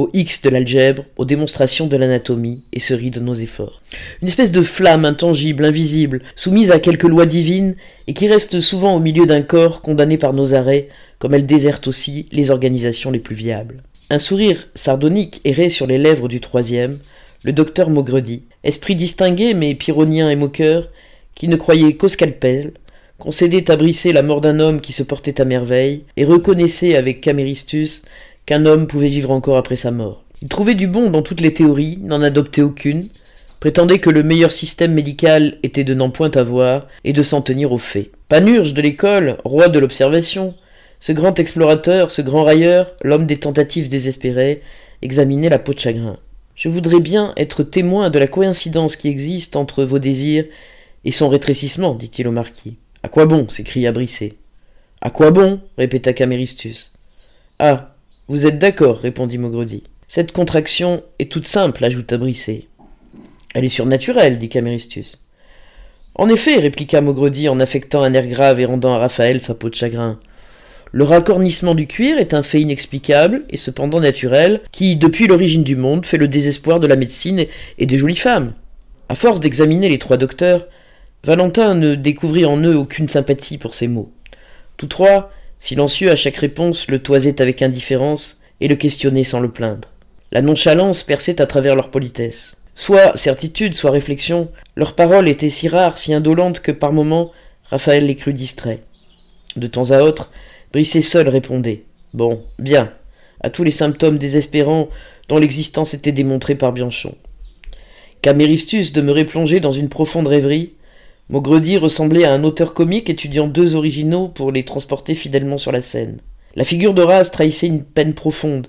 aux X de l'algèbre, aux démonstrations de l'anatomie, et se rit de nos efforts. Une espèce de flamme intangible, invisible, soumise à quelques lois divines, et qui reste souvent au milieu d'un corps condamné par nos arrêts, comme elle déserte aussi les organisations les plus viables. Un sourire sardonique errait sur les lèvres du troisième, le docteur Maugredi, esprit distingué mais pyrrhonien et moqueur, qui ne croyait qu'au scalpel, concédait à Brisset la mort d'un homme qui se portait à merveille, et reconnaissait avec Caméristus qu'un homme pouvait vivre encore après sa mort. Il trouvait du bon dans toutes les théories, n'en adoptait aucune, prétendait que le meilleur système médical était de n'en point avoir et de s'en tenir aux faits. Panurge de l'école, roi de l'observation, ce grand explorateur, ce grand railleur, l'homme des tentatives désespérées, examinait la peau de chagrin. Je voudrais bien être témoin de la coïncidence qui existe entre vos désirs et son rétrécissement, dit-il au marquis. À quoi bon s'écria Brisset. À quoi bon répéta Caméristus. Ah, vous êtes d'accord, répondit Maugredi. Cette contraction est toute simple, ajouta Brisset. Elle est surnaturelle, dit Caméristus. En effet, répliqua Maugredi en affectant un air grave et rendant à Raphaël sa peau de chagrin. Le racornissement du cuir est un fait inexplicable et cependant naturel, qui, depuis l'origine du monde, fait le désespoir de la médecine et des jolies femmes. À force d'examiner les trois docteurs, Valentin ne découvrit en eux aucune sympathie pour ces mots. Tous trois, silencieux à chaque réponse, le toisaient avec indifférence et le questionnaient sans le plaindre. La nonchalance perçait à travers leur politesse. Soit certitude, soit réflexion, leurs paroles étaient si rares, si indolentes que par moments Raphaël les crut distraits. De temps à autre, Brisset seul répondait. Bon, bien, à tous les symptômes désespérants dont l'existence était démontrée par Bianchon. Caméristus demeurait plongé dans une profonde rêverie. Maugredi ressemblait à un auteur comique étudiant deux originaux pour les transporter fidèlement sur la scène. La figure d'Horace trahissait une peine profonde,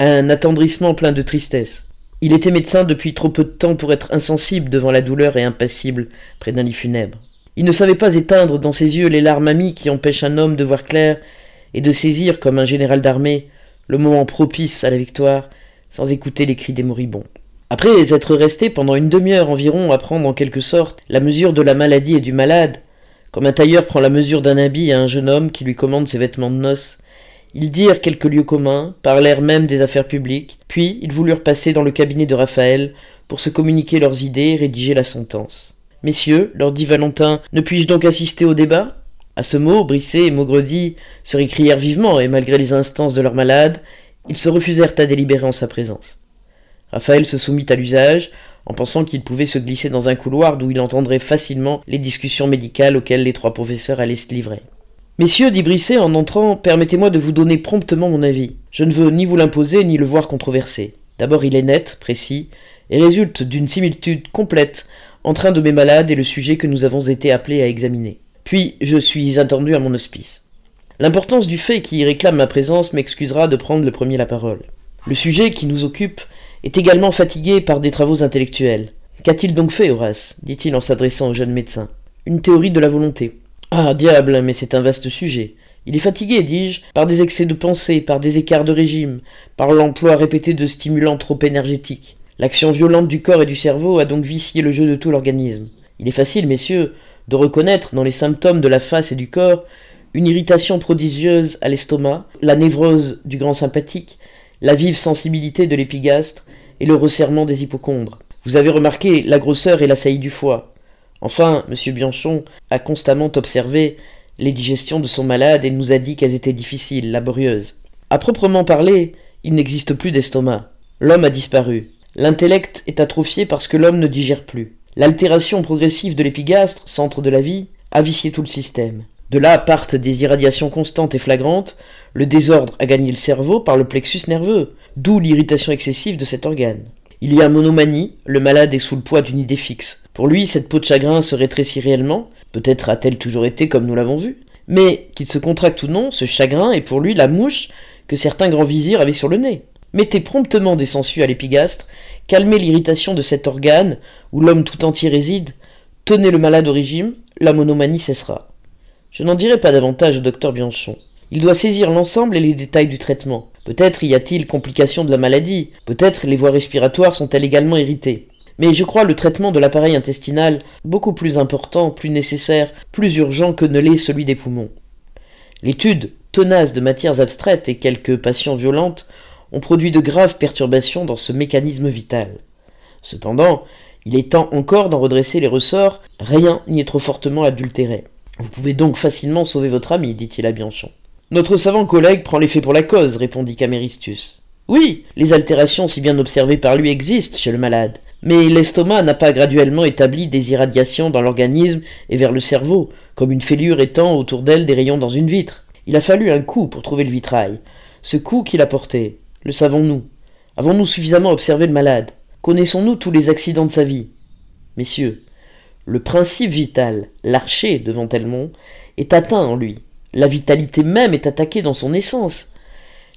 un attendrissement plein de tristesse. Il était médecin depuis trop peu de temps pour être insensible devant la douleur et impassible près d'un lit funèbre. Il ne savait pas éteindre dans ses yeux les larmes amies qui empêchent un homme de voir clair et de saisir, comme un général d'armée, le moment propice à la victoire, sans écouter les cris des moribonds. Après être resté pendant une demi-heure environ à prendre en quelque sorte la mesure de la maladie et du malade, comme un tailleur prend la mesure d'un habit à un jeune homme qui lui commande ses vêtements de noces, ils dirent quelques lieux communs, parlèrent même des affaires publiques, puis ils voulurent passer dans le cabinet de Raphaël pour se communiquer leurs idées et rédiger la sentence. Messieurs, leur dit Valentin, ne puis-je donc assister au débat? À ce mot, Brisset et Maugredi se récrièrent vivement, et malgré les instances de leur malade, ils se refusèrent à délibérer en sa présence. Raphaël se soumit à l'usage, en pensant qu'il pouvait se glisser dans un couloir d'où il entendrait facilement les discussions médicales auxquelles les trois professeurs allaient se livrer. Messieurs, dit Brisset en entrant, permettez-moi de vous donner promptement mon avis. Je ne veux ni vous l'imposer ni le voir controversé. D'abord, il est net, précis, et résulte d'une similitude complète entre un de mes malades et le sujet que nous avons été appelés à examiner. Puis, je suis attendu à mon hospice. L'importance du fait qui réclame ma présence m'excusera de prendre le premier la parole. Le sujet qui nous occupe est également fatigué par des travaux intellectuels. Qu'a-t-il donc fait, Horace? dit-il en s'adressant au jeune médecin. Une théorie de la volonté. Ah, diable, mais c'est un vaste sujet. Il est fatigué, dis-je, par des excès de pensée, par des écarts de régime, par l'emploi répété de stimulants trop énergétiques. L'action violente du corps et du cerveau a donc vicié le jeu de tout l'organisme. Il est facile, messieurs, de reconnaître dans les symptômes de la face et du corps une irritation prodigieuse à l'estomac, la névrose du grand sympathique, la vive sensibilité de l'épigastre et le resserrement des hypochondres. Vous avez remarqué la grosseur et la saillie du foie. Enfin, M. Bianchon a constamment observé les digestions de son malade et nous a dit qu'elles étaient difficiles, laborieuses. À proprement parler, il n'existe plus d'estomac. L'homme a disparu. L'intellect est atrophié parce que l'homme ne digère plus. L'altération progressive de l'épigastre, centre de la vie, a vicié tout le système. De là partent des irradiations constantes et flagrantes, le désordre a gagné le cerveau par le plexus nerveux, d'où l'irritation excessive de cet organe. Il y a monomanie, le malade est sous le poids d'une idée fixe. Pour lui, cette peau de chagrin se rétrécit réellement, peut-être a-t-elle toujours été comme nous l'avons vu, mais qu'il se contracte ou non, ce chagrin est pour lui la mouche que certains grands vizirs avaient sur le nez. Mettez promptement des sangsues à l'épigastre, calmez l'irritation de cet organe où l'homme tout entier réside, tenez le malade au régime, la monomanie cessera. Je n'en dirai pas davantage au docteur Bianchon. Il doit saisir l'ensemble et les détails du traitement. Peut-être y a-t-il complication de la maladie, peut-être les voies respiratoires sont-elles également irritées. Mais je crois le traitement de l'appareil intestinal beaucoup plus important, plus nécessaire, plus urgent que ne l'est celui des poumons. L'étude tenace de matières abstraites et quelques passions violentes ont produit de graves perturbations dans ce mécanisme vital. Cependant, il est temps encore d'en redresser les ressorts, rien n'y est trop fortement adultéré. Vous pouvez donc facilement sauver votre ami, dit-il à Bianchon. Notre savant collègue prend l'effet pour la cause, répondit Caméristus. Oui, les altérations si bien observées par lui existent chez le malade. Mais l'estomac n'a pas graduellement établi des irradiations dans l'organisme et vers le cerveau, comme une fêlure étend autour d'elle des rayons dans une vitre. Il a fallu un coup pour trouver le vitrail. Ce coup qu'il a porté, le savons-nous? Avons-nous suffisamment observé le malade? Connaissons-nous tous les accidents de sa vie? Messieurs, le principe vital, l'archer devant Telmont, est atteint en lui. La vitalité même est attaquée dans son essence.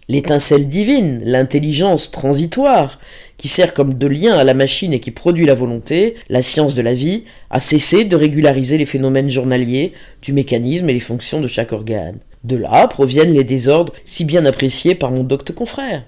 L'étincelle divine, l'intelligence transitoire, qui sert comme de lien à la machine et qui produit la volonté, la science de la vie, a cessé de régulariser les phénomènes journaliers du mécanisme et les fonctions de chaque organe. De là proviennent les désordres si bien appréciés par mon docte confrère.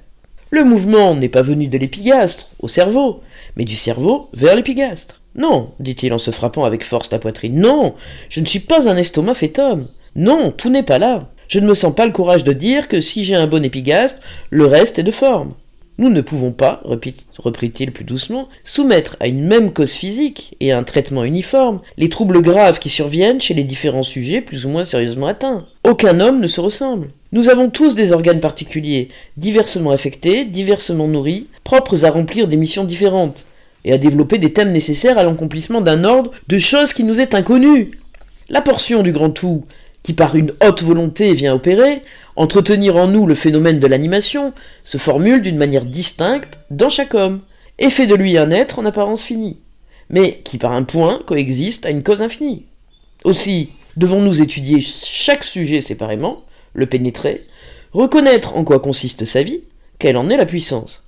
Le mouvement n'est pas venu de l'épigastre au cerveau, mais du cerveau vers l'épigastre. Non, dit-il en se frappant avec force la poitrine. Non, je ne suis pas un estomac homme. Non, tout n'est pas là. Je ne me sens pas le courage de dire que si j'ai un bon épigastre, le reste est de forme. Nous ne pouvons pas, reprit-il plus doucement, soumettre à une même cause physique et à un traitement uniforme les troubles graves qui surviennent chez les différents sujets plus ou moins sérieusement atteints. Aucun homme ne se ressemble. Nous avons tous des organes particuliers, diversement affectés, diversement nourris, propres à remplir des missions différentes, et à développer des thèmes nécessaires à l'accomplissement d'un ordre de choses qui nous est inconnu. La portion du grand tout, qui par une haute volonté vient opérer, entretenir en nous le phénomène de l'animation, se formule d'une manière distincte dans chaque homme, et fait de lui un être en apparence fini, mais qui par un point coexiste à une cause infinie. Aussi, devons-nous étudier chaque sujet séparément, le pénétrer, reconnaître en quoi consiste sa vie, quelle en est la puissance.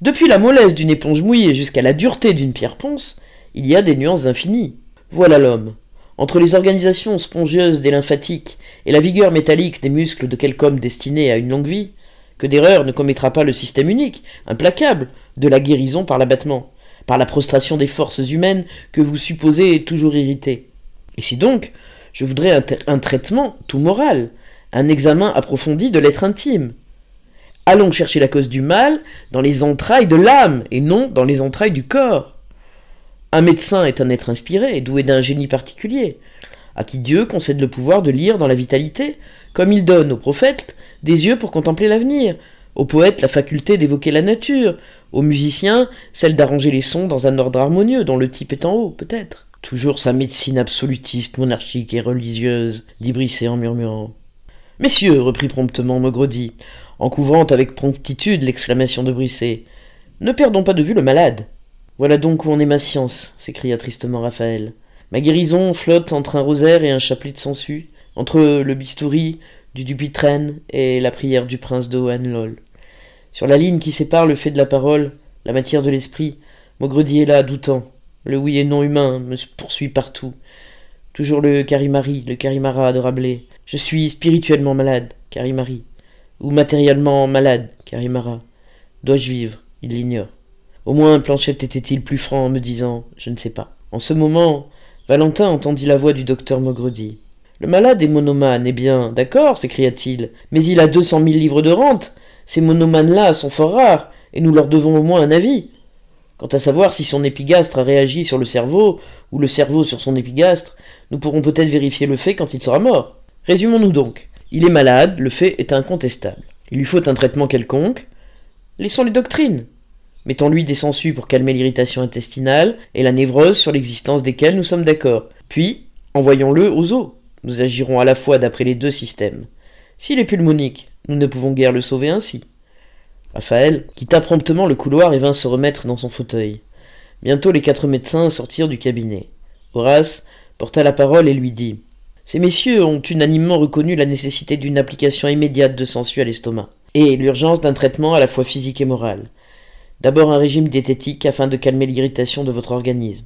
Depuis la mollesse d'une éponge mouillée jusqu'à la dureté d'une pierre ponce, il y a des nuances infinies. Voilà l'homme, entre les organisations spongieuses des lymphatiques et la vigueur métallique des muscles de quelque homme destiné à une longue vie, que d'erreur ne commettra pas le système unique, implacable, de la guérison par l'abattement, par la prostration des forces humaines que vous supposez toujours irritées. Et si donc, je voudrais un, un traitement tout moral, un examen approfondi de l'être intime. Allons chercher la cause du mal dans les entrailles de l'âme et non dans les entrailles du corps. Un médecin est un être inspiré, doué d'un génie particulier, à qui Dieu concède le pouvoir de lire dans la vitalité, comme il donne aux prophètes des yeux pour contempler l'avenir, aux poètes la faculté d'évoquer la nature, aux musiciens celle d'arranger les sons dans un ordre harmonieux dont le type est en haut, peut-être. Toujours sa médecine absolutiste, monarchique et religieuse, dit Brisset en murmurant. Messieurs, reprit promptement Maugredie, en couvrant avec promptitude l'exclamation de Brisset, ne perdons pas de vue le malade. Voilà donc où en est ma science, s'écria tristement Raphaël. Ma guérison flotte entre un rosaire et un chapelet de sangsue, entre le bistouri du Dupuytren et la prière du prince de Hohenlohe. Sur la ligne qui sépare le fait de la parole, la matière de l'esprit, Maugredi est là, doutant. Le oui et non humain me poursuit partout. Toujours le Carimari, le Carimara de Rabelais. Je suis spirituellement malade, Carimari. Ou matériellement malade, Carimara. Dois-je vivre? Il l'ignore. Au moins Planchette était-il plus franc en me disant Je ne sais pas. En ce moment, Valentin entendit la voix du docteur Maugredie. Le malade est monomane, eh bien, d'accord, s'écria-t-il, mais il a deux cent mille livres de rente. Ces monomanes-là sont fort rares, et nous leur devons au moins un avis. Quant à savoir si son épigastre a réagi sur le cerveau, ou le cerveau sur son épigastre, nous pourrons peut-être vérifier le fait quand il sera mort. Résumons-nous donc. Il est malade, le fait est incontestable. Il lui faut un traitement quelconque. Laissons les doctrines. Mettons-lui des sangsues pour calmer l'irritation intestinale et la névrose sur l'existence desquelles nous sommes d'accord. Puis, envoyons-le aux os. Nous agirons à la fois d'après les deux systèmes. S'il est pulmonique, nous ne pouvons guère le sauver ainsi. Raphaël quitta promptement le couloir et vint se remettre dans son fauteuil. Bientôt les quatre médecins sortirent du cabinet. Horace porta la parole et lui dit Ces messieurs ont unanimement reconnu la nécessité d'une application immédiate de sangsues à l'estomac, et l'urgence d'un traitement à la fois physique et moral. D'abord un régime diététique afin de calmer l'irritation de votre organisme.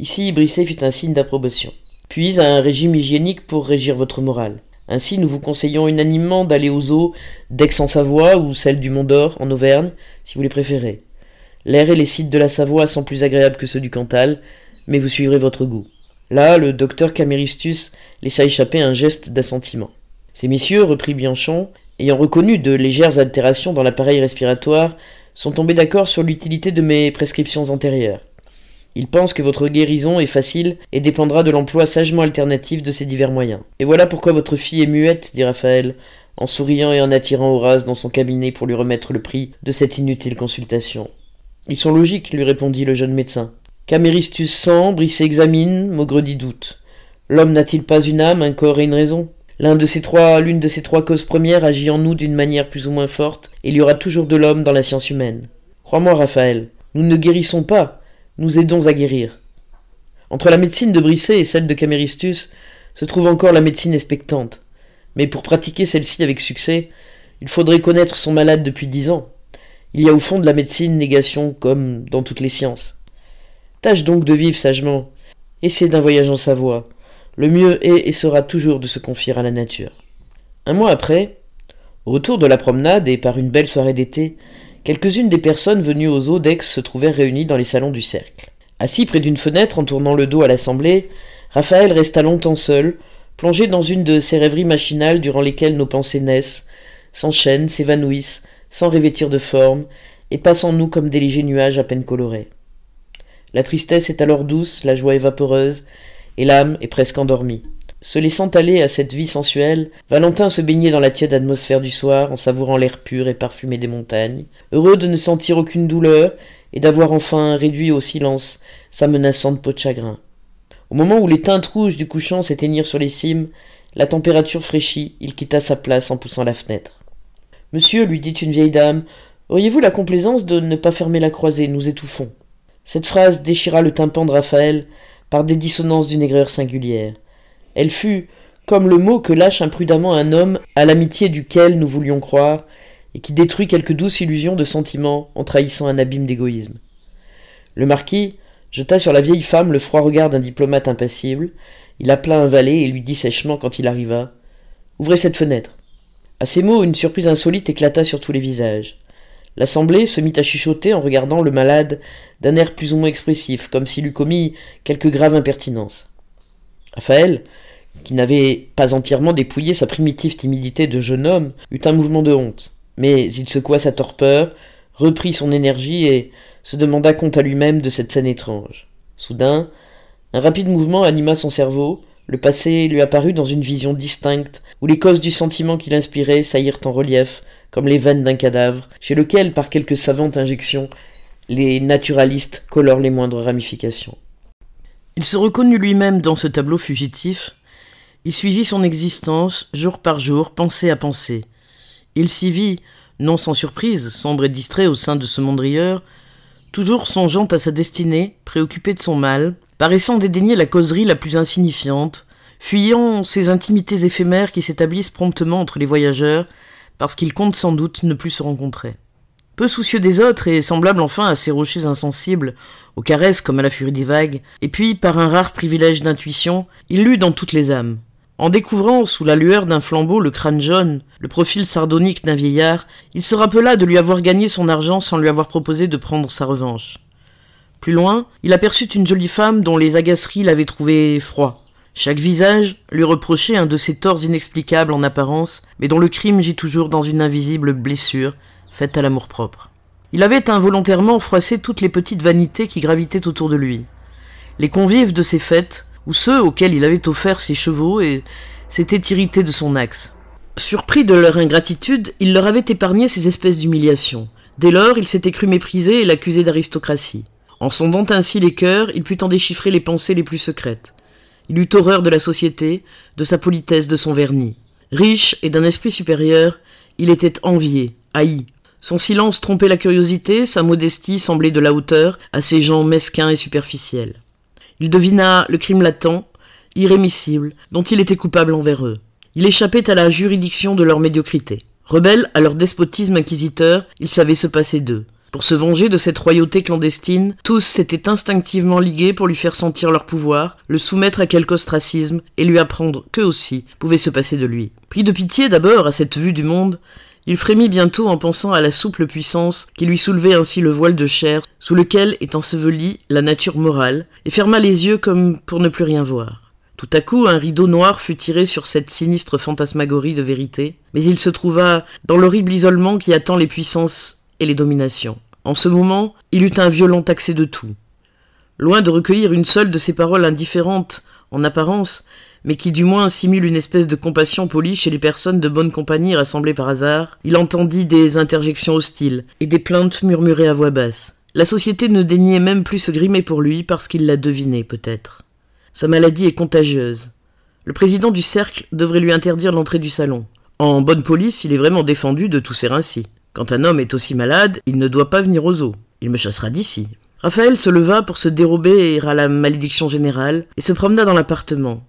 Ici, Brisset fit un signe d'approbation. Puis un régime hygiénique pour régir votre morale. Ainsi, nous vous conseillons unanimement d'aller aux eaux d'Aix-en-Savoie ou celles du Mont-d'Or, en Auvergne, si vous les préférez. L'air et les sites de la Savoie sont plus agréables que ceux du Cantal, mais vous suivrez votre goût. Là, le docteur Caméristus laissa échapper un geste d'assentiment. Ces messieurs, reprit Bianchon, ayant reconnu de légères altérations dans l'appareil respiratoire, sont tombés d'accord sur l'utilité de mes prescriptions antérieures. Ils pensent que votre guérison est facile et dépendra de l'emploi sagement alternatif de ces divers moyens. Et voilà pourquoi votre fille est muette, dit Raphaël, en souriant et en attirant Horace dans son cabinet pour lui remettre le prix de cette inutile consultation. Ils sont logiques, lui répondit le jeune médecin. Caméristus semble, il s'examine, Maugredi doute. L'homme n'a-t-il pas une âme, un corps et une raison? L'une de ces trois causes premières agit en nous d'une manière plus ou moins forte, et il y aura toujours de l'homme dans la science humaine. Crois-moi, Raphaël, nous ne guérissons pas, nous aidons à guérir. Entre la médecine de Brisset et celle de Caméristus se trouve encore la médecine expectante. Mais pour pratiquer celle-ci avec succès, il faudrait connaître son malade depuis dix ans. Il y a au fond de la médecine négation comme dans toutes les sciences. Tâche donc de vivre sagement. Essaie d'un voyage en Savoie. Le mieux est et sera toujours de se confier à la nature. Un mois après, au retour de la promenade et par une belle soirée d'été, quelques-unes des personnes venues aux eaux d'Aix se trouvèrent réunies dans les salons du cercle. Assis près d'une fenêtre en tournant le dos à l'assemblée, Raphaël resta longtemps seul, plongé dans une de ces rêveries machinales durant lesquelles nos pensées naissent, s'enchaînent, s'évanouissent, sans revêtir de forme, et passent en nous comme des légers nuages à peine colorés. La tristesse est alors douce, la joie est vaporeuse, et l'âme est presque endormie. Se laissant aller à cette vie sensuelle, Valentin se baignait dans la tiède atmosphère du soir en savourant l'air pur et parfumé des montagnes, heureux de ne sentir aucune douleur et d'avoir enfin réduit au silence sa menaçante peau de chagrin. Au moment où les teintes rouges du couchant s'éteignirent sur les cimes, la température fraîchit, il quitta sa place en poussant la fenêtre. Monsieur, lui dit une vieille dame, auriez-vous la complaisance de ne pas fermer la croisée, nous étouffons? Cette phrase déchira le tympan de Raphaël par des dissonances d'une aigreur singulière. Elle fut comme le mot que lâche imprudemment un homme à l'amitié duquel nous voulions croire, et qui détruit quelque douce illusion de sentiment en trahissant un abîme d'égoïsme. Le marquis jeta sur la vieille femme le froid regard d'un diplomate impassible. Il appela un valet et lui dit sèchement quand il arriva Ouvrez cette fenêtre. À ces mots, une surprise insolite éclata sur tous les visages. L'assemblée se mit à chuchoter en regardant le malade d'un air plus ou moins expressif, comme s'il eût commis quelque grave impertinence. Raphaël, qui n'avait pas entièrement dépouillé sa primitive timidité de jeune homme, eut un mouvement de honte. Mais il secoua sa torpeur, reprit son énergie et se demanda compte à lui-même de cette scène étrange. Soudain, un rapide mouvement anima son cerveau, le passé lui apparut dans une vision distincte, où les causes du sentiment qu'il inspirait saillirent en relief, comme les veines d'un cadavre, chez lequel, par quelques savantes injections, les naturalistes colorent les moindres ramifications. Il se reconnut lui-même dans ce tableau fugitif. Il suivit son existence, jour par jour, pensée à pensée. Il s'y vit, non sans surprise, sombre et distrait au sein de ce monde rieur, toujours songeant à sa destinée, préoccupé de son mal, paraissant dédaigner la causerie la plus insignifiante, fuyant ces intimités éphémères qui s'établissent promptement entre les voyageurs, parce qu'ils comptent sans doute ne plus se rencontrer. Peu soucieux des autres et semblable enfin à ces rochers insensibles, aux caresses comme à la furie des vagues, et puis, par un rare privilège d'intuition, il lut dans toutes les âmes. En découvrant, sous la lueur d'un flambeau, le crâne jaune, le profil sardonique d'un vieillard, il se rappela de lui avoir gagné son argent sans lui avoir proposé de prendre sa revanche. Plus loin, il aperçut une jolie femme dont les agaceries l'avaient trouvé froid. Chaque visage lui reprochait un de ces torts inexplicables en apparence, mais dont le crime gît toujours dans une invisible blessure faite à l'amour-propre. Il avait involontairement froissé toutes les petites vanités qui gravitaient autour de lui. Les convives de ces fêtes, ou ceux auxquels il avait offert ses chevaux, et s'étaient irrités de son axe. Surpris de leur ingratitude, il leur avait épargné ces espèces d'humiliations. Dès lors, il s'était cru méprisé et l'accusé d'aristocratie. En sondant ainsi les cœurs, il put en déchiffrer les pensées les plus secrètes. Il eut horreur de la société, de sa politesse, de son vernis. Riche et d'un esprit supérieur, il était envié, haï. Son silence trompait la curiosité, sa modestie semblait de la hauteur à ces gens mesquins et superficiels. Il devina le crime latent, irrémissible, dont il était coupable envers eux. Il échappait à la juridiction de leur médiocrité. Rebelle à leur despotisme inquisiteur, il savait se passer d'eux. Pour se venger de cette royauté clandestine, tous s'étaient instinctivement ligués pour lui faire sentir leur pouvoir, le soumettre à quelque ostracisme et lui apprendre qu'eux aussi pouvaient se passer de lui. Pris de pitié d'abord à cette vue du monde, il frémit bientôt en pensant à la souple puissance qui lui soulevait ainsi le voile de chair sous lequel est ensevelie la nature morale, et ferma les yeux comme pour ne plus rien voir. Tout à coup, un rideau noir fut tiré sur cette sinistre fantasmagorie de vérité, mais il se trouva dans l'horrible isolement qui attend les puissances et les dominations. En ce moment, il eut un violent accès de tout. Loin de recueillir une seule de ces paroles indifférentes en apparence, mais qui du moins simule une espèce de compassion polie chez les personnes de bonne compagnie rassemblées par hasard, il entendit des interjections hostiles et des plaintes murmurées à voix basse. La société ne daignait même plus se grimer pour lui parce qu'il l'a deviné, peut-être. Sa maladie est contagieuse. Le président du cercle devrait lui interdire l'entrée du salon. En bonne police, il est vraiment défendu de tousser ainsi. Quand un homme est aussi malade, il ne doit pas venir aux eaux. Il me chassera d'ici. Raphaël se leva pour se dérober à la malédiction générale et se promena dans l'appartement.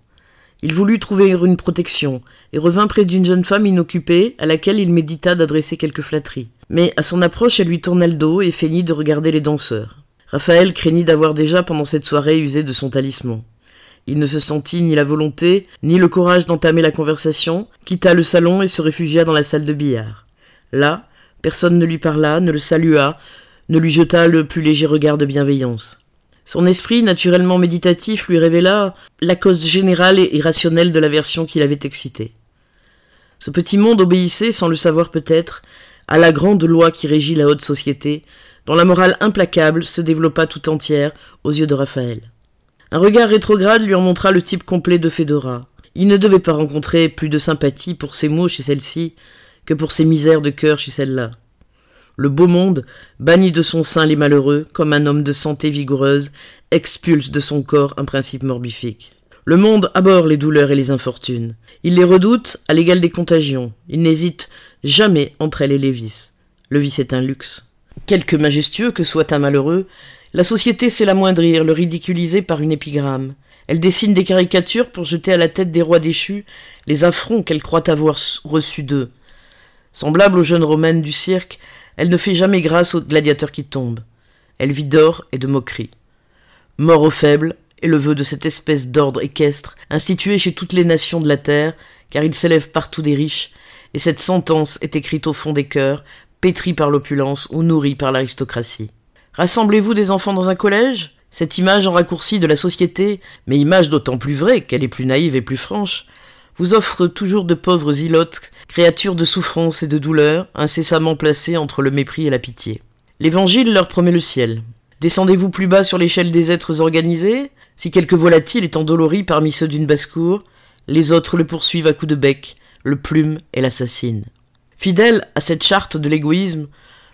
Il voulut trouver une protection et revint près d'une jeune femme inoccupée à laquelle il médita d'adresser quelques flatteries. Mais à son approche, elle lui tourna le dos et feignit de regarder les danseurs. Raphaël craignit d'avoir déjà pendant cette soirée usé de son talisman. Il ne se sentit ni la volonté, ni le courage d'entamer la conversation, quitta le salon et se réfugia dans la salle de billard. Là, personne ne lui parla, ne le salua, ne lui jeta le plus léger regard de bienveillance. Son esprit, naturellement méditatif, lui révéla la cause générale et irrationnelle de l'aversion qui l'avait excité. Ce petit monde obéissait, sans le savoir peut-être, à la grande loi qui régit la haute société, dont la morale implacable se développa tout entière aux yeux de Raphaël. Un regard rétrograde lui en montra le type complet de Fedora. Il ne devait pas rencontrer plus de sympathie pour ses mots chez celle-ci que pour ses misères de cœur chez celle-là. Le beau monde bannit de son sein les malheureux, comme un homme de santé vigoureuse expulse de son corps un principe morbifique. Le monde abhorre les douleurs et les infortunes. Il les redoute à l'égal des contagions. Il n'hésite jamais entre elles et les vices. Le vice est un luxe. Quelque majestueux que soit un malheureux, la société sait l'amoindrir, le ridiculiser par une épigramme. Elle dessine des caricatures pour jeter à la tête des rois déchus les affronts qu'elle croit avoir reçus d'eux. Semblable aux jeunes romaines du cirque, elle ne fait jamais grâce aux gladiateurs qui tombent. Elle vit d'or et de moquerie. Mort aux faibles est le vœu de cette espèce d'ordre équestre institué chez toutes les nations de la terre, car il s'élève partout des riches, et cette sentence est écrite au fond des cœurs, pétrie par l'opulence ou nourrie par l'aristocratie. Rassemblez-vous des enfants dans un collège? Cette image en raccourci de la société, mais image d'autant plus vraie qu'elle est plus naïve et plus franche, vous offre toujours de pauvres ilotes, créatures de souffrance et de douleur, incessamment placées entre le mépris et la pitié. L'Évangile leur promet le ciel. Descendez-vous plus bas sur l'échelle des êtres organisés? Si quelque volatile est endolori parmi ceux d'une basse-cour, les autres le poursuivent à coups de bec, le plume et l'assassine. Fidèle à cette charte de l'égoïsme,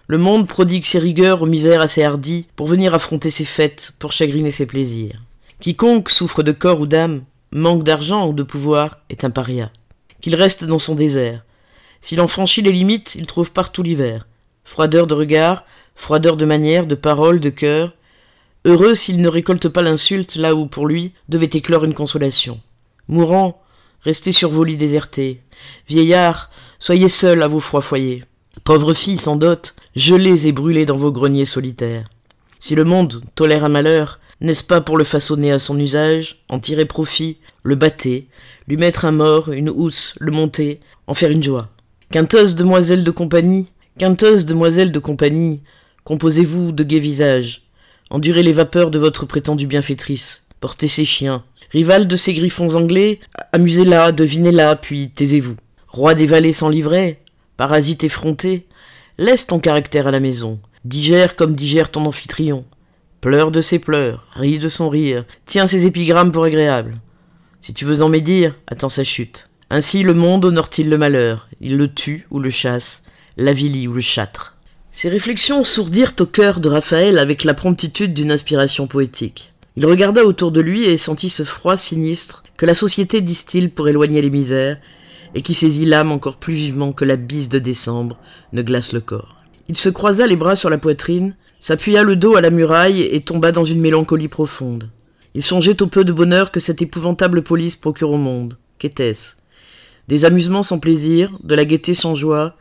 le monde prodigue ses rigueurs aux misères assez hardies pour venir affronter ses fêtes, pour chagriner ses plaisirs. Quiconque souffre de corps ou d'âme, manque d'argent ou de pouvoir, est un paria. Qu'il reste dans son désert. S'il en franchit les limites, il trouve partout l'hiver. Froideur de regard, froideur de manière, de parole, de cœur. Heureux s'il ne récolte pas l'insulte là où, pour lui, devait éclore une consolation. Mourant, restez sur vos lits désertés. Vieillard, soyez seul à vos froids foyers. Pauvres filles sans dot, gelées et brûlées dans vos greniers solitaires. Si le monde tolère un malheur, n'est-ce pas pour le façonner à son usage, en tirer profit, le battre, lui mettre un mort, une housse, le monter, en faire une joie? Quinteuse demoiselle de compagnie, quinteuse demoiselle de compagnie, composez-vous de gais visages, endurez les vapeurs de votre prétendue bienfaitrice, portez ses chiens, rival de ces griffons anglais, amusez-la, devinez-la, puis taisez-vous. Roi des vallées sans livret, parasite effronté, laisse ton caractère à la maison, digère comme digère ton amphitryon, pleure de ses pleurs, rit de son rire, tiens ses épigrammes pour agréables. Si tu veux en médire, attends sa chute. Ainsi le monde honore-t-il le malheur, il le tue ou le chasse, l'avilit ou le châtre. Ces réflexions sourdirent au cœur de Raphaël avec la promptitude d'une inspiration poétique. Il regarda autour de lui et sentit ce froid sinistre que la société distille pour éloigner les misères et qui saisit l'âme encore plus vivement que la bise de décembre ne glace le corps. Il se croisa les bras sur la poitrine, s'appuya le dos à la muraille et tomba dans une mélancolie profonde. Il songeait au peu de bonheur que cette épouvantable police procure au monde. Qu'était-ce? Des amusements sans plaisir, de la gaieté sans joie,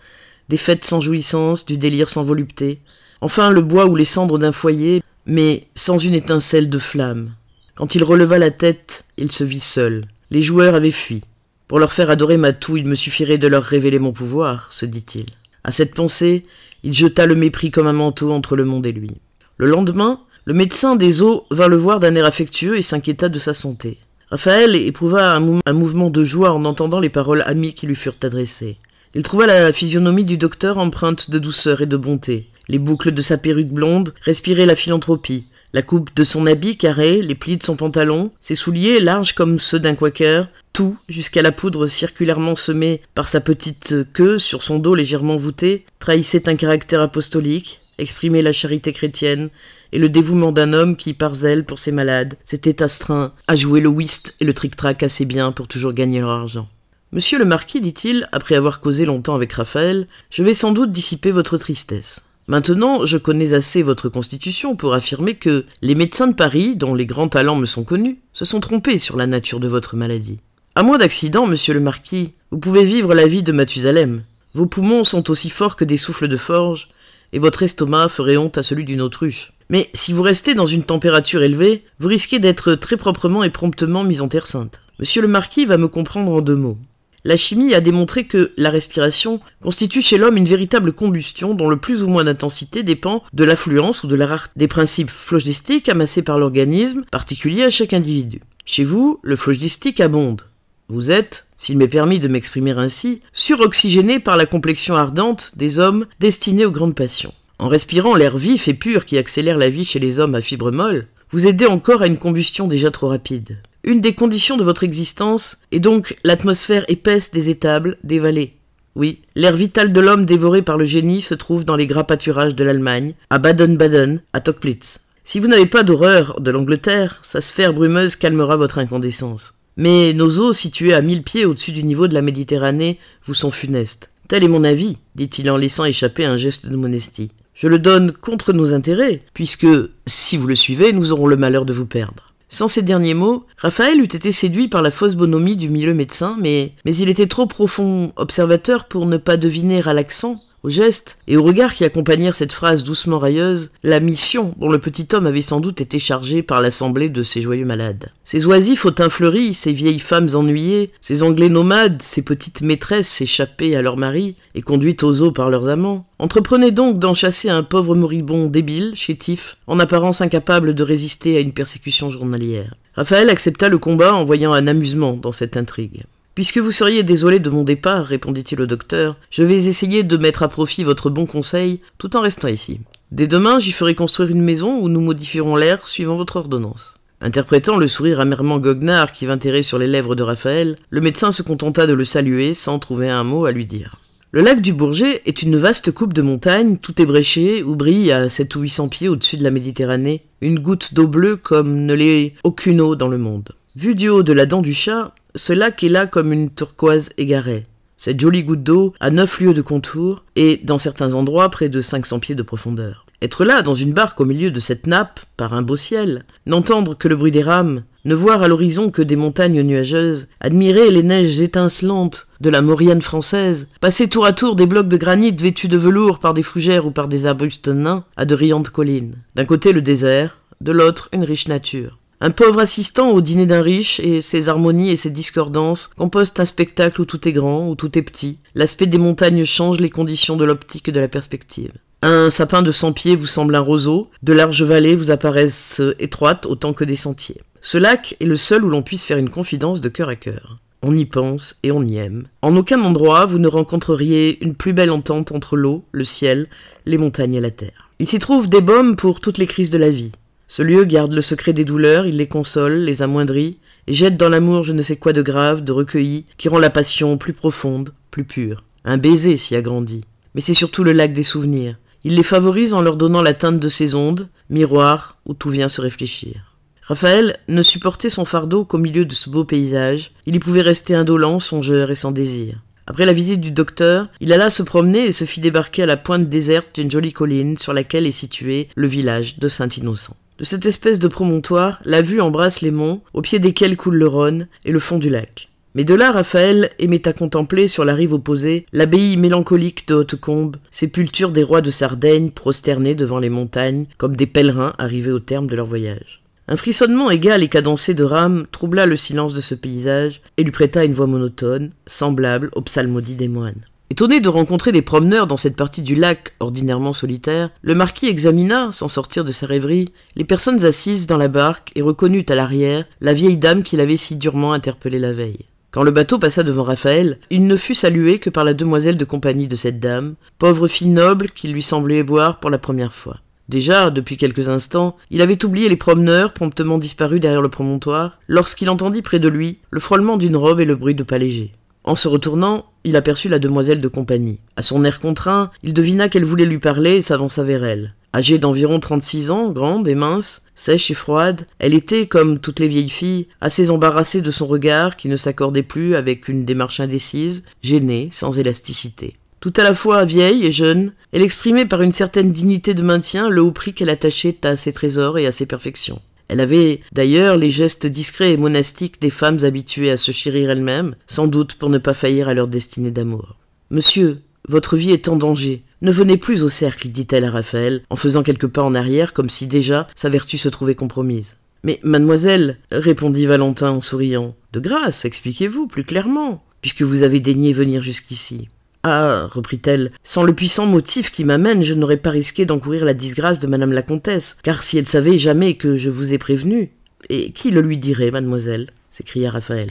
des fêtes sans jouissance, du délire sans volupté, enfin le bois ou les cendres d'un foyer, mais sans une étincelle de flamme. Quand il releva la tête, il se vit seul. Les joueurs avaient fui. Pour leur faire adorer Matou, il me suffirait de leur révéler mon pouvoir, se dit-il. À cette pensée, il jeta le mépris comme un manteau entre le monde et lui. Le lendemain, le médecin des eaux vint le voir d'un air affectueux et s'inquiéta de sa santé. Raphaël éprouva un, mouvement de joie en entendant les paroles amies qui lui furent adressées. Il trouva la physionomie du docteur empreinte de douceur et de bonté. Les boucles de sa perruque blonde respiraient la philanthropie, La coupe de son habit carré, les plis de son pantalon, ses souliers larges comme ceux d'un quaker, tout, jusqu'à la poudre circulairement semée par sa petite queue sur son dos légèrement voûté, trahissait un caractère apostolique, exprimait la charité chrétienne et le dévouement d'un homme qui, par zèle pour ses malades, s'était astreint à jouer le whist et le tric-trac assez bien pour toujours gagner leur argent. Monsieur le marquis, dit-il, après avoir causé longtemps avec Raphaël, je vais sans doute dissiper votre tristesse. Maintenant, je connais assez votre constitution pour affirmer que les médecins de Paris, dont les grands talents me sont connus, se sont trompés sur la nature de votre maladie. À moins d'accident, monsieur le marquis, vous pouvez vivre la vie de Mathusalem. Vos poumons sont aussi forts que des souffles de forge, et votre estomac ferait honte à celui d'une autruche. Mais si vous restez dans une température élevée, vous risquez d'être très proprement et promptement mis en terre sainte. Monsieur le marquis va me comprendre en deux mots. La chimie a démontré que la respiration constitue chez l'homme une véritable combustion dont le plus ou moins d'intensité dépend de l'affluence ou de la rareté des principes phlogistiques amassés par l'organisme, particulier à chaque individu. Chez vous, le phlogistique abonde. Vous êtes, s'il m'est permis de m'exprimer ainsi, suroxygéné par la complexion ardente des hommes destinés aux grandes passions. En respirant l'air vif et pur qui accélère la vie chez les hommes à fibres molles, vous aidez encore à une combustion déjà trop rapide. Une des conditions de votre existence est donc l'atmosphère épaisse des étables, des vallées. Oui, l'air vital de l'homme dévoré par le génie se trouve dans les gras pâturages de l'Allemagne, à Baden-Baden, à Tocplitz. Si vous n'avez pas d'horreur de l'Angleterre, sa sphère brumeuse calmera votre incandescence. Mais nos eaux situées à mille pieds au-dessus du niveau de la Méditerranée vous sont funestes. Tel est mon avis, dit-il en laissant échapper un geste de modestie. Je le donne contre nos intérêts, puisque, si vous le suivez, nous aurons le malheur de vous perdre. Sans ces derniers mots, Raphaël eût été séduit par la fausse bonhomie du milieu médecin, mais, il était trop profond observateur pour ne pas deviner à l'accent au geste et au regard qui accompagnèrent cette phrase doucement railleuse, la mission dont le petit homme avait sans doute été chargé par l'assemblée de ces joyeux malades. Ces oisifs au teint fleuri, ces vieilles femmes ennuyées, ces anglais nomades, ces petites maîtresses échappées à leurs maris et conduites aux eaux par leurs amants, entreprenaient donc d'en chasser un pauvre moribond débile, chétif, en apparence incapable de résister à une persécution journalière. Raphaël accepta le combat en voyant un amusement dans cette intrigue. Puisque vous seriez désolé de mon départ, répondit-il au docteur, je vais essayer de mettre à profit votre bon conseil tout en restant ici. Dès demain, j'y ferai construire une maison où nous modifierons l'air suivant votre ordonnance. Interprétant le sourire amèrement goguenard qui vint errer sur les lèvres de Raphaël, le médecin se contenta de le saluer sans trouver un mot à lui dire. Le lac du Bourget est une vaste coupe de montagne, tout ébréché, où brille à sept ou huit cents pieds au-dessus de la Méditerranée une goutte d'eau bleue comme ne l'est aucune eau dans le monde. Vu du haut de la dent du chat, ce lac est là comme une turquoise égarée. Cette jolie goutte d'eau a neuf lieues de contour et, dans certains endroits, près de 500 pieds de profondeur. Être là, dans une barque au milieu de cette nappe, par un beau ciel, n'entendre que le bruit des rames, ne voir à l'horizon que des montagnes nuageuses, admirer les neiges étincelantes de la Maurienne française, passer tour à tour des blocs de granit vêtus de velours par des fougères ou par des arbustes nains à de riantes collines. D'un côté le désert, de l'autre une riche nature. Un pauvre assistant au dîner d'un riche, et ses harmonies et ses discordances composent un spectacle où tout est grand, où tout est petit. L'aspect des montagnes change les conditions de l'optique et de la perspective. Un sapin de cent pieds vous semble un roseau, de larges vallées vous apparaissent étroites autant que des sentiers. Ce lac est le seul où l'on puisse faire une confidence de cœur à cœur. On y pense et on y aime. En aucun endroit vous ne rencontreriez une plus belle entente entre l'eau, le ciel, les montagnes et la terre. Il s'y trouve des baumes pour toutes les crises de la vie. Ce lieu garde le secret des douleurs, il les console, les amoindrit, et jette dans l'amour je ne sais quoi de grave, de recueilli, qui rend la passion plus profonde, plus pure. Un baiser s'y agrandit. Mais c'est surtout le lac des souvenirs. Il les favorise en leur donnant la teinte de ses ondes, miroir où tout vient se réfléchir. Raphaël ne supportait son fardeau qu'au milieu de ce beau paysage. Il y pouvait rester indolent, songeur et sans désir. Après la visite du docteur, il alla se promener et se fit débarquer à la pointe déserte d'une jolie colline sur laquelle est situé le village de Saint-Innocent. De cette espèce de promontoire, la vue embrasse les monts, au pied desquels coule le Rhône et le fond du lac. Mais de là, Raphaël aimait à contempler sur la rive opposée l'abbaye mélancolique de Hautecombe, sépulture des rois de Sardaigne prosternés devant les montagnes comme des pèlerins arrivés au terme de leur voyage. Un frissonnement égal et cadencé de rame troubla le silence de ce paysage et lui prêta une voix monotone, semblable au psalmodie des moines. Étonné de rencontrer des promeneurs dans cette partie du lac ordinairement solitaire, le marquis examina, sans sortir de sa rêverie, les personnes assises dans la barque et reconnut à l'arrière la vieille dame qui l'avait si durement interpellé la veille. Quand le bateau passa devant Raphaël, il ne fut salué que par la demoiselle de compagnie de cette dame, pauvre fille noble qu'il lui semblait voir pour la première fois. Déjà, depuis quelques instants, il avait oublié les promeneurs promptement disparus derrière le promontoire, lorsqu'il entendit près de lui le frôlement d'une robe et le bruit de pas légers. En se retournant, il aperçut la demoiselle de compagnie. À son air contraint, il devina qu'elle voulait lui parler et s'avança vers elle. Âgée d'environ trente-six ans, grande et mince, sèche et froide, elle était, comme toutes les vieilles filles, assez embarrassée de son regard qui ne s'accordait plus avec une démarche indécise, gênée, sans élasticité. Tout à la fois vieille et jeune, elle exprimait par une certaine dignité de maintien le haut prix qu'elle attachait à ses trésors et à ses perfections. Elle avait d'ailleurs les gestes discrets et monastiques des femmes habituées à se chérir elles-mêmes, sans doute pour ne pas faillir à leur destinée d'amour. Monsieur, votre vie est en danger. Ne venez plus au cercle, dit-elle à Raphaël, en faisant quelques pas en arrière, comme si déjà sa vertu se trouvait compromise. Mais, mademoiselle, répondit Valentin en souriant, de grâce, expliquez-vous plus clairement, puisque vous avez daigné venir jusqu'ici. Ah, reprit-elle, sans le puissant motif qui m'amène, je n'aurais pas risqué d'encourir la disgrâce de madame la comtesse, car si elle savait jamais que je vous ai prévenu. Et qui le lui dirait, mademoiselle? s'écria Raphaël.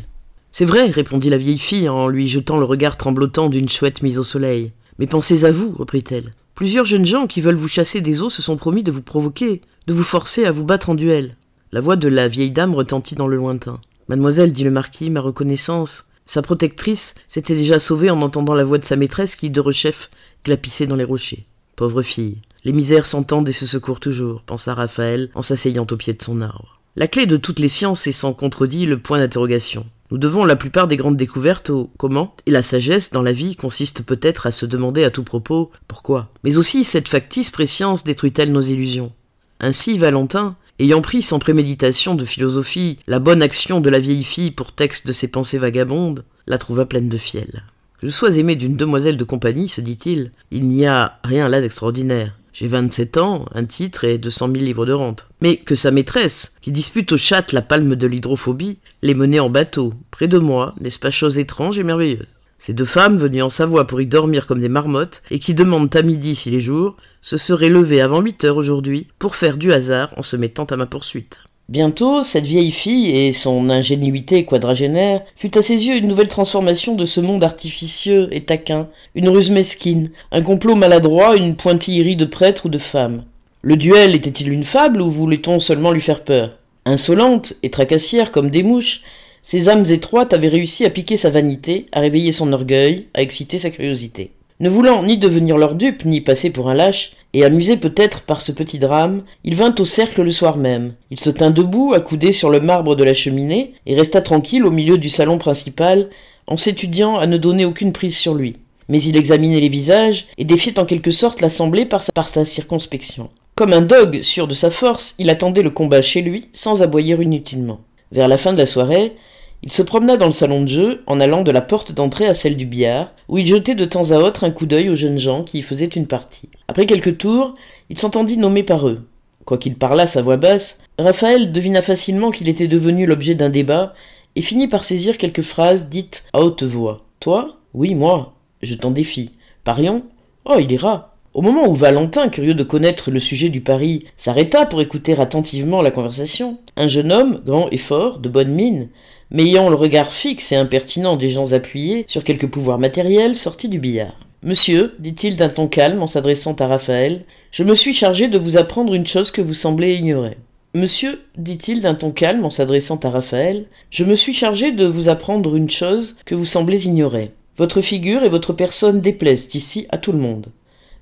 C'est vrai, répondit la vieille fille en lui jetant le regard tremblotant d'une chouette mise au soleil. Mais pensez à vous, reprit-elle. Plusieurs jeunes gens qui veulent vous chasser des eaux se sont promis de vous provoquer, de vous forcer à vous battre en duel. La voix de la vieille dame retentit dans le lointain. Mademoiselle, dit le marquis, ma reconnaissance. Sa protectrice s'était déjà sauvée en entendant la voix de sa maîtresse qui, de rechef, glapissait dans les rochers. Pauvre fille. Les misères s'entendent et se secourent toujours, pensa Raphaël en s'asseyant au pied de son arbre. La clé de toutes les sciences est sans contredit le point d'interrogation. Nous devons la plupart des grandes découvertes au comment, et la sagesse dans la vie consiste peut-être à se demander à tout propos pourquoi. Mais aussi cette factice préscience détruit-elle nos illusions Ainsi, Valentin, Ayant pris sans préméditation de philosophie la bonne action de la vieille fille pour texte de ses pensées vagabondes, la trouva pleine de fiel. Que je sois aimé d'une demoiselle de compagnie, se dit-il, il n'y a rien là d'extraordinaire. J'ai vingt-sept ans, un titre et deux cent mille livres de rente. Mais que sa maîtresse, qui dispute aux chattes la palme de l'hydrophobie, les menait en bateau, près de moi, n'est-ce pas chose étrange et merveilleuse? Ces deux femmes, venues en Savoie pour y dormir comme des marmottes, et qui demandent à midi s'il est jour, se seraient levées avant huit heures aujourd'hui pour faire du hasard en se mettant à ma poursuite. Bientôt, cette vieille fille et son ingénuité quadragénaire fut à ses yeux une nouvelle transformation de ce monde artificieux et taquin, une ruse mesquine, un complot maladroit, une pointillerie de prêtre ou de femme. Le duel était-il une fable ou voulait-on seulement lui faire peur? Insolente et tracassière comme des mouches, ces âmes étroites avaient réussi à piquer sa vanité, à réveiller son orgueil, à exciter sa curiosité. Ne voulant ni devenir leur dupe, ni passer pour un lâche, et amusé peut-être par ce petit drame, il vint au cercle le soir même. Il se tint debout, accoudé sur le marbre de la cheminée, et resta tranquille au milieu du salon principal, en s'étudiant à ne donner aucune prise sur lui. Mais il examinait les visages, et défiait en quelque sorte l'assemblée par sa, circonspection. Comme un dogue sûr de sa force, il attendait le combat chez lui, sans aboyer inutilement. Vers la fin de la soirée, il se promena dans le salon de jeu en allant de la porte d'entrée à celle du billard, où il jetait de temps à autre un coup d'œil aux jeunes gens qui y faisaient une partie. Après quelques tours, il s'entendit nommer par eux. Quoiqu'il parlât sa voix basse, Raphaël devina facilement qu'il était devenu l'objet d'un débat et finit par saisir quelques phrases dites à haute voix. Toi? Oui, moi. Je t'en défie. Parions? Oh, il ira. Au moment où Valentin, curieux de connaître le sujet du pari, s'arrêta pour écouter attentivement la conversation, un jeune homme, grand et fort, de bonne mine, mais ayant le regard fixe et impertinent des gens appuyés sur quelques pouvoirs matériels, sortit du billard. Monsieur, dit-il d'un ton calme en s'adressant à Raphaël, je me suis chargé de vous apprendre une chose que vous semblez ignorer. Monsieur, dit-il d'un ton calme en s'adressant à Raphaël, je me suis chargé de vous apprendre une chose que vous semblez ignorer. Votre figure et votre personne déplaisent ici à tout le monde,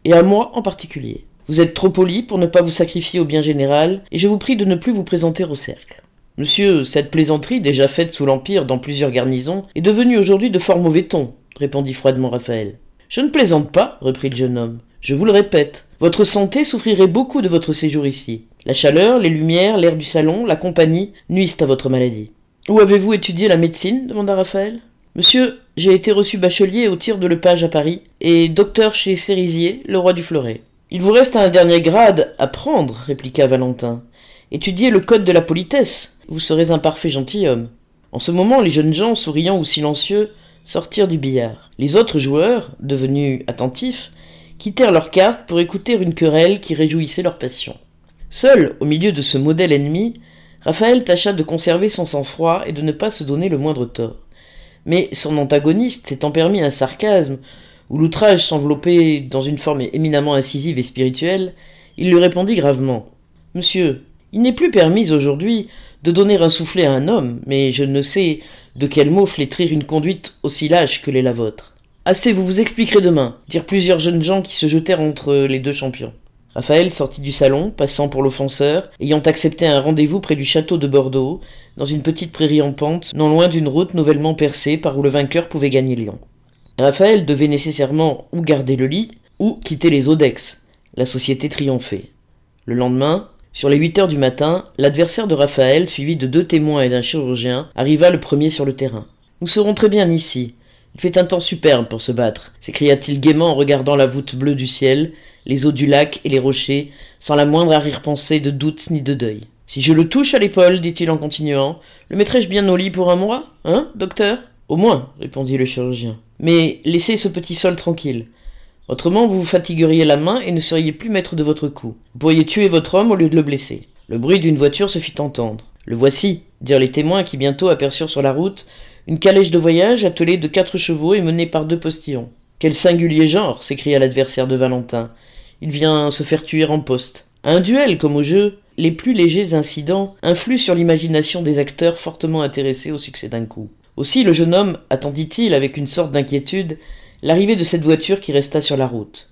et à moi en particulier. Vous êtes trop poli pour ne pas vous sacrifier au bien général, et je vous prie de ne plus vous présenter au cercle. Monsieur, cette plaisanterie, déjà faite sous l'Empire dans plusieurs garnisons, est devenue aujourd'hui de fort mauvais ton, répondit froidement Raphaël. Je ne plaisante pas, reprit le jeune homme. Je vous le répète, votre santé souffrirait beaucoup de votre séjour ici. La chaleur, les lumières, l'air du salon, la compagnie nuisent à votre maladie. Où avez-vous étudié la médecine demanda Raphaël. Monsieur, j'ai été reçu bachelier au tir de Lepage à Paris, et docteur chez Cérisier, le roi du Fleuret. Il vous reste un dernier grade à prendre, répliqua Valentin. Étudiez le code de la politesse, vous serez un parfait gentilhomme. En ce moment, les jeunes gens, souriants ou silencieux, sortirent du billard. Les autres joueurs, devenus attentifs, quittèrent leurs cartes pour écouter une querelle qui réjouissait leur passion. Seul, au milieu de ce modèle ennemi, Raphaël tâcha de conserver son sang-froid et de ne pas se donner le moindre tort. Mais son antagoniste s'étant permis un sarcasme où l'outrage s'enveloppait dans une forme éminemment incisive et spirituelle, il lui répondit gravement. Monsieur, il n'est plus permis aujourd'hui de donner un soufflet à un homme, mais je ne sais de quel mot flétrir une conduite aussi lâche que l'est la vôtre. Assez, vous vous expliquerez demain, dirent plusieurs jeunes gens qui se jetèrent entre les deux champions. Raphaël sortit du salon, passant pour l'offenseur, ayant accepté un rendez-vous près du château de Bordeaux, dans une petite prairie en pente, non loin d'une route nouvellement percée par où le vainqueur pouvait gagner Lyon. Raphaël devait nécessairement ou garder le lit, ou quitter les Odex. La société triomphait. Le lendemain, sur les huit heures du matin, l'adversaire de Raphaël, suivi de deux témoins et d'un chirurgien, arriva le premier sur le terrain. Nous serons très bien ici. Il fait un temps superbe pour se battre, s'écria-t-il gaiement en regardant la voûte bleue du ciel, les eaux du lac et les rochers, sans la moindre arrière-pensée de doute ni de deuil. Si je le touche à l'épaule, dit-il en continuant, le mettrai-je bien au lit pour un mois Hein, docteur Au moins, répondit le chirurgien. Mais laissez ce petit sol tranquille. Autrement, vous vous fatigueriez la main et ne seriez plus maître de votre coup. Vous pourriez tuer votre homme au lieu de le blesser. Le bruit d'une voiture se fit entendre. Le voici, dirent les témoins qui bientôt aperçurent sur la route une calèche de voyage attelée de quatre chevaux et menée par deux postillons. Quel singulier genre s'écria l'adversaire de Valentin. Il vient se faire tuer en poste. un duel comme au jeu, les plus légers incidents influent sur l'imagination des acteurs fortement intéressés au succès d'un coup. Aussi le jeune homme attendit-il avec une sorte d'inquiétude l'arrivée de cette voiture qui resta sur la route.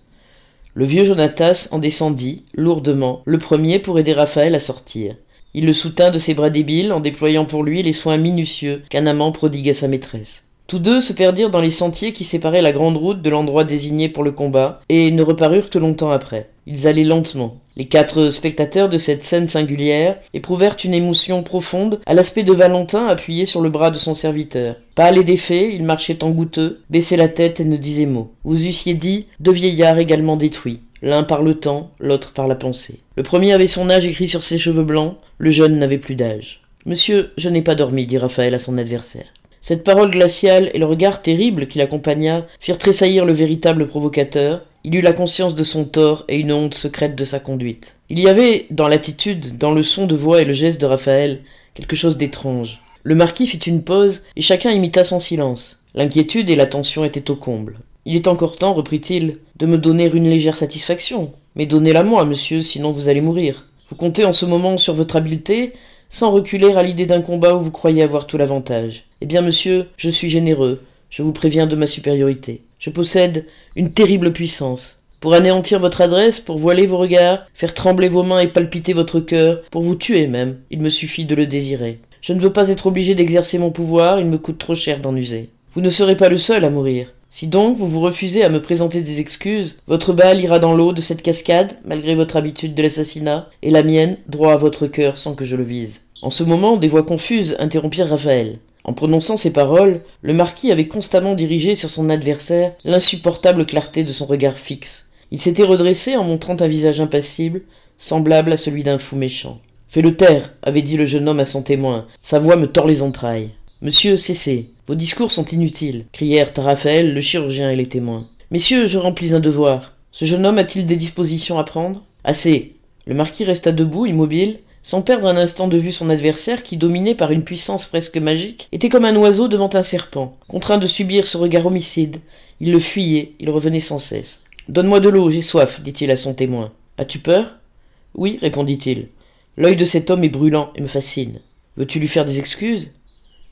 Le vieux Jonatas en descendit, lourdement, le premier pour aider Raphaël à sortir. Il le soutint de ses bras débiles en déployant pour lui les soins minutieux qu'un amant prodigue à sa maîtresse. Tous deux se perdirent dans les sentiers qui séparaient la grande route de l'endroit désigné pour le combat, et ne reparurent que longtemps après. Ils allaient lentement. Les quatre spectateurs de cette scène singulière éprouvèrent une émotion profonde à l'aspect de Valentin appuyé sur le bras de son serviteur. Pâle et défait, il marchait en goutteux, baissait la tête et ne disait mot. Vous eussiez dit deux vieillards également détruits, l'un par le temps, l'autre par la pensée. Le premier avait son âge écrit sur ses cheveux blancs, le jeune n'avait plus d'âge. Monsieur, je n'ai pas dormi, dit Raphaël à son adversaire. Cette parole glaciale et le regard terrible qui l'accompagna firent tressaillir le véritable provocateur. Il eut la conscience de son tort et une honte secrète de sa conduite. Il y avait, dans l'attitude, dans le son de voix et le geste de Raphaël, quelque chose d'étrange. Le marquis fit une pause, et chacun imita son silence. L'inquiétude et l'attention étaient au comble. Il est encore temps, reprit-il, de me donner une légère satisfaction. Mais donnez-la moi, monsieur, sinon vous allez mourir. Vous comptez en ce moment sur votre habileté, sans reculer à l'idée d'un combat où vous croyez avoir tout l'avantage. Eh bien, monsieur, je suis généreux, je vous préviens de ma supériorité. Je possède une terrible puissance. Pour anéantir votre adresse, pour voiler vos regards, faire trembler vos mains et palpiter votre cœur, pour vous tuer même, il me suffit de le désirer. Je ne veux pas être obligé d'exercer mon pouvoir, il me coûte trop cher d'en user. Vous ne serez pas le seul à mourir. Si donc vous vous refusez à me présenter des excuses, votre balle ira dans l'eau de cette cascade, malgré votre habitude de l'assassinat, et la mienne, droit à votre cœur sans que je le vise. En ce moment, des voix confuses interrompirent Raphaël. En prononçant ces paroles, le marquis avait constamment dirigé sur son adversaire l'insupportable clarté de son regard fixe. Il s'était redressé en montrant un visage impassible, semblable à celui d'un fou méchant. Fais-le taire, avait dit le jeune homme à son témoin. Sa voix me tord les entrailles. Monsieur, cessez. Vos discours sont inutiles, crièrent Raphaël le chirurgien et les témoins. Messieurs, je remplis un devoir. Ce jeune homme a-t-il des dispositions à prendre? Assez. Le marquis resta debout, immobile, sans perdre un instant de vue son adversaire qui, dominé par une puissance presque magique, était comme un oiseau devant un serpent, contraint de subir ce regard homicide. Il le fuyait, il revenait sans cesse. Donne-moi de l'eau, j'ai soif, dit-il à son témoin. As-tu peur Oui, répondit-il. L'œil de cet homme est brûlant et me fascine. Veux-tu lui faire des excuses?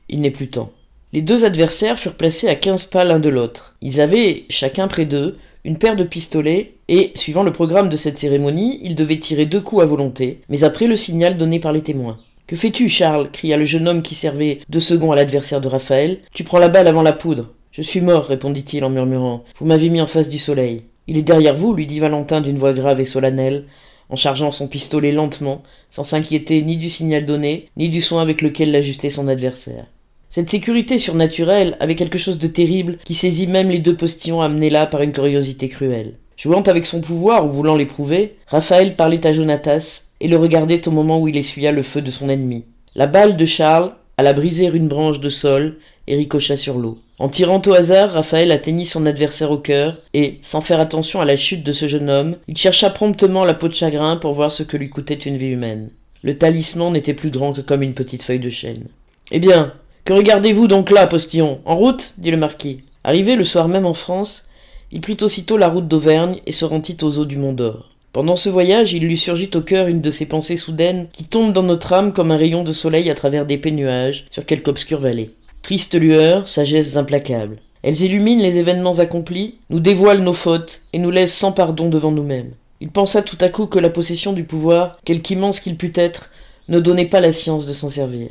Il n'est plus temps. Les deux adversaires furent placés à quinze pas l'un de l'autre. Ils avaient, chacun près d'eux, une paire de pistolets, et, suivant le programme de cette cérémonie, ils devaient tirer deux coups à volonté, mais après le signal donné par les témoins. Que fais-tu, Charles? cria le jeune homme qui servait de second à l'adversaire de Raphaël. Tu prends la balle avant la poudre. Je suis mort, répondit-il en murmurant. Vous m'avez mis en face du soleil. Il est derrière vous, lui dit Valentin d'une voix grave et solennelle, en chargeant son pistolet lentement, sans s'inquiéter ni du signal donné, ni du soin avec lequel l'ajustait son adversaire. Cette sécurité surnaturelle avait quelque chose de terrible qui saisit même les deux postillons amenés là par une curiosité cruelle. Jouant avec son pouvoir ou voulant l'éprouver, Raphaël parlait à Jonatas et le regardait au moment où il essuya le feu de son ennemi. La balle de Charles alla briser une branche de sol et ricocha sur l'eau. En tirant au hasard, Raphaël atteignit son adversaire au cœur, et, sans faire attention à la chute de ce jeune homme, il chercha promptement la peau de chagrin pour voir ce que lui coûtait une vie humaine. Le talisman n'était plus grand que comme une petite feuille de chêne. Eh bien, que regardez-vous donc là, postillon? En route? dit le marquis. Arrivé le soir même en France, il prit aussitôt la route d'Auvergne et se rendit aux eaux du Mont d'Or. Pendant ce voyage, il lui surgit au cœur une de ces pensées soudaines qui tombent dans notre âme comme un rayon de soleil à travers d'épais nuages sur quelque obscure vallée. Triste lueur, sagesses implacables. Elles illuminent les événements accomplis, nous dévoilent nos fautes et nous laissent sans pardon devant nous-mêmes. Il pensa tout à coup que la possession du pouvoir, quelque immense qu'il pût être, ne donnait pas la science de s'en servir.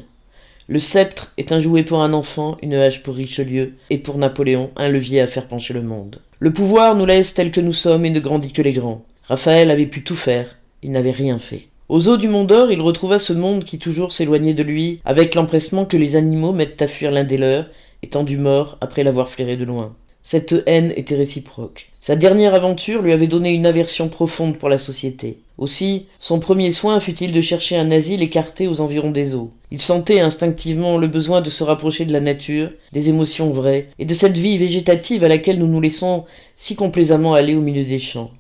Le sceptre est un jouet pour un enfant, une hache pour Richelieu, et pour Napoléon, un levier à faire pencher le monde. Le pouvoir nous laisse tels que nous sommes et ne grandit que les grands. Raphaël avait pu tout faire, il n'avait rien fait. Aux eaux du Mont d'Or, il retrouva ce monde qui toujours s'éloignait de lui, avec l'empressement que les animaux mettent à fuir l'un des leurs, étendu mort après l'avoir flairé de loin. Cette haine était réciproque. Sa dernière aventure lui avait donné une aversion profonde pour la société. Aussi, son premier soin fut-il de chercher un asile écarté aux environs des eaux. Il sentait instinctivement le besoin de se rapprocher de la nature, des émotions vraies, et de cette vie végétative à laquelle nous nous laissons si complaisamment aller au milieu des champs.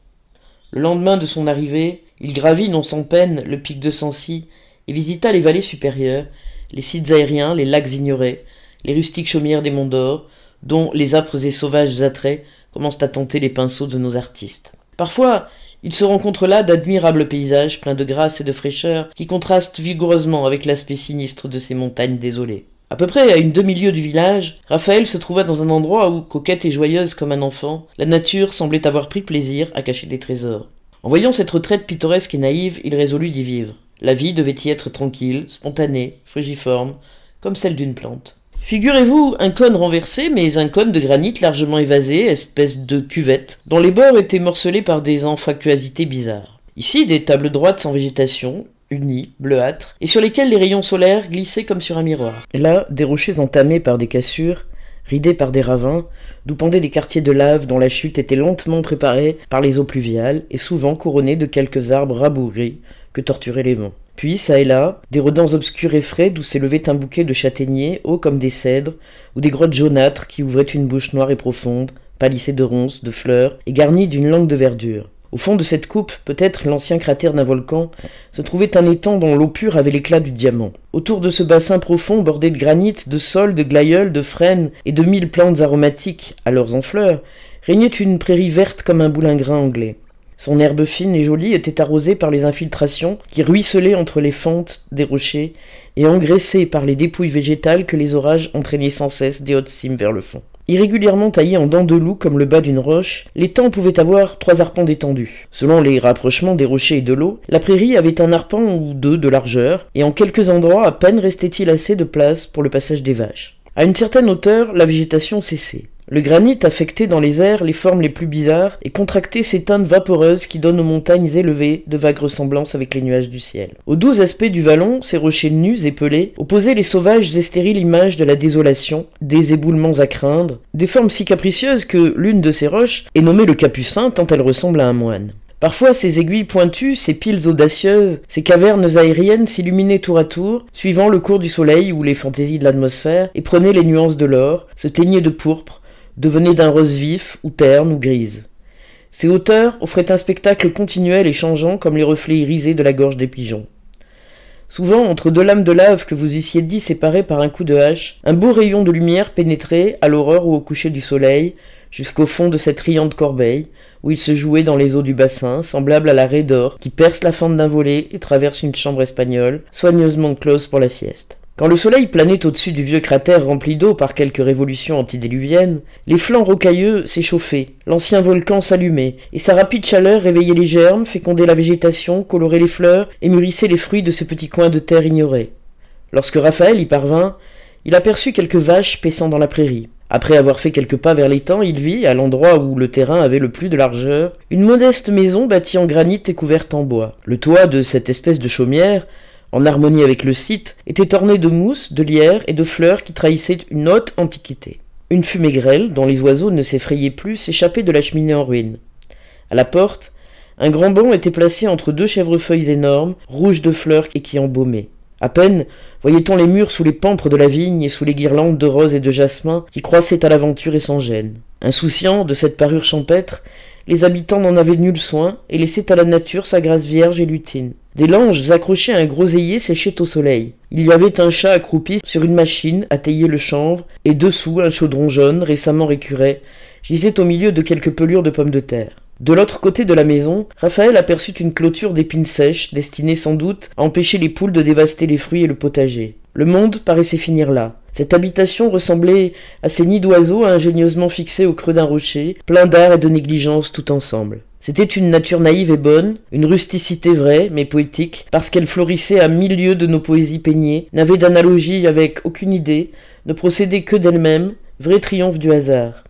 Le lendemain de son arrivée, il gravit non sans peine le pic de Sancy et visita les vallées supérieures, les sites aériens, les lacs ignorés, les rustiques chaumières des monts d'or, dont les âpres et sauvages attraits commencent à tenter les pinceaux de nos artistes. Parfois, il se rencontre là d'admirables paysages pleins de grâce et de fraîcheur qui contrastent vigoureusement avec l'aspect sinistre de ces montagnes désolées. À peu près à une demi-lieue du village, Raphaël se trouva dans un endroit où, coquette et joyeuse comme un enfant, la nature semblait avoir pris plaisir à cacher des trésors. En voyant cette retraite pittoresque et naïve, il résolut d'y vivre. La vie devait y être tranquille, spontanée, frugiforme, comme celle d'une plante. Figurez-vous un cône renversé, mais un cône de granit largement évasé, espèce de cuvette, dont les bords étaient morcelés par des anfractuosités bizarres. Ici, des tables droites sans végétation, unies, bleuâtres, et sur lesquelles les rayons solaires glissaient comme sur un miroir. Là, des rochers entamés par des cassures, ridés par des ravins, d'où pendaient des quartiers de lave dont la chute était lentement préparée par les eaux pluviales, et souvent couronnés de quelques arbres rabougris que torturaient les vents. Puis, çà et là, des redans obscurs et frais d'où s'élevait un bouquet de châtaigniers hauts comme des cèdres, ou des grottes jaunâtres qui ouvraient une bouche noire et profonde, palissée de ronces, de fleurs, et garnie d'une langue de verdure. Au fond de cette coupe, peut-être l'ancien cratère d'un volcan, se trouvait un étang dont l'eau pure avait l'éclat du diamant. Autour de ce bassin profond, bordé de granit, de sol, de glaïeuls, de frênes et de mille plantes aromatiques, alors en fleurs, régnait une prairie verte comme un boulingrin anglais. Son herbe fine et jolie était arrosée par les infiltrations qui ruisselaient entre les fentes des rochers et engraissée par les dépouilles végétales que les orages entraînaient sans cesse des hautes cimes vers le fond. Irrégulièrement taillé en dents de loup comme le bas d'une roche, l'étang pouvait avoir trois arpents d'étendue. Selon les rapprochements des rochers et de l'eau, la prairie avait un arpent ou deux de largeur, et en quelques endroits à peine restait-il assez de place pour le passage des vaches. À une certaine hauteur, la végétation cessait. Le granit affectait dans les airs les formes les plus bizarres et contractait ces teintes vaporeuses qui donnent aux montagnes élevées de vagues ressemblances avec les nuages du ciel. Aux doux aspects du vallon, ces rochers nus et pelés, opposaient les sauvages et stériles images de la désolation, des éboulements à craindre, des formes si capricieuses que l'une de ces roches est nommée le capucin tant elle ressemble à un moine. Parfois, ces aiguilles pointues, ces piles audacieuses, ces cavernes aériennes s'illuminaient tour à tour, suivant le cours du soleil ou les fantaisies de l'atmosphère, et prenaient les nuances de l'or, se teignaient de pourpre, devenait d'un rose vif, ou terne, ou grise. Ces hauteurs offraient un spectacle continuel et changeant comme les reflets irisés de la gorge des pigeons. Souvent, entre deux lames de lave que vous eussiez dit séparées par un coup de hache, un beau rayon de lumière pénétrait, à l'aurore ou au coucher du soleil, jusqu'au fond de cette riante corbeille, où il se jouait dans les eaux du bassin, semblable à la raie d'or qui perce la fente d'un volet et traverse une chambre espagnole, soigneusement close pour la sieste. Quand le soleil planait au-dessus du vieux cratère rempli d'eau par quelques révolutions antédiluviennes, les flancs rocailleux s'échauffaient, l'ancien volcan s'allumait, et sa rapide chaleur réveillait les germes, fécondait la végétation, colorait les fleurs et mûrissait les fruits de ce petit coin de terre ignoré. Lorsque Raphaël y parvint, il aperçut quelques vaches paissant dans la prairie. Après avoir fait quelques pas vers l'étang, il vit, à l'endroit où le terrain avait le plus de largeur, une modeste maison bâtie en granit et couverte en bois. Le toit de cette espèce de chaumière en harmonie avec le site, était orné de mousse, de lierre et de fleurs qui trahissaient une haute antiquité. Une fumée grêle, dont les oiseaux ne s'effrayaient plus, s'échappait de la cheminée en ruine. À la porte, un grand banc était placé entre deux chèvrefeuilles énormes, rouges de fleurs et qui embaumaient. À peine voyait-on les murs sous les pampres de la vigne et sous les guirlandes de roses et de jasmin qui croissaient à l'aventure et sans gêne. Insouciants de cette parure champêtre, les habitants n'en avaient nul soin et laissaient à la nature sa grâce vierge et lutine. Des langes accrochés à un groseillier séchaient au soleil. Il y avait un chat accroupi sur une machine à tailler le chanvre, et dessous un chaudron jaune, récemment récuré, gisait au milieu de quelques pelures de pommes de terre. De l'autre côté de la maison, Raphaël aperçut une clôture d'épines sèches, destinée sans doute à empêcher les poules de dévaster les fruits et le potager. Le monde paraissait finir là. Cette habitation ressemblait à ces nids d'oiseaux ingénieusement fixés au creux d'un rocher, plein d'art et de négligence tout ensemble. C'était une nature naïve et bonne, une rusticité vraie, mais poétique, parce qu'elle florissait à mille lieues de nos poésies peignées, n'avait d'analogie avec aucune idée, ne procédait que d'elle-même, vrai triomphe du hasard.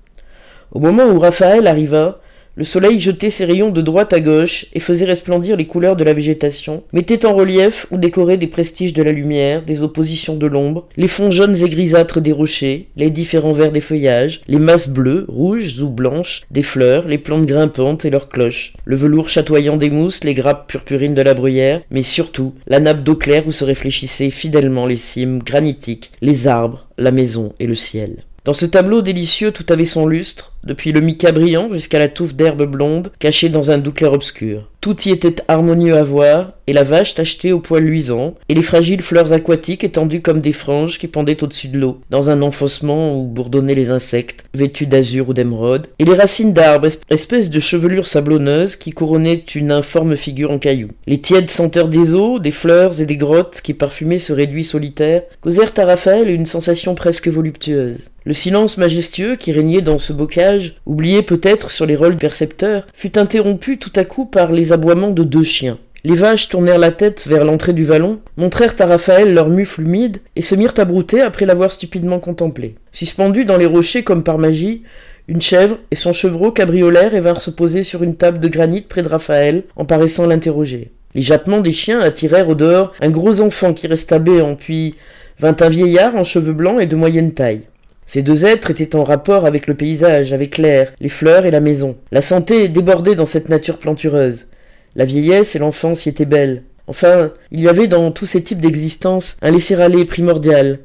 Au moment où Raphaël arriva, le soleil jetait ses rayons de droite à gauche et faisait resplendir les couleurs de la végétation, mettait en relief ou décorait des prestiges de la lumière, des oppositions de l'ombre, les fonds jaunes et grisâtres des rochers, les différents verts des feuillages, les masses bleues, rouges ou blanches des fleurs, les plantes grimpantes et leurs cloches, le velours chatoyant des mousses, les grappes purpurines de la bruyère, mais surtout la nappe d'eau claire où se réfléchissaient fidèlement les cimes granitiques, les arbres, la maison et le ciel. Dans ce tableau délicieux tout avait son lustre, depuis le mica brillant jusqu'à la touffe d'herbe blonde cachée dans un doux clair obscur. Tout y était harmonieux à voir, et la vache tachetée au poil luisant, et les fragiles fleurs aquatiques étendues comme des franges qui pendaient au-dessus de l'eau, dans un enfoncement où bourdonnaient les insectes, vêtus d'azur ou d'émeraude, et les racines d'arbres, espèces de chevelures sablonneuses qui couronnaient une informe figure en cailloux. Les tièdes senteurs des eaux, des fleurs et des grottes qui parfumaient ce réduit solitaire causèrent à Raphaël une sensation presque voluptueuse. Le silence majestueux qui régnait dans ce bocage, oublié peut-être sur les rôles percepteurs, fut interrompu tout à coup par les aboiements de deux chiens. Les vaches tournèrent la tête vers l'entrée du vallon, montrèrent à Raphaël leur mufle humide et se mirent à brouter après l'avoir stupidement contemplé. Suspendus dans les rochers comme par magie, une chèvre et son chevreau cabriolèrent et vinrent se poser sur une table de granit près de Raphaël, en paraissant l'interroger. Les jappements des chiens attirèrent au dehors un gros enfant qui resta béant, puis vint un vieillard en cheveux blancs et de moyenne taille. Ces deux êtres étaient en rapport avec le paysage, avec l'air, les fleurs et la maison. La santé débordait dans cette nature plantureuse. La vieillesse et l'enfance y étaient belles. Enfin, il y avait dans tous ces types d'existence un laisser-aller primordial,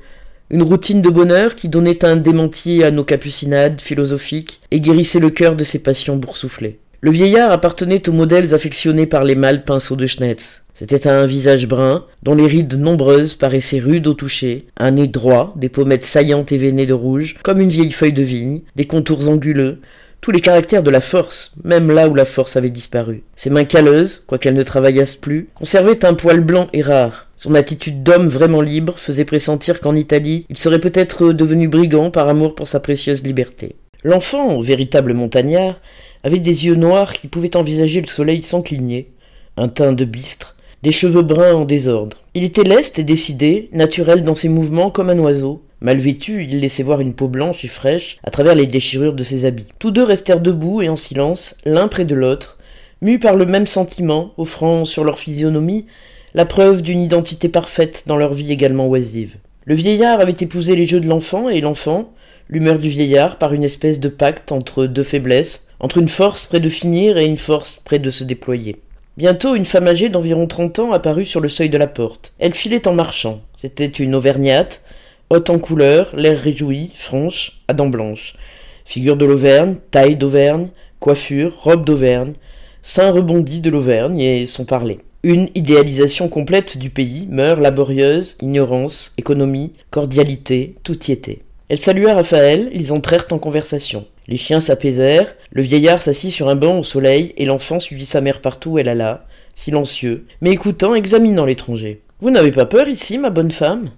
une routine de bonheur qui donnait un démenti à nos capucinades philosophiques et guérissait le cœur de ses passions boursouflées. Le vieillard appartenait aux modèles affectionnés par les mâles pinceaux de Schnetz. C'était un visage brun, dont les rides nombreuses paraissaient rudes au toucher, un nez droit, des pommettes saillantes et veinées de rouge, comme une vieille feuille de vigne, des contours anguleux, tous les caractères de la force, même là où la force avait disparu. Ses mains calleuses, quoiqu'elles ne travaillassent plus, conservaient un poil blanc et rare. Son attitude d'homme vraiment libre faisait pressentir qu'en Italie, il serait peut-être devenu brigand par amour pour sa précieuse liberté. L'enfant, véritable montagnard, avait des yeux noirs qui pouvaient envisager le soleil sans cligner, un teint de bistre, des cheveux bruns en désordre. Il était leste et décidé, naturel dans ses mouvements comme un oiseau. Mal vêtu, il laissait voir une peau blanche et fraîche à travers les déchirures de ses habits. Tous deux restèrent debout et en silence, l'un près de l'autre, mus par le même sentiment, offrant sur leur physionomie la preuve d'une identité parfaite dans leur vie également oisive. Le vieillard avait épousé les jeux de l'enfant et l'enfant, l'humeur du vieillard par une espèce de pacte entre deux faiblesses, entre une force près de finir et une force près de se déployer. Bientôt, une femme âgée d'environ trente ans apparut sur le seuil de la porte. Elle filait en marchant. C'était une auvergnate, haute en couleur, l'air réjoui, franche, à dents blanches. Figure de l'Auvergne, taille d'Auvergne, coiffure, robe d'Auvergne, sein rebondi de l'Auvergne et son parler. Une idéalisation complète du pays, mœurs laborieuses, ignorance, économie, cordialité, tout y était. Elle salua Raphaël, ils entrèrent en conversation. Les chiens s'apaisèrent, le vieillard s'assit sur un banc au soleil, et l'enfant suivit sa mère partout où elle alla, silencieux, mais écoutant, examinant l'étranger. Vous n'avez pas peur ici, ma bonne femme?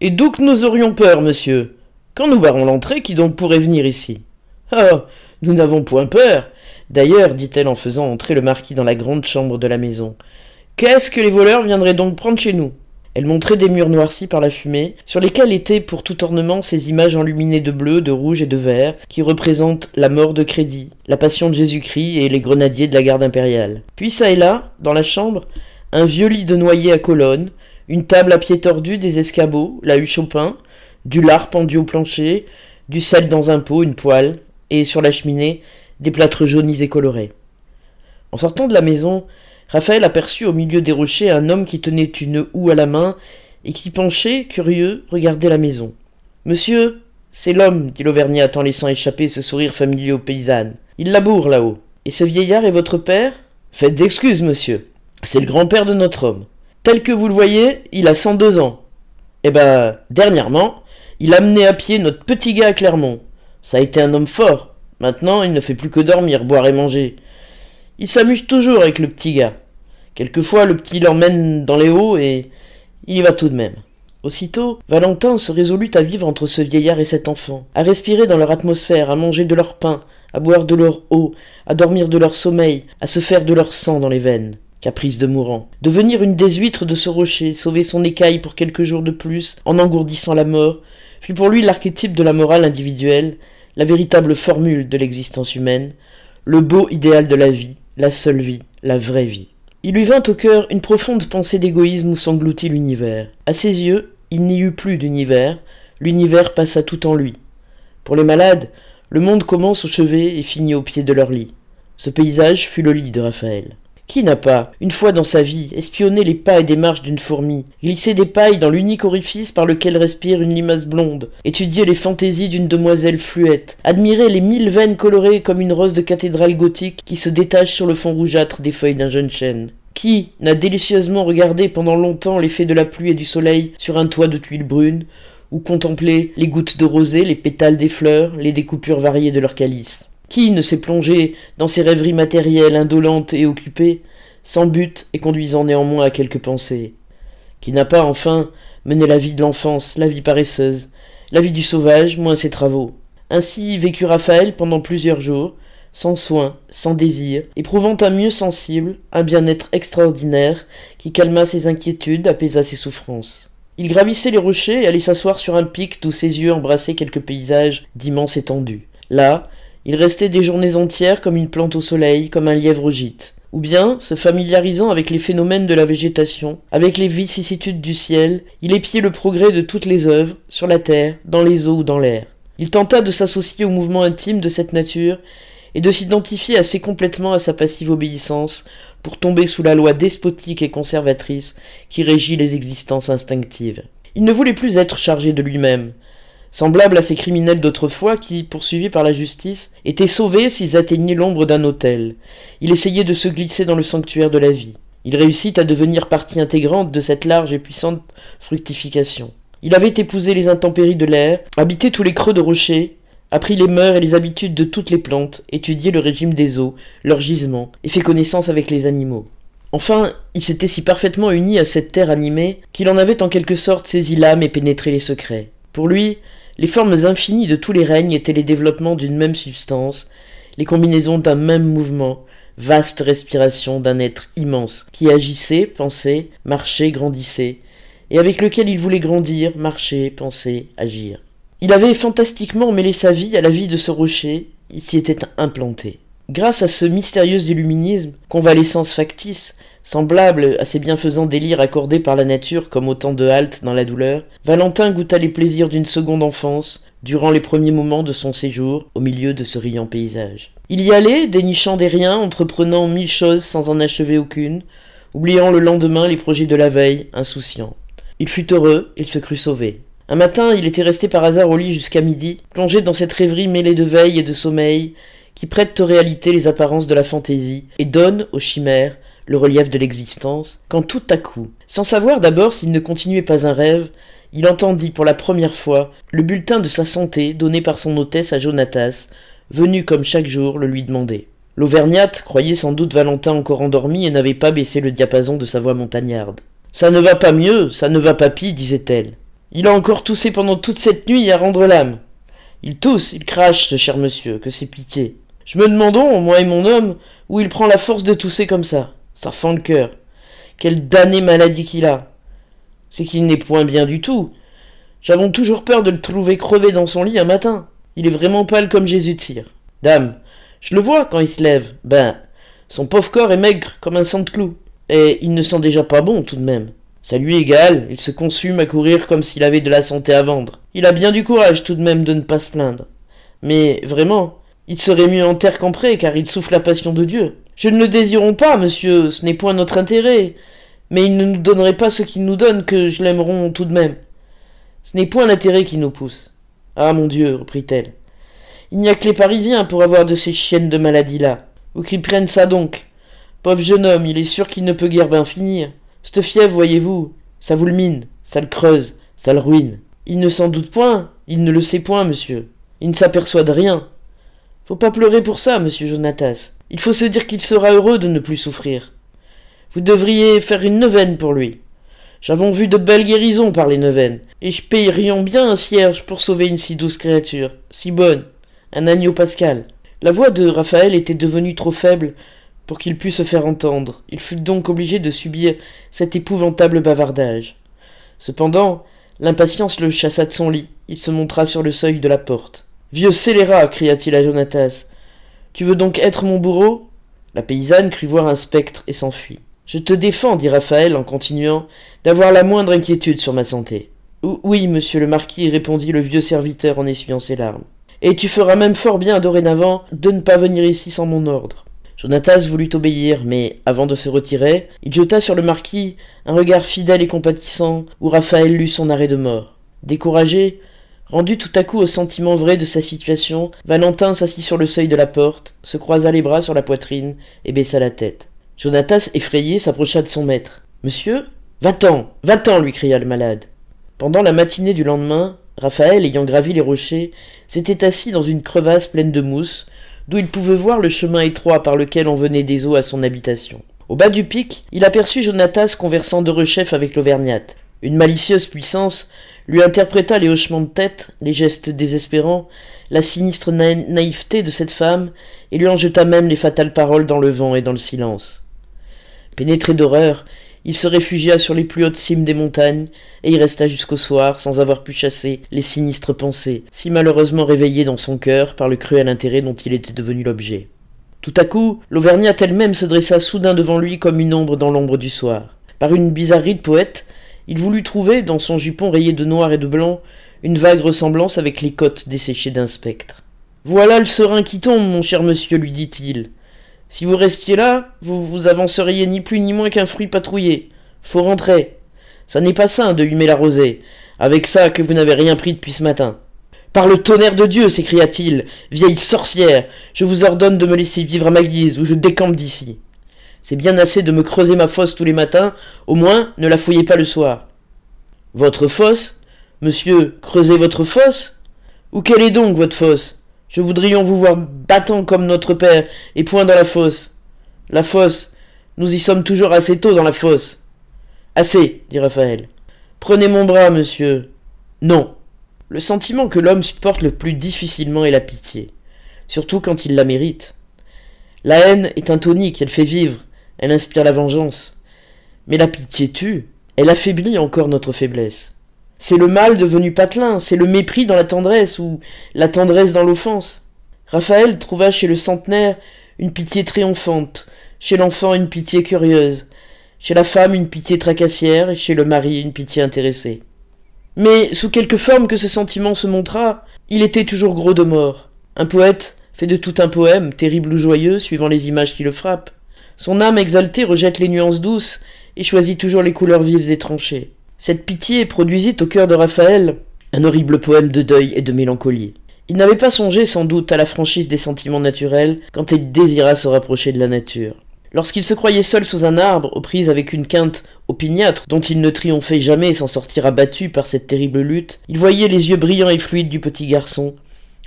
Et d'où que nous aurions peur, monsieur? Quand nous barrons l'entrée, qui donc pourrait venir ici? Ah Nous n'avons point peur! D'ailleurs, dit-elle en faisant entrer le marquis dans la grande chambre de la maison, qu'est-ce que les voleurs viendraient donc prendre chez nous? Elle montrait des murs noircis par la fumée, sur lesquels étaient pour tout ornement ces images enluminées de bleu, de rouge et de vert, qui représentent la mort de Crédit, la passion de Jésus-Christ et les grenadiers de la garde impériale. Puis ça et là, dans la chambre, un vieux lit de noyer à colonnes, une table à pied tordu, des escabeaux, la huche au pain, du lard pendu au plancher, du sel dans un pot, une poêle, et sur la cheminée, des plâtres jaunis et colorés. En sortant de la maison, Raphaël aperçut au milieu des rochers un homme qui tenait une houe à la main et qui penchait, curieux, regardait la maison. Monsieur, c'est l'homme, dit l'Auvergnat en laissant échapper ce sourire familier aux paysannes. Il laboure là-haut. Et ce vieillard est votre père Faites excuses, monsieur. C'est le grand-père de notre homme. Tel que vous le voyez, il a cent deux ans. Eh ben, dernièrement, il a amené à pied notre petit gars à Clermont. Ça a été un homme fort. Maintenant, il ne fait plus que dormir, boire et manger. Il s'amuse toujours avec le petit gars. Quelquefois, le petit l'emmène dans les hauts et il y va tout de même. Aussitôt, Valentin se résolut à vivre entre ce vieillard et cet enfant, à respirer dans leur atmosphère, à manger de leur pain, à boire de leur eau, à dormir de leur sommeil, à se faire de leur sang dans les veines. Caprice de mourant. Devenir une des huîtres de ce rocher, sauver son écaille pour quelques jours de plus, en engourdissant la mort, fut pour lui l'archétype de la morale individuelle, la véritable formule de l'existence humaine, le beau idéal de la vie, la seule vie, la vraie vie. Il lui vint au cœur une profonde pensée d'égoïsme où s'engloutit l'univers. À ses yeux, il n'y eut plus d'univers, l'univers passa tout en lui. Pour les malades, le monde commence au chevet et finit au pied de leur lit. Ce paysage fut le lit de Raphaël. Qui n'a pas, une fois dans sa vie, espionné les pas et démarches d'une fourmi, glissé des pailles dans l'unique orifice par lequel respire une limace blonde, étudié les fantaisies d'une demoiselle fluette, admiré les mille veines colorées comme une rose de cathédrale gothique qui se détache sur le fond rougeâtre des feuilles d'un jeune chêne. Qui n'a délicieusement regardé pendant longtemps l'effet de la pluie et du soleil sur un toit de tuiles brunes, ou contemplé les gouttes de rosée, les pétales des fleurs, les découpures variées de leur calice? Qui ne s'est plongé dans ces rêveries matérielles indolentes et occupées, sans but et conduisant néanmoins à quelques pensées Qui n'a pas, enfin, mené la vie de l'enfance, la vie paresseuse, la vie du sauvage, moins ses travaux Ainsi vécut Raphaël pendant plusieurs jours, sans soin, sans désir, éprouvant un mieux sensible, un bien-être extraordinaire, qui calma ses inquiétudes, apaisa ses souffrances. Il gravissait les rochers et allait s'asseoir sur un pic d'où ses yeux embrassaient quelques paysages d'immense étendue. Là, il restait des journées entières comme une plante au soleil, comme un lièvre au gîte. Ou bien, se familiarisant avec les phénomènes de la végétation, avec les vicissitudes du ciel, il épiait le progrès de toutes les œuvres, sur la terre, dans les eaux ou dans l'air. Il tenta de s'associer au mouvement intime de cette nature et de s'identifier assez complètement à sa passive obéissance pour tomber sous la loi despotique et conservatrice qui régit les existences instinctives. Il ne voulait plus être chargé de lui-même, semblable à ces criminels d'autrefois qui, poursuivis par la justice, étaient sauvés s'ils atteignaient l'ombre d'un autel. Il essayait de se glisser dans le sanctuaire de la vie. Il réussit à devenir partie intégrante de cette large et puissante fructification. Il avait épousé les intempéries de l'air, habité tous les creux de rochers, appris les mœurs et les habitudes de toutes les plantes, étudié le régime des eaux, leurs gisements, et fait connaissance avec les animaux. Enfin, il s'était si parfaitement uni à cette terre animée qu'il en avait en quelque sorte saisi l'âme et pénétré les secrets. Pour lui, les formes infinies de tous les règnes étaient les développements d'une même substance, les combinaisons d'un même mouvement, vaste respiration d'un être immense, qui agissait, pensait, marchait, grandissait, et avec lequel il voulait grandir, marcher, penser, agir. Il avait fantastiquement mêlé sa vie à la vie de ce rocher, il s'y était implanté. Grâce à ce mystérieux illuminisme, convalescence factice, Semblable à ces bienfaisants délires accordés par la nature comme autant de haltes dans la douleur, Valentin goûta les plaisirs d'une seconde enfance durant les premiers moments de son séjour au milieu de ce riant paysage. Il y allait, dénichant des riens, entreprenant mille choses sans en achever aucune, oubliant le lendemain les projets de la veille, insouciant. Il fut heureux, il se crut sauvé. Un matin, il était resté par hasard au lit jusqu'à midi, plongé dans cette rêverie mêlée de veille et de sommeil, qui prête aux réalités les apparences de la fantaisie, et donne aux chimères le relief de l'existence, quand tout à coup, sans savoir d'abord s'il ne continuait pas un rêve, il entendit pour la première fois le bulletin de sa santé donné par son hôtesse à Jonatas, venu comme chaque jour le lui demander. L'Auvergnate croyait sans doute Valentin encore endormi et n'avait pas baissé le diapason de sa voix montagnarde. Ça ne va pas mieux, ça ne va pas pis, disait-elle. Il a encore toussé pendant toute cette nuit à rendre l'âme. Il tousse, il crache, ce cher monsieur, que c'est pitié. Je me demandons, moi et mon homme, où il prend la force de tousser comme ça. Ça fend le cœur. Quelle damnée maladie qu'il a. C'est qu'il n'est point bien du tout. J'avons toujours peur de le trouver crevé dans son lit un matin. Il est vraiment pâle comme Jésus de cire. Dame, je le vois quand il se lève. Ben, son pauvre corps est maigre comme un sang de clou. Et il ne sent déjà pas bon tout de même. Ça lui égale, il se consume à courir comme s'il avait de la santé à vendre. Il a bien du courage tout de même de ne pas se plaindre. Mais vraiment, il serait mieux en terre qu'en pré, car il souffle la passion de Dieu. Je ne le désirons pas, monsieur, ce n'est point notre intérêt. Mais il ne nous donnerait pas ce qu'il nous donne que je l'aimerons tout de même. Ce n'est point l'intérêt qui nous pousse. Ah mon Dieu, reprit-elle. Il n'y a que les Parisiens pour avoir de ces chiennes de maladie-là. Ou qu'ils prennent ça donc. Pauvre jeune homme, il est sûr qu'il ne peut guère bien finir. Cette fièvre, voyez-vous, ça vous le mine, ça le creuse, ça le ruine. Il ne s'en doute point, il ne le sait point, monsieur. Il ne s'aperçoit de rien. Faut pas pleurer pour ça, monsieur Jonatas. Il faut se dire qu'il sera heureux de ne plus souffrir. Vous devriez faire une neuvaine pour lui. J'avons vu de belles guérisons par les neuvaines, et je payerions bien un cierge pour sauver une si douce créature, si bonne, un agneau pascal. La voix de Raphaël était devenue trop faible pour qu'il pût se faire entendre. Il fut donc obligé de subir cet épouvantable bavardage. Cependant, l'impatience le chassa de son lit. Il se montra sur le seuil de la porte. Vieux scélérat cria-t-il à Jonatas. Tu veux donc être mon bourreau? La paysanne crut voir un spectre et s'enfuit. Je te défends, dit Raphaël en continuant, d'avoir la moindre inquiétude sur ma santé. Oui, monsieur le marquis, répondit le vieux serviteur en essuyant ses larmes. Et tu feras même fort bien dorénavant de ne pas venir ici sans mon ordre. Jonatas voulut obéir, mais avant de se retirer, il jeta sur le marquis un regard fidèle et compatissant où Raphaël lut son arrêt de mort. Découragé, rendu tout à coup au sentiment vrai de sa situation, Valentin s'assit sur le seuil de la porte, se croisa les bras sur la poitrine et baissa la tête. Jonatas, effrayé, s'approcha de son maître. Monsieur Va-t'en Va-t'en lui cria le malade. Pendant la matinée du lendemain, Raphaël, ayant gravi les rochers, s'était assis dans une crevasse pleine de mousse, d'où il pouvait voir le chemin étroit par lequel on venait des eaux à son habitation. Au bas du pic, il aperçut Jonatas conversant de rechef avec l'Auvergnate. Une malicieuse puissance lui interpréta les hochements de tête, les gestes désespérants, la sinistre naïveté de cette femme, et lui en jeta même les fatales paroles dans le vent et dans le silence. Pénétré d'horreur, il se réfugia sur les plus hautes cimes des montagnes, et y resta jusqu'au soir sans avoir pu chasser les sinistres pensées, si malheureusement réveillées dans son cœur par le cruel intérêt dont il était devenu l'objet. Tout à coup, l'Auvergnat elle-même se dressa soudain devant lui comme une ombre dans l'ombre du soir. Par une bizarrerie de poète, il voulut trouver, dans son jupon rayé de noir et de blanc, une vague ressemblance avec les côtes desséchées d'un spectre. Voilà le serein qui tombe, mon cher monsieur, lui dit-il. Si vous restiez là, vous vous avanceriez ni plus ni moins qu'un fruit patrouillé. Faut rentrer. Ça n'est pas sain de humer la rosée, avec ça que vous n'avez rien pris depuis ce matin. Par le tonnerre de Dieu, s'écria-t-il, vieille sorcière, je vous ordonne de me laisser vivre à ma guise, ou je décampe d'ici. C'est bien assez de me creuser ma fosse tous les matins, au moins ne la fouillez pas le soir. Votre fosse? Monsieur, creusez votre fosse? Où quelle est donc votre fosse? Je voudrions vous voir battant comme notre père, et point dans la fosse. La fosse. Nous y sommes toujours assez tôt dans la fosse. Assez, dit Raphaël. Prenez mon bras, monsieur. Non. Le sentiment que l'homme supporte le plus difficilement est la pitié, surtout quand il la mérite. La haine est un tonique, elle fait vivre, elle inspire la vengeance. Mais la pitié tue, elle affaiblit encore notre faiblesse. C'est le mal devenu patelin, c'est le mépris dans la tendresse ou la tendresse dans l'offense. Raphaël trouva chez le centenaire une pitié triomphante, chez l'enfant une pitié curieuse, chez la femme une pitié tracassière et chez le mari une pitié intéressée. Mais sous quelque forme que ce sentiment se montra, il était toujours gros de mort. Un poète fait de tout un poème, terrible ou joyeux, suivant les images qui le frappent. Son âme exaltée rejette les nuances douces et choisit toujours les couleurs vives et tranchées. Cette pitié produisit au cœur de Raphaël un horrible poème de deuil et de mélancolie. Il n'avait pas songé sans doute à la franchise des sentiments naturels quand il désira se rapprocher de la nature. Lorsqu'il se croyait seul sous un arbre, aux prises avec une quinte opiniâtre dont il ne triomphait jamais sans sortir abattu par cette terrible lutte, il voyait les yeux brillants et fluides du petit garçon,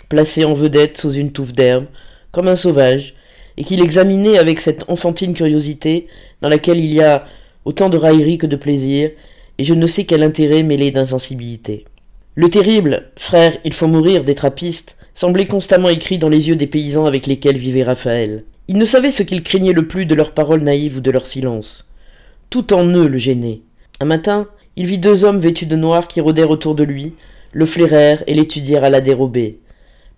placé en vedette sous une touffe d'herbe, comme un sauvage, et qu'il examinait avec cette enfantine curiosité dans laquelle il y a autant de raillerie que de plaisir, et je ne sais quel intérêt mêlé d'insensibilité. Le terrible, frère, il faut mourir des trappistes, semblait constamment écrit dans les yeux des paysans avec lesquels vivait Raphaël. Il ne savait ce qu'il craignait le plus de leurs paroles naïves ou de leur silence. Tout en eux le gênait. Un matin, il vit deux hommes vêtus de noir qui rôdèrent autour de lui, le flairèrent et l'étudièrent à la dérobée.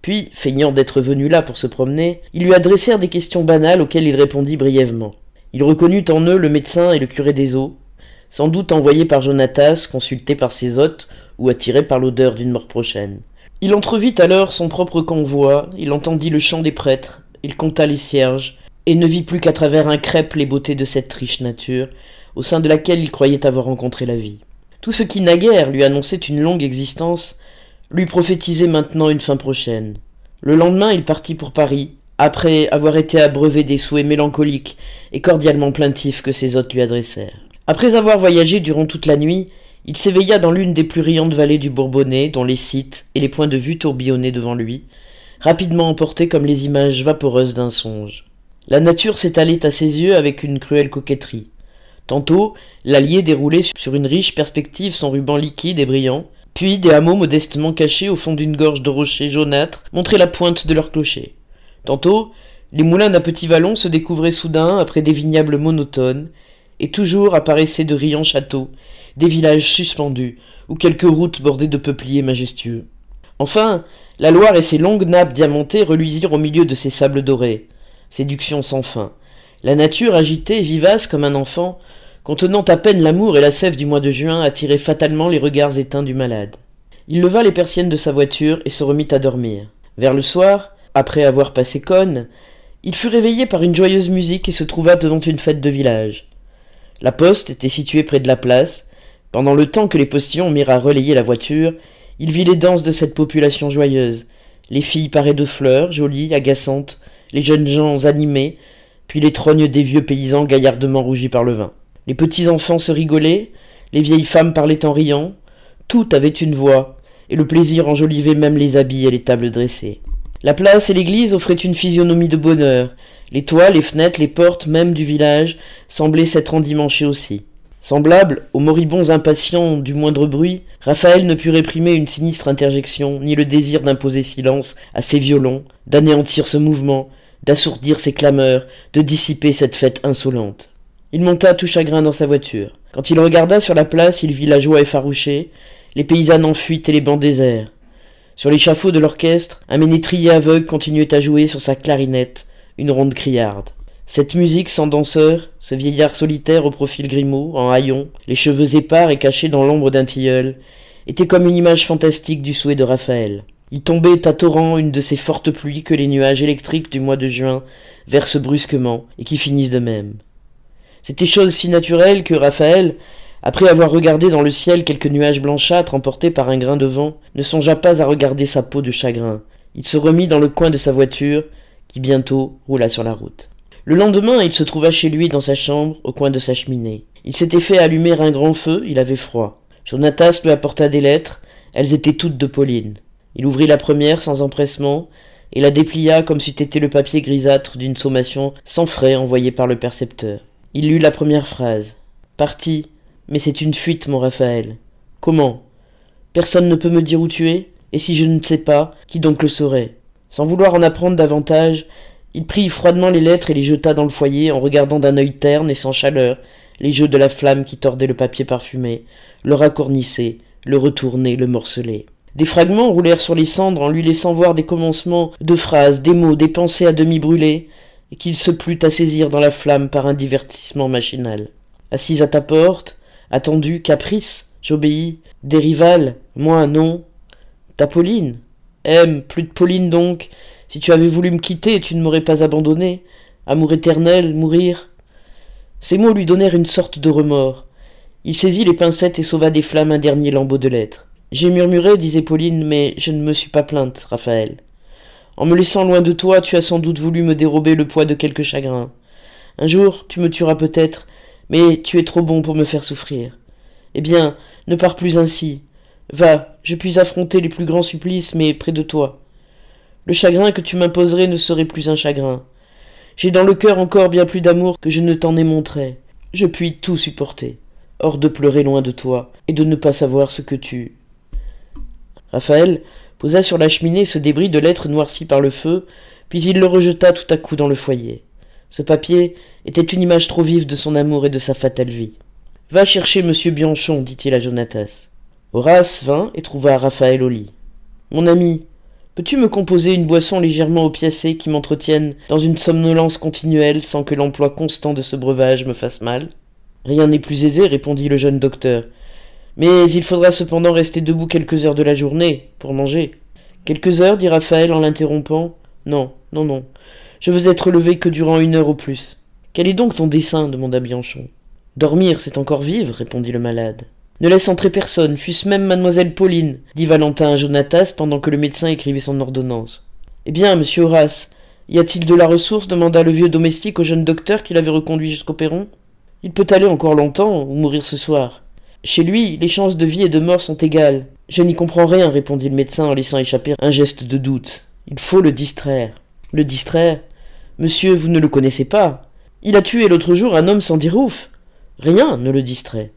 Puis, feignant d'être venu là pour se promener, ils lui adressèrent des questions banales auxquelles il répondit brièvement. Il reconnut en eux le médecin et le curé des eaux, sans doute envoyé par Jonatas, consulté par ses hôtes, ou attiré par l'odeur d'une mort prochaine. Il entrevit alors son propre convoi, il entendit le chant des prêtres, il compta les cierges, et ne vit plus qu'à travers un crêpe les beautés de cette riche nature, au sein de laquelle il croyait avoir rencontré la vie. Tout ce qui naguère lui annonçait une longue existence, lui prophétisait maintenant une fin prochaine. Le lendemain, il partit pour Paris, après avoir été abreuvé des souhaits mélancoliques et cordialement plaintifs que ses hôtes lui adressèrent. Après avoir voyagé durant toute la nuit, il s'éveilla dans l'une des plus riantes vallées du Bourbonnais, dont les sites et les points de vue tourbillonnaient devant lui, rapidement emportés comme les images vaporeuses d'un songe. La nature s'étalait à ses yeux avec une cruelle coquetterie. Tantôt, l'Allier déroulait sur une riche perspective son ruban liquide et brillant, puis des hameaux modestement cachés au fond d'une gorge de rochers jaunâtres montraient la pointe de leurs clochers. Tantôt, les moulins d'un petit vallon se découvraient soudain après des vignables monotones, et toujours apparaissaient de riants châteaux, des villages suspendus, ou quelques routes bordées de peupliers majestueux. Enfin, la Loire et ses longues nappes diamantées reluisirent au milieu de ces sables dorés. Séduction sans fin. La nature agitée, vivace comme un enfant, contenant à peine l'amour et la sève du mois de juin, attirait fatalement les regards éteints du malade. Il leva les persiennes de sa voiture et se remit à dormir. Vers le soir, après avoir passé Cône, il fut réveillé par une joyeuse musique et se trouva devant une fête de village. La poste était située près de la place. Pendant le temps que les postillons mirent à relayer la voiture, il vit les danses de cette population joyeuse, les filles parées de fleurs, jolies, agaçantes, les jeunes gens animés, puis les trognes des vieux paysans gaillardement rougis par le vin. Les petits enfants se rigolaient, les vieilles femmes parlaient en riant, tout avait une voix, et le plaisir enjolivait même les habits et les tables dressées. La place et l'église offraient une physionomie de bonheur, les toits, les fenêtres, les portes même du village semblaient s'être endimanchées aussi. Semblable aux moribonds impatients du moindre bruit, Raphaël ne put réprimer une sinistre interjection, ni le désir d'imposer silence à ses violons, d'anéantir ce mouvement, d'assourdir ses clameurs, de dissiper cette fête insolente. Il monta tout chagrin dans sa voiture. Quand il regarda sur la place, il vit la joie effarouchée, les paysannes en fuite et les bancs déserts. Sur l'échafaud de l'orchestre, un ménétrier aveugle continuait à jouer sur sa clarinette, une ronde criarde. Cette musique sans danseur, ce vieillard solitaire au profil grimaud, en haillons, les cheveux épars et cachés dans l'ombre d'un tilleul, était comme une image fantastique du souhait de Raphaël. Il tombait à torrent une de ces fortes pluies que les nuages électriques du mois de juin versent brusquement et qui finissent de même. C'était chose si naturelle que Raphaël, après avoir regardé dans le ciel quelques nuages blanchâtres emportés par un grain de vent, ne songea pas à regarder sa peau de chagrin. Il se remit dans le coin de sa voiture, qui bientôt roula sur la route. Le lendemain, il se trouva chez lui dans sa chambre, au coin de sa cheminée. Il s'était fait allumer un grand feu, il avait froid. Jonatas lui apporta des lettres, elles étaient toutes de Pauline. Il ouvrit la première sans empressement, et la déplia comme c'eût été le papier grisâtre d'une sommation sans frais envoyée par le percepteur. Il lut la première phrase. Parti, mais c'est une fuite, mon Raphaël. Comment? Personne ne peut me dire où tu es? Et si je ne sais pas, qui donc le saurait? Sans vouloir en apprendre davantage, il prit froidement les lettres et les jeta dans le foyer en regardant d'un œil terne et sans chaleur les jeux de la flamme qui tordait le papier parfumé, le racornissait, le retournait, le morcelait. Des fragments roulèrent sur les cendres en lui laissant voir des commencements de phrases, des mots, des pensées à demi brûlées, qu'il se plut à saisir dans la flamme par un divertissement machinal. Assise à ta porte, attendu, caprice, j'obéis, des rivales, moi non. Ta Pauline? Aime, plus de Pauline donc, si tu avais voulu me quitter, tu ne m'aurais pas abandonné. Amour éternel, mourir. Ces mots lui donnèrent une sorte de remords. Il saisit les pincettes et sauva des flammes un dernier lambeau de lettres. J'ai murmuré, disait Pauline, mais je ne me suis pas plainte, Raphaël. En me laissant loin de toi, tu as sans doute voulu me dérober le poids de quelque chagrin. Un jour, tu me tueras peut-être, mais tu es trop bon pour me faire souffrir. Eh bien, ne pars plus ainsi. Va, je puis affronter les plus grands supplices, mais près de toi. Le chagrin que tu m'imposerais ne serait plus un chagrin. J'ai dans le cœur encore bien plus d'amour que je ne t'en ai montré. Je puis tout supporter, hors de pleurer loin de toi, et de ne pas savoir ce que tu. Raphaël posa sur la cheminée ce débris de lettres noircies par le feu, puis il le rejeta tout à coup dans le foyer. Ce papier était une image trop vive de son amour et de sa fatale vie. Va chercher monsieur Bianchon, dit-il à Jonatas. Horace vint et trouva Raphaël au lit. Mon ami, Peux-tu me composer une boisson légèrement opiacée qui m'entretienne dans une somnolence continuelle sans que l'emploi constant de ce breuvage me fasse mal? Rien n'est plus aisé, répondit le jeune docteur. Mais il faudra cependant rester debout quelques heures de la journée, pour manger. Quelques heures, dit Raphaël en l'interrompant. Non, non, non. Je veux être levé que durant une heure au plus. Quel est donc ton dessein demanda Bianchon. Dormir, c'est encore vivre, répondit le malade. Ne laisse entrer personne, fût-ce même mademoiselle Pauline, dit Valentin à Jonatas pendant que le médecin écrivait son ordonnance. Eh bien, monsieur Horace, y a-t-il de la ressource demanda le vieux domestique au jeune docteur qui l'avait reconduit jusqu'au perron. Il peut aller encore longtemps ou mourir ce soir. Chez lui, les chances de vie et de mort sont égales. Je n'y comprends rien, répondit le médecin en laissant échapper un geste de doute. Il faut le distraire. Le distraire? Monsieur, vous ne le connaissez pas. Il a tué l'autre jour un homme sans dire ouf. Rien ne le distrait.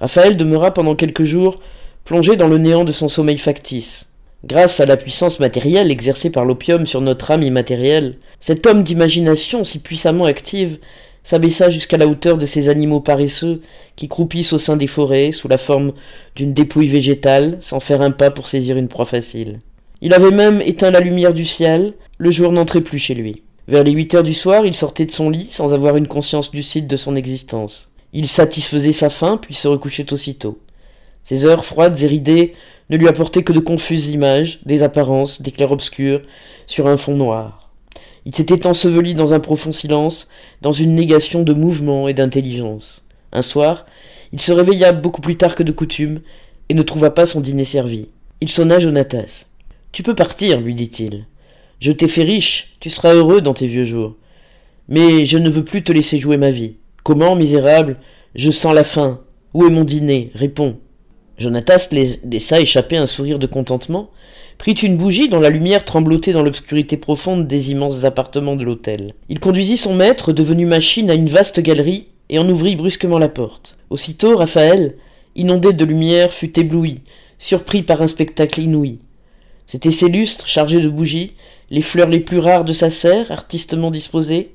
Raphaël demeura pendant quelques jours plongé dans le néant de son sommeil factice. Grâce à la puissance matérielle exercée par l'opium sur notre âme immatérielle, cet homme d'imagination si puissamment active s'abaissa jusqu'à la hauteur de ces animaux paresseux qui croupissent au sein des forêts sous la forme d'une dépouille végétale sans faire un pas pour saisir une proie facile. Il avait même éteint la lumière du ciel, le jour n'entrait plus chez lui. Vers les huit heures du soir, il sortait de son lit sans avoir une conscience lucide de son existence. Il satisfaisait sa faim, puis se recouchait aussitôt. Ces heures froides et ridées ne lui apportaient que de confuses images, des apparences, des clairs-obscurs, sur un fond noir. Il s'était enseveli dans un profond silence, dans une négation de mouvement et d'intelligence. Un soir, il se réveilla beaucoup plus tard que de coutume, et ne trouva pas son dîner servi. Il sonna Jonatas. Tu peux partir, lui dit-il. Je t'ai fait riche, tu seras heureux dans tes vieux jours. Mais je ne veux plus te laisser jouer ma vie. Comment, misérable Je sens la faim. Où est mon dîner? Réponds. Jonatas laissa échapper un sourire de contentement, prit une bougie dont la lumière tremblotait dans l'obscurité profonde des immenses appartements de l'hôtel. Il conduisit son maître, devenu machine, à une vaste galerie, et en ouvrit brusquement la porte. Aussitôt, Raphaël, inondé de lumière, fut ébloui, surpris par un spectacle inouï. C'étaient ses lustres chargés de bougies, les fleurs les plus rares de sa serre, artistement disposées,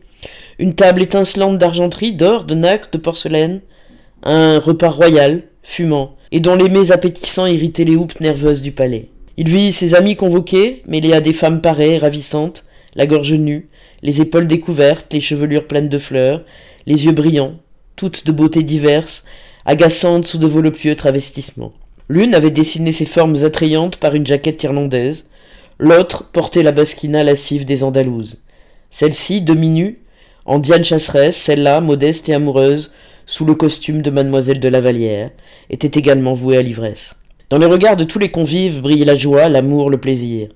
une table étincelante d'argenterie, d'or, de nacre, de porcelaine, un repas royal, fumant, et dont les mets appétissants irritaient les houppes nerveuses du palais. Il vit ses amis convoqués, mêlés à des femmes pareilles, ravissantes, la gorge nue, les épaules découvertes, les chevelures pleines de fleurs, les yeux brillants, toutes de beautés diverses, agaçantes sous de voluptueux travestissements. L'une avait dessiné ses formes attrayantes par une jaquette irlandaise, l'autre portait la basquina lascive des Andalouses. Celle-ci, demi-nue, en Diane chasseresse, celle-là, modeste et amoureuse, sous le costume de mademoiselle de Lavallière, était également vouée à l'ivresse. Dans les regards de tous les convives brillait la joie, l'amour, le plaisir.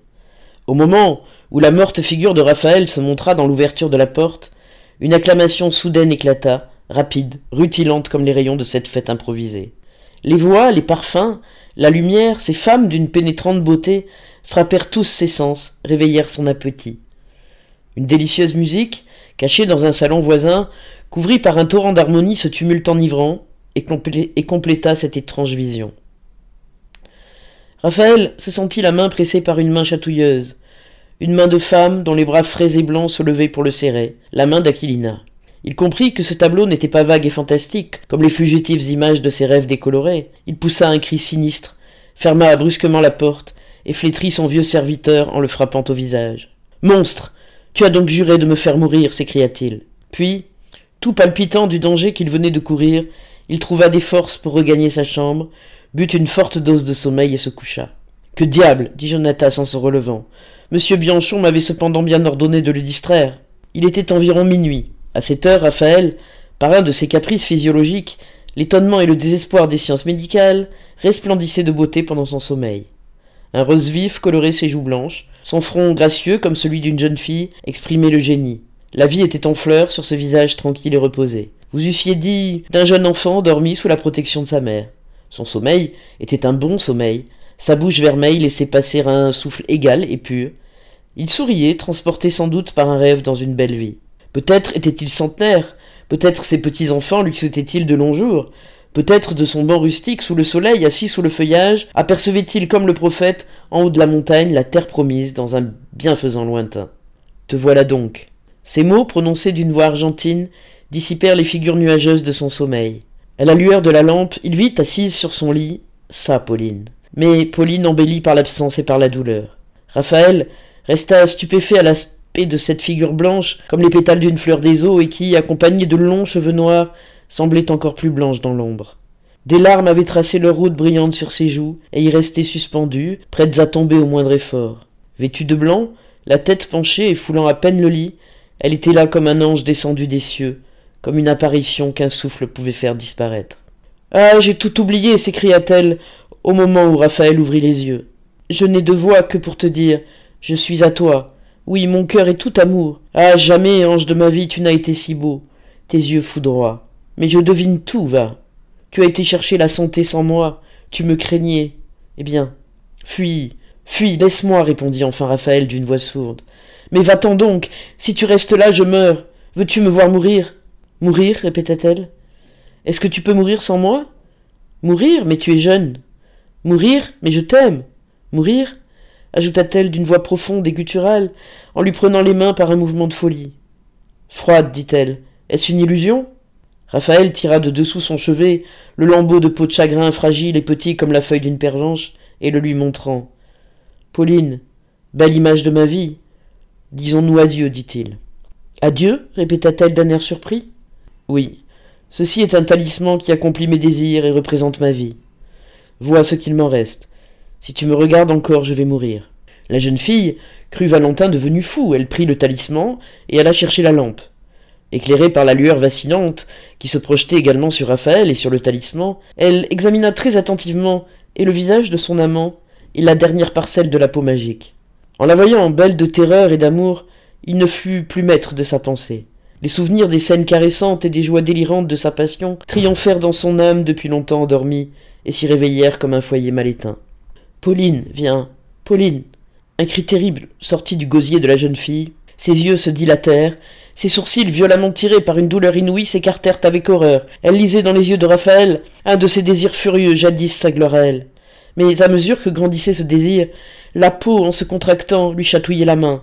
Au moment où la morte figure de Raphaël se montra dans l'ouverture de la porte, une acclamation soudaine éclata, rapide, rutilante comme les rayons de cette fête improvisée. Les voix, les parfums, la lumière, ces femmes d'une pénétrante beauté frappèrent tous ses sens, réveillèrent son appétit. Une délicieuse musique, cachée dans un salon voisin, couvrit par un torrent d'harmonie ce tumulte enivrant, et compléta cette étrange vision. Raphaël se sentit la main pressée par une main chatouilleuse, une main de femme dont les bras frais et blancs se levaient pour le serrer, la main d'Aquilina. Il comprit que ce tableau n'était pas vague et fantastique, comme les fugitives images de ses rêves décolorés. Il poussa un cri sinistre, ferma brusquement la porte, et flétrit son vieux serviteur en le frappant au visage. Monstre. Tu as donc juré de me faire mourir, s'écria-t-il. Puis, tout palpitant du danger qu'il venait de courir, il trouva des forces pour regagner sa chambre, but une forte dose de sommeil et se coucha. Que diable dit Jonatas en se relevant. Monsieur Bianchon m'avait cependant bien ordonné de le distraire. Il était environ minuit. À cette heure, Raphaël, par un de ses caprices physiologiques, l'étonnement et le désespoir des sciences médicales, resplendissait de beauté pendant son sommeil. Un rose vif colorait ses joues blanches, son front gracieux comme celui d'une jeune fille exprimait le génie. La vie était en fleurs sur ce visage tranquille et reposé. Vous eussiez dit d'un jeune enfant dormi sous la protection de sa mère. Son sommeil était un bon sommeil. Sa bouche vermeille laissait passer un souffle égal et pur. Il souriait, transporté sans doute par un rêve dans une belle vie. Peut-être était-il centenaire, peut-être ses petits-enfants lui souhaitaient-ils de longs jours, peut-être de son banc rustique sous le soleil, assis sous le feuillage, apercevait-il comme le prophète, en haut de la montagne, la terre promise dans un bienfaisant lointain. Te voilà donc. Ces mots, prononcés d'une voix argentine, dissipèrent les figures nuageuses de son sommeil. À la lueur de la lampe, il vit, assise sur son lit, sa Pauline. Mais Pauline embellie par l'absence et par la douleur. Raphaël resta stupéfait à l'aspect de cette figure blanche, comme les pétales d'une fleur des eaux, et qui, accompagnée de longs cheveux noirs, semblait encore plus blanche dans l'ombre. Des larmes avaient tracé leur route brillante sur ses joues, et y restaient suspendues, prêtes à tomber au moindre effort. Vêtue de blanc, la tête penchée et foulant à peine le lit, elle était là comme un ange descendu des cieux, comme une apparition qu'un souffle pouvait faire disparaître. Ah, j'ai tout oublié, s'écria-t-elle, au moment où Raphaël ouvrit les yeux. Je n'ai de voix que pour te dire Je suis à toi, oui, mon cœur est tout amour. Ah, jamais, ange de ma vie, tu n'as été si beau. Tes yeux foudroient. Mais je devine tout, va. Tu as été chercher la santé sans moi. Tu me craignais. Eh bien, fuis, fuis, laisse-moi, répondit enfin Raphaël d'une voix sourde. Mais va-t'en donc. Si tu restes là, je meurs. Veux-tu me voir mourir? Mourir répéta-t-elle. Est-ce que tu peux mourir sans moi? Mourir Mais tu es jeune. Mourir Mais je t'aime. Mourir ajouta-t-elle d'une voix profonde et gutturale, en lui prenant les mains par un mouvement de folie. Froide, dit-elle. Est-ce une illusion? Raphaël tira de dessous son chevet le lambeau de peau de chagrin fragile et petit comme la feuille d'une pervenche, et le lui montrant. Pauline, belle image de ma vie. Disons-nous adieu, dit-il. Adieu répéta-t-elle d'un air surpris. Oui. Ceci est un talisman qui accomplit mes désirs et représente ma vie. Vois ce qu'il m'en reste. Si tu me regardes encore, je vais mourir. La jeune fille crut Valentin devenu fou. Elle prit le talisman et alla chercher la lampe. Éclairée par la lueur vacillante qui se projetait également sur Raphaël et sur le talisman, elle examina très attentivement et le visage de son amant et la dernière parcelle de la peau magique. En la voyant belle de terreur et d'amour, il ne fut plus maître de sa pensée. Les souvenirs des scènes caressantes et des joies délirantes de sa passion triomphèrent dans son âme depuis longtemps endormie et s'y réveillèrent comme un foyer mal éteint. Pauline, viens, Pauline. Un cri terrible sortit du gosier de la jeune fille. Ses yeux se dilatèrent, ses sourcils violemment tirés par une douleur inouïe s'écartèrent avec horreur. Elle lisait dans les yeux de Raphaël un de ses désirs furieux, jadis sa gloire. Mais à mesure que grandissait ce désir, la peau, en se contractant, lui chatouillait la main.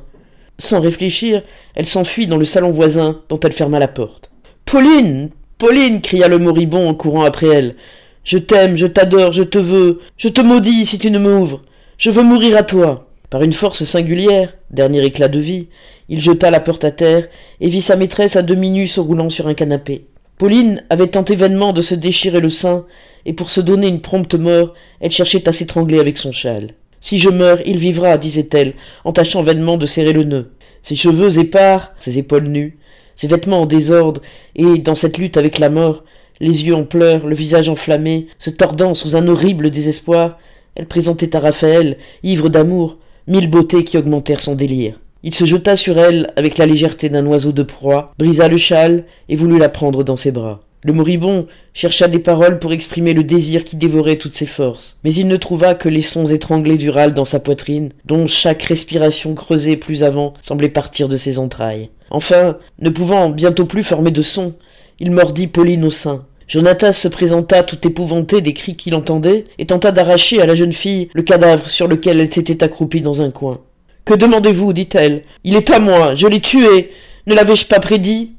Sans réfléchir, elle s'enfuit dans le salon voisin, dont elle ferma la porte. Pauline. Pauline. cria le moribond en courant après elle. Je t'aime, je t'adore, je te veux, je te maudis si tu ne m'ouvres. Je veux mourir à toi. Par une force singulière, dernier éclat de vie, il jeta la porte à terre et vit sa maîtresse à demi nue se roulant sur un canapé. Pauline avait tenté vainement de se déchirer le sein, et pour se donner une prompte mort, elle cherchait à s'étrangler avec son châle. Si je meurs, il vivra, disait-elle, en tâchant vainement de serrer le nœud. Ses cheveux épars, ses épaules nues, ses vêtements en désordre, et, dans cette lutte avec la mort, les yeux en pleurs, le visage enflammé, se tordant sous un horrible désespoir, elle présentait à Raphaël, ivre d'amour, mille beautés qui augmentèrent son délire. Il se jeta sur elle avec la légèreté d'un oiseau de proie, brisa le châle et voulut la prendre dans ses bras. Le moribond chercha des paroles pour exprimer le désir qui dévorait toutes ses forces, mais il ne trouva que les sons étranglés du râle dans sa poitrine, dont chaque respiration creusée plus avant semblait partir de ses entrailles. Enfin, ne pouvant bientôt plus former de son, il mordit Pauline au sein. Jonatas se présenta tout épouvanté des cris qu'il entendait et tenta d'arracher à la jeune fille le cadavre sur lequel elle s'était accroupie dans un coin. Que demandez-vous dit-elle. Il est à moi, je l'ai tué. Ne l'avais-je pas prédit?